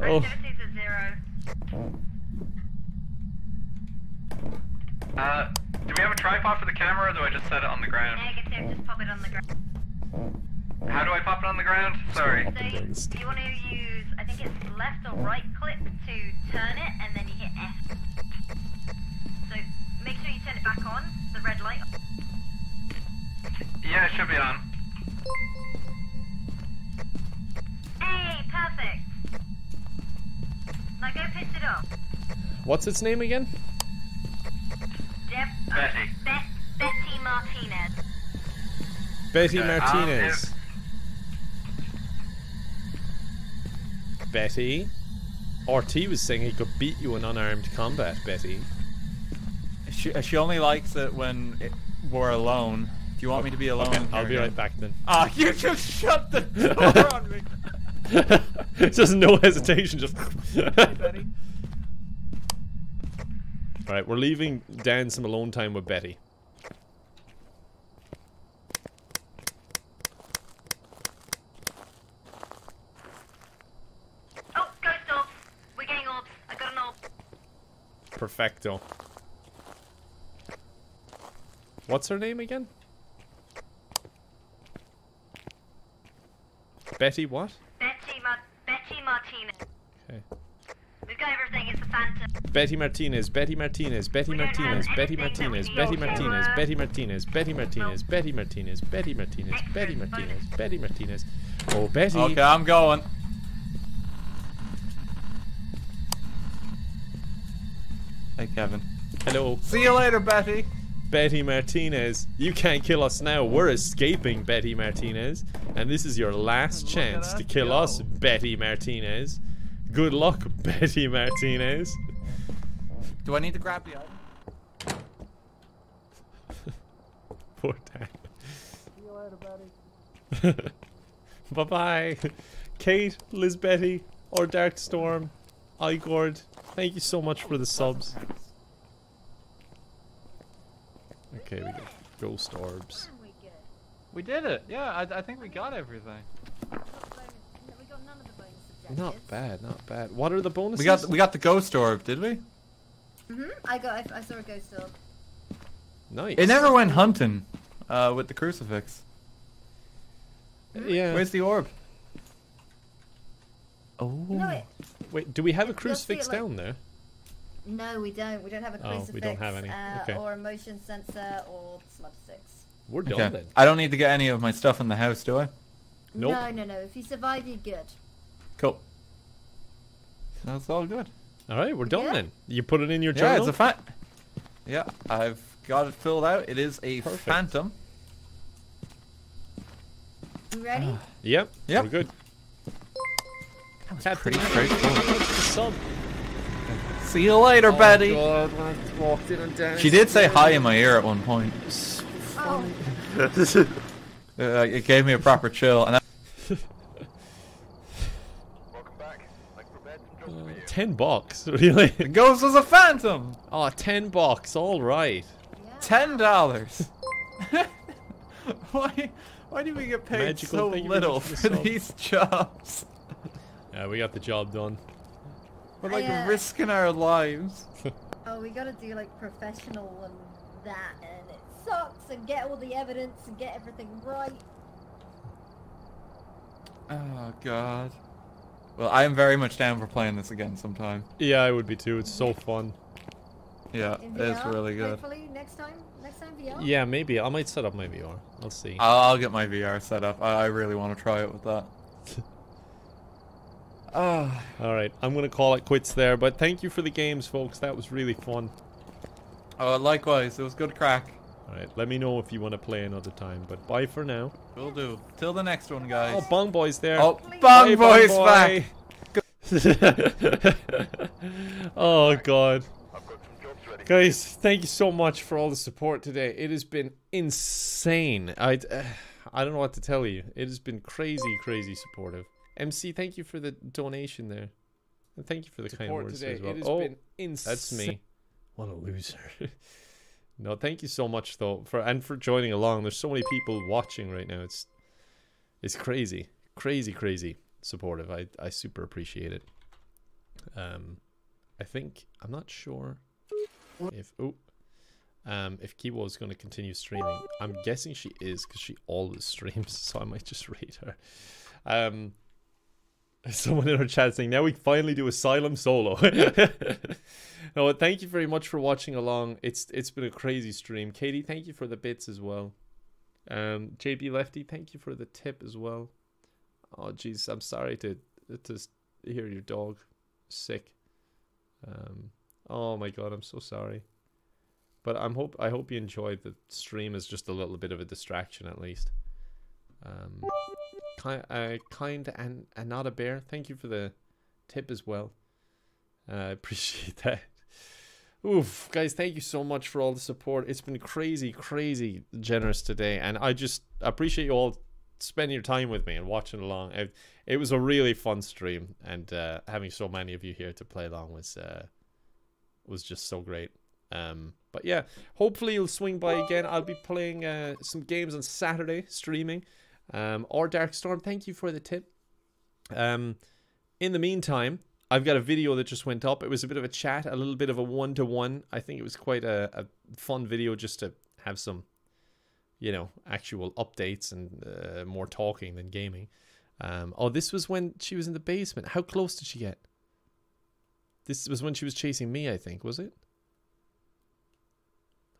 Oh, Activities at zero. Uh, do we have a tripod for the camera, or do I just set it on the ground? Negative. Just pop it on the ground. How do I pop it on the ground? Sorry. Up and down So you want to use, I think it's left or right click to turn it, and then you hit F. So make sure you turn it back on, the red light. Yeah, it should be on. Hey, perfect. Now go piss it off. what's its name again? Deb, uh, Betty. Be- Betty Martinez. Betty Okay, um, Betty. RT was saying he could beat you in unarmed combat, Betty. She, she only likes it when it, we're alone. Do you want me to be alone? Okay, I'll be right back then. Ah, you just shut the door on me. just no hesitation, just. Betty. Alright, we're leaving Dan some alone time with Betty. Oh, ghost orbs. We're getting orbs. I got an orb. Perfecto. What's her name again? Betty what? Betty, Ma- Betty Martinez. Okay. We've got everything. It's a phantom. Betty Martinez, Betty Martinez, Betty We don't have Martinez, Betty anything that we Martinez, Betty Martinez, Betty Martinez, Betty Martinez, Betty Martinez, Betty Martinez, Betty Martinez, Betty Martinez. Oh, Betty. Okay, I'm going. Hey, Kevin. Hello. See you later, Betty. Betty Martinez. You can't kill us now. We're escaping, Betty Martinez. And this is your last Look chance to kill go. us, Betty Martinez. Good luck, Betty Martinez. Do I need to grab the item? Poor Dan. bye bye. Kate, Liz Betty, or Dark Storm, Igord, thank you so much for the subs. Okay, we got ghost orbs. We did it. Yeah, I, I think we got everything. We got none of the bonus objectives. Not bad, not bad. What are the bonuses? We got we got the ghost orb, did we? Mhm. I got. I, I saw a ghost dog. Nice. It never went hunting uh, with the crucifix. Yeah. Where's the orb? Oh. No, it. Wait, do we have a You'll crucifix like- down there? No, we don't. We don't have a Oh, crucifix we don't have any. Uh, Okay. or a motion sensor or smudge sticks. We're done Okay. then. I don't need to get any of my stuff in the house, do I? Nope. No, no, no. If you survive, you're good. Cool. That's all good. All right, we're done Yeah. then. You put it in your journal. Yeah, journal. it's a fa- Yeah, I've got it filled out. It is a Perfect. phantom. You ready? Yep. Yep. We're good. That was Captain pretty straightforward. See you later, Oh, Betty. God, I walked in and. She did say hi in my ear at one point. Oh, Uh, it gave me a proper chill, and I- Welcome back. I've prepared some jobs for you. Ten bucks, really? the ghost was a phantom. oh, ten bucks. All right. yeah. Ten dollars. why? Why do we get paid Magical, so thank little for for these jobs? Yeah, we got the job done. We're like I, uh, risking our lives. Oh, we gotta do like professional and that, and it sucks, and get all the evidence and get everything right. Oh God. Well, I am very much down for playing this again sometime. Yeah, I would be too. It's so fun. Yeah, it's really good. Hopefully next time, next time VR. Yeah, maybe I might set up my VR. I'll see. I'll, I'll get my VR set up. I, I really want to try it with that. Ah, All right, I'm gonna call it quits there. But thank you for the games, folks. That was really fun. oh, likewise. It was good crack. All right, let me know if you want to play another time. But bye for now. Will do. Till the next one, guys. Oh, Bong Boy's there. Oh, Bye, Bong Boy's Boy. back. oh God. I've got some jobs ready. Guys, thank you so much for all the support today. It has been insane. I, uh, I don't know what to tell you. It has been crazy, crazy supportive. MC, thank you for the donation there, and thank you for the kind words today. as well. It has oh, that's me. What a loser. no, thank you so much though for and for joining along. There's so many people watching right now. It's it's crazy, crazy, crazy supportive. I I super appreciate it. Um, I think I'm not sure if oh um if Kiwo is going to continue streaming. I'm guessing she is because she always streams, so I might just rate her. Um, someone in our chat saying now we finally do Asylum solo. no, thank you very much for watching along. It's it's been a crazy stream. Katie, thank you for the bits as well. Um, JB Lefty, thank you for the tip as well. Oh jeez, I'm sorry to to hear your dog sick. Um, oh my god, I'm so sorry. But I'm hope I hope you enjoyed the stream as just a little bit of a distraction at least. Um, kind, uh, kind and a bear. Thank you for the tip as well. Uh, I appreciate that. Oof, guys, thank you so much for all the support. It's been crazy, crazy generous today, and I just appreciate you all spending your time with me and watching along. It, it was a really fun stream, and uh, having so many of you here to play along was uh, was just so great. Um, but yeah, hopefully you'll swing by again. I'll be playing uh, some games on Saturday, streaming, um, or Dark Storm. Thank you for the tip. Um, in the meantime, I've got a video that just went up. It was a bit of a chat, a little bit of a one to one. I think it was quite a, a fun video just to have some, you know, actual updates and uh, more talking than gaming. Um, oh, this was when she was in the basement. How close did she get? This was when she was chasing me, I think, was it?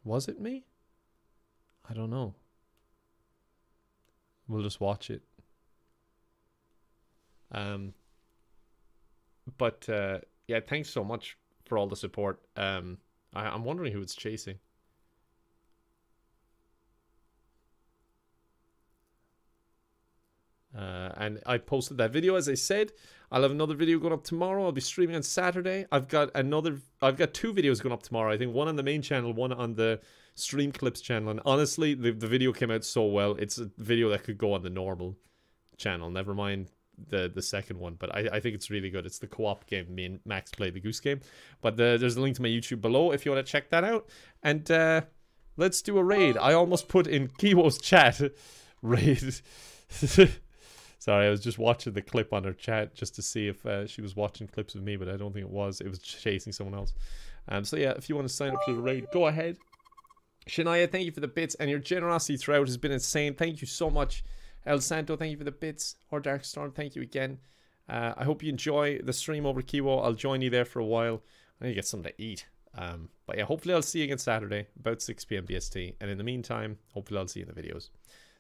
Was it me? I don't know. We'll just watch it. Um but uh yeah, thanks so much for all the support. Um I, I'm wondering who it's chasing. Uh, and I posted that video as I said. I'll have another video going up tomorrow. I'll be streaming on Saturday. I've got another. I've got two videos going up tomorrow. I think one on the main channel, one on the Stream Clips channel. And honestly, the the video came out so well. It's a video that could go on the normal channel. Never mind the the second one. But I, I think it's really good. It's the co-op game. Me and Max play the Goose Game. But the, there's a link to my YouTube below if you want to check that out. And uh, let's do a raid. I almost put in Kiwo's chat raid. Sorry, I was just watching the clip on her chat just to see if uh, she was watching clips of me, but I don't think it was. It was chasing someone else. Um, so yeah, if you want to sign up for the raid, go ahead. Shania, thank you for the bits and your generosity throughout has been insane. Thank you so much. El Santo, thank you for the bits. Or Darkstorm, thank you again. Uh, I hope you enjoy the stream over Kiwo. I'll join you there for a while. I need to get something to eat. Um, but yeah, hopefully I'll see you again Saturday, about 6 p.m. BST. And in the meantime, hopefully I'll see you in the videos.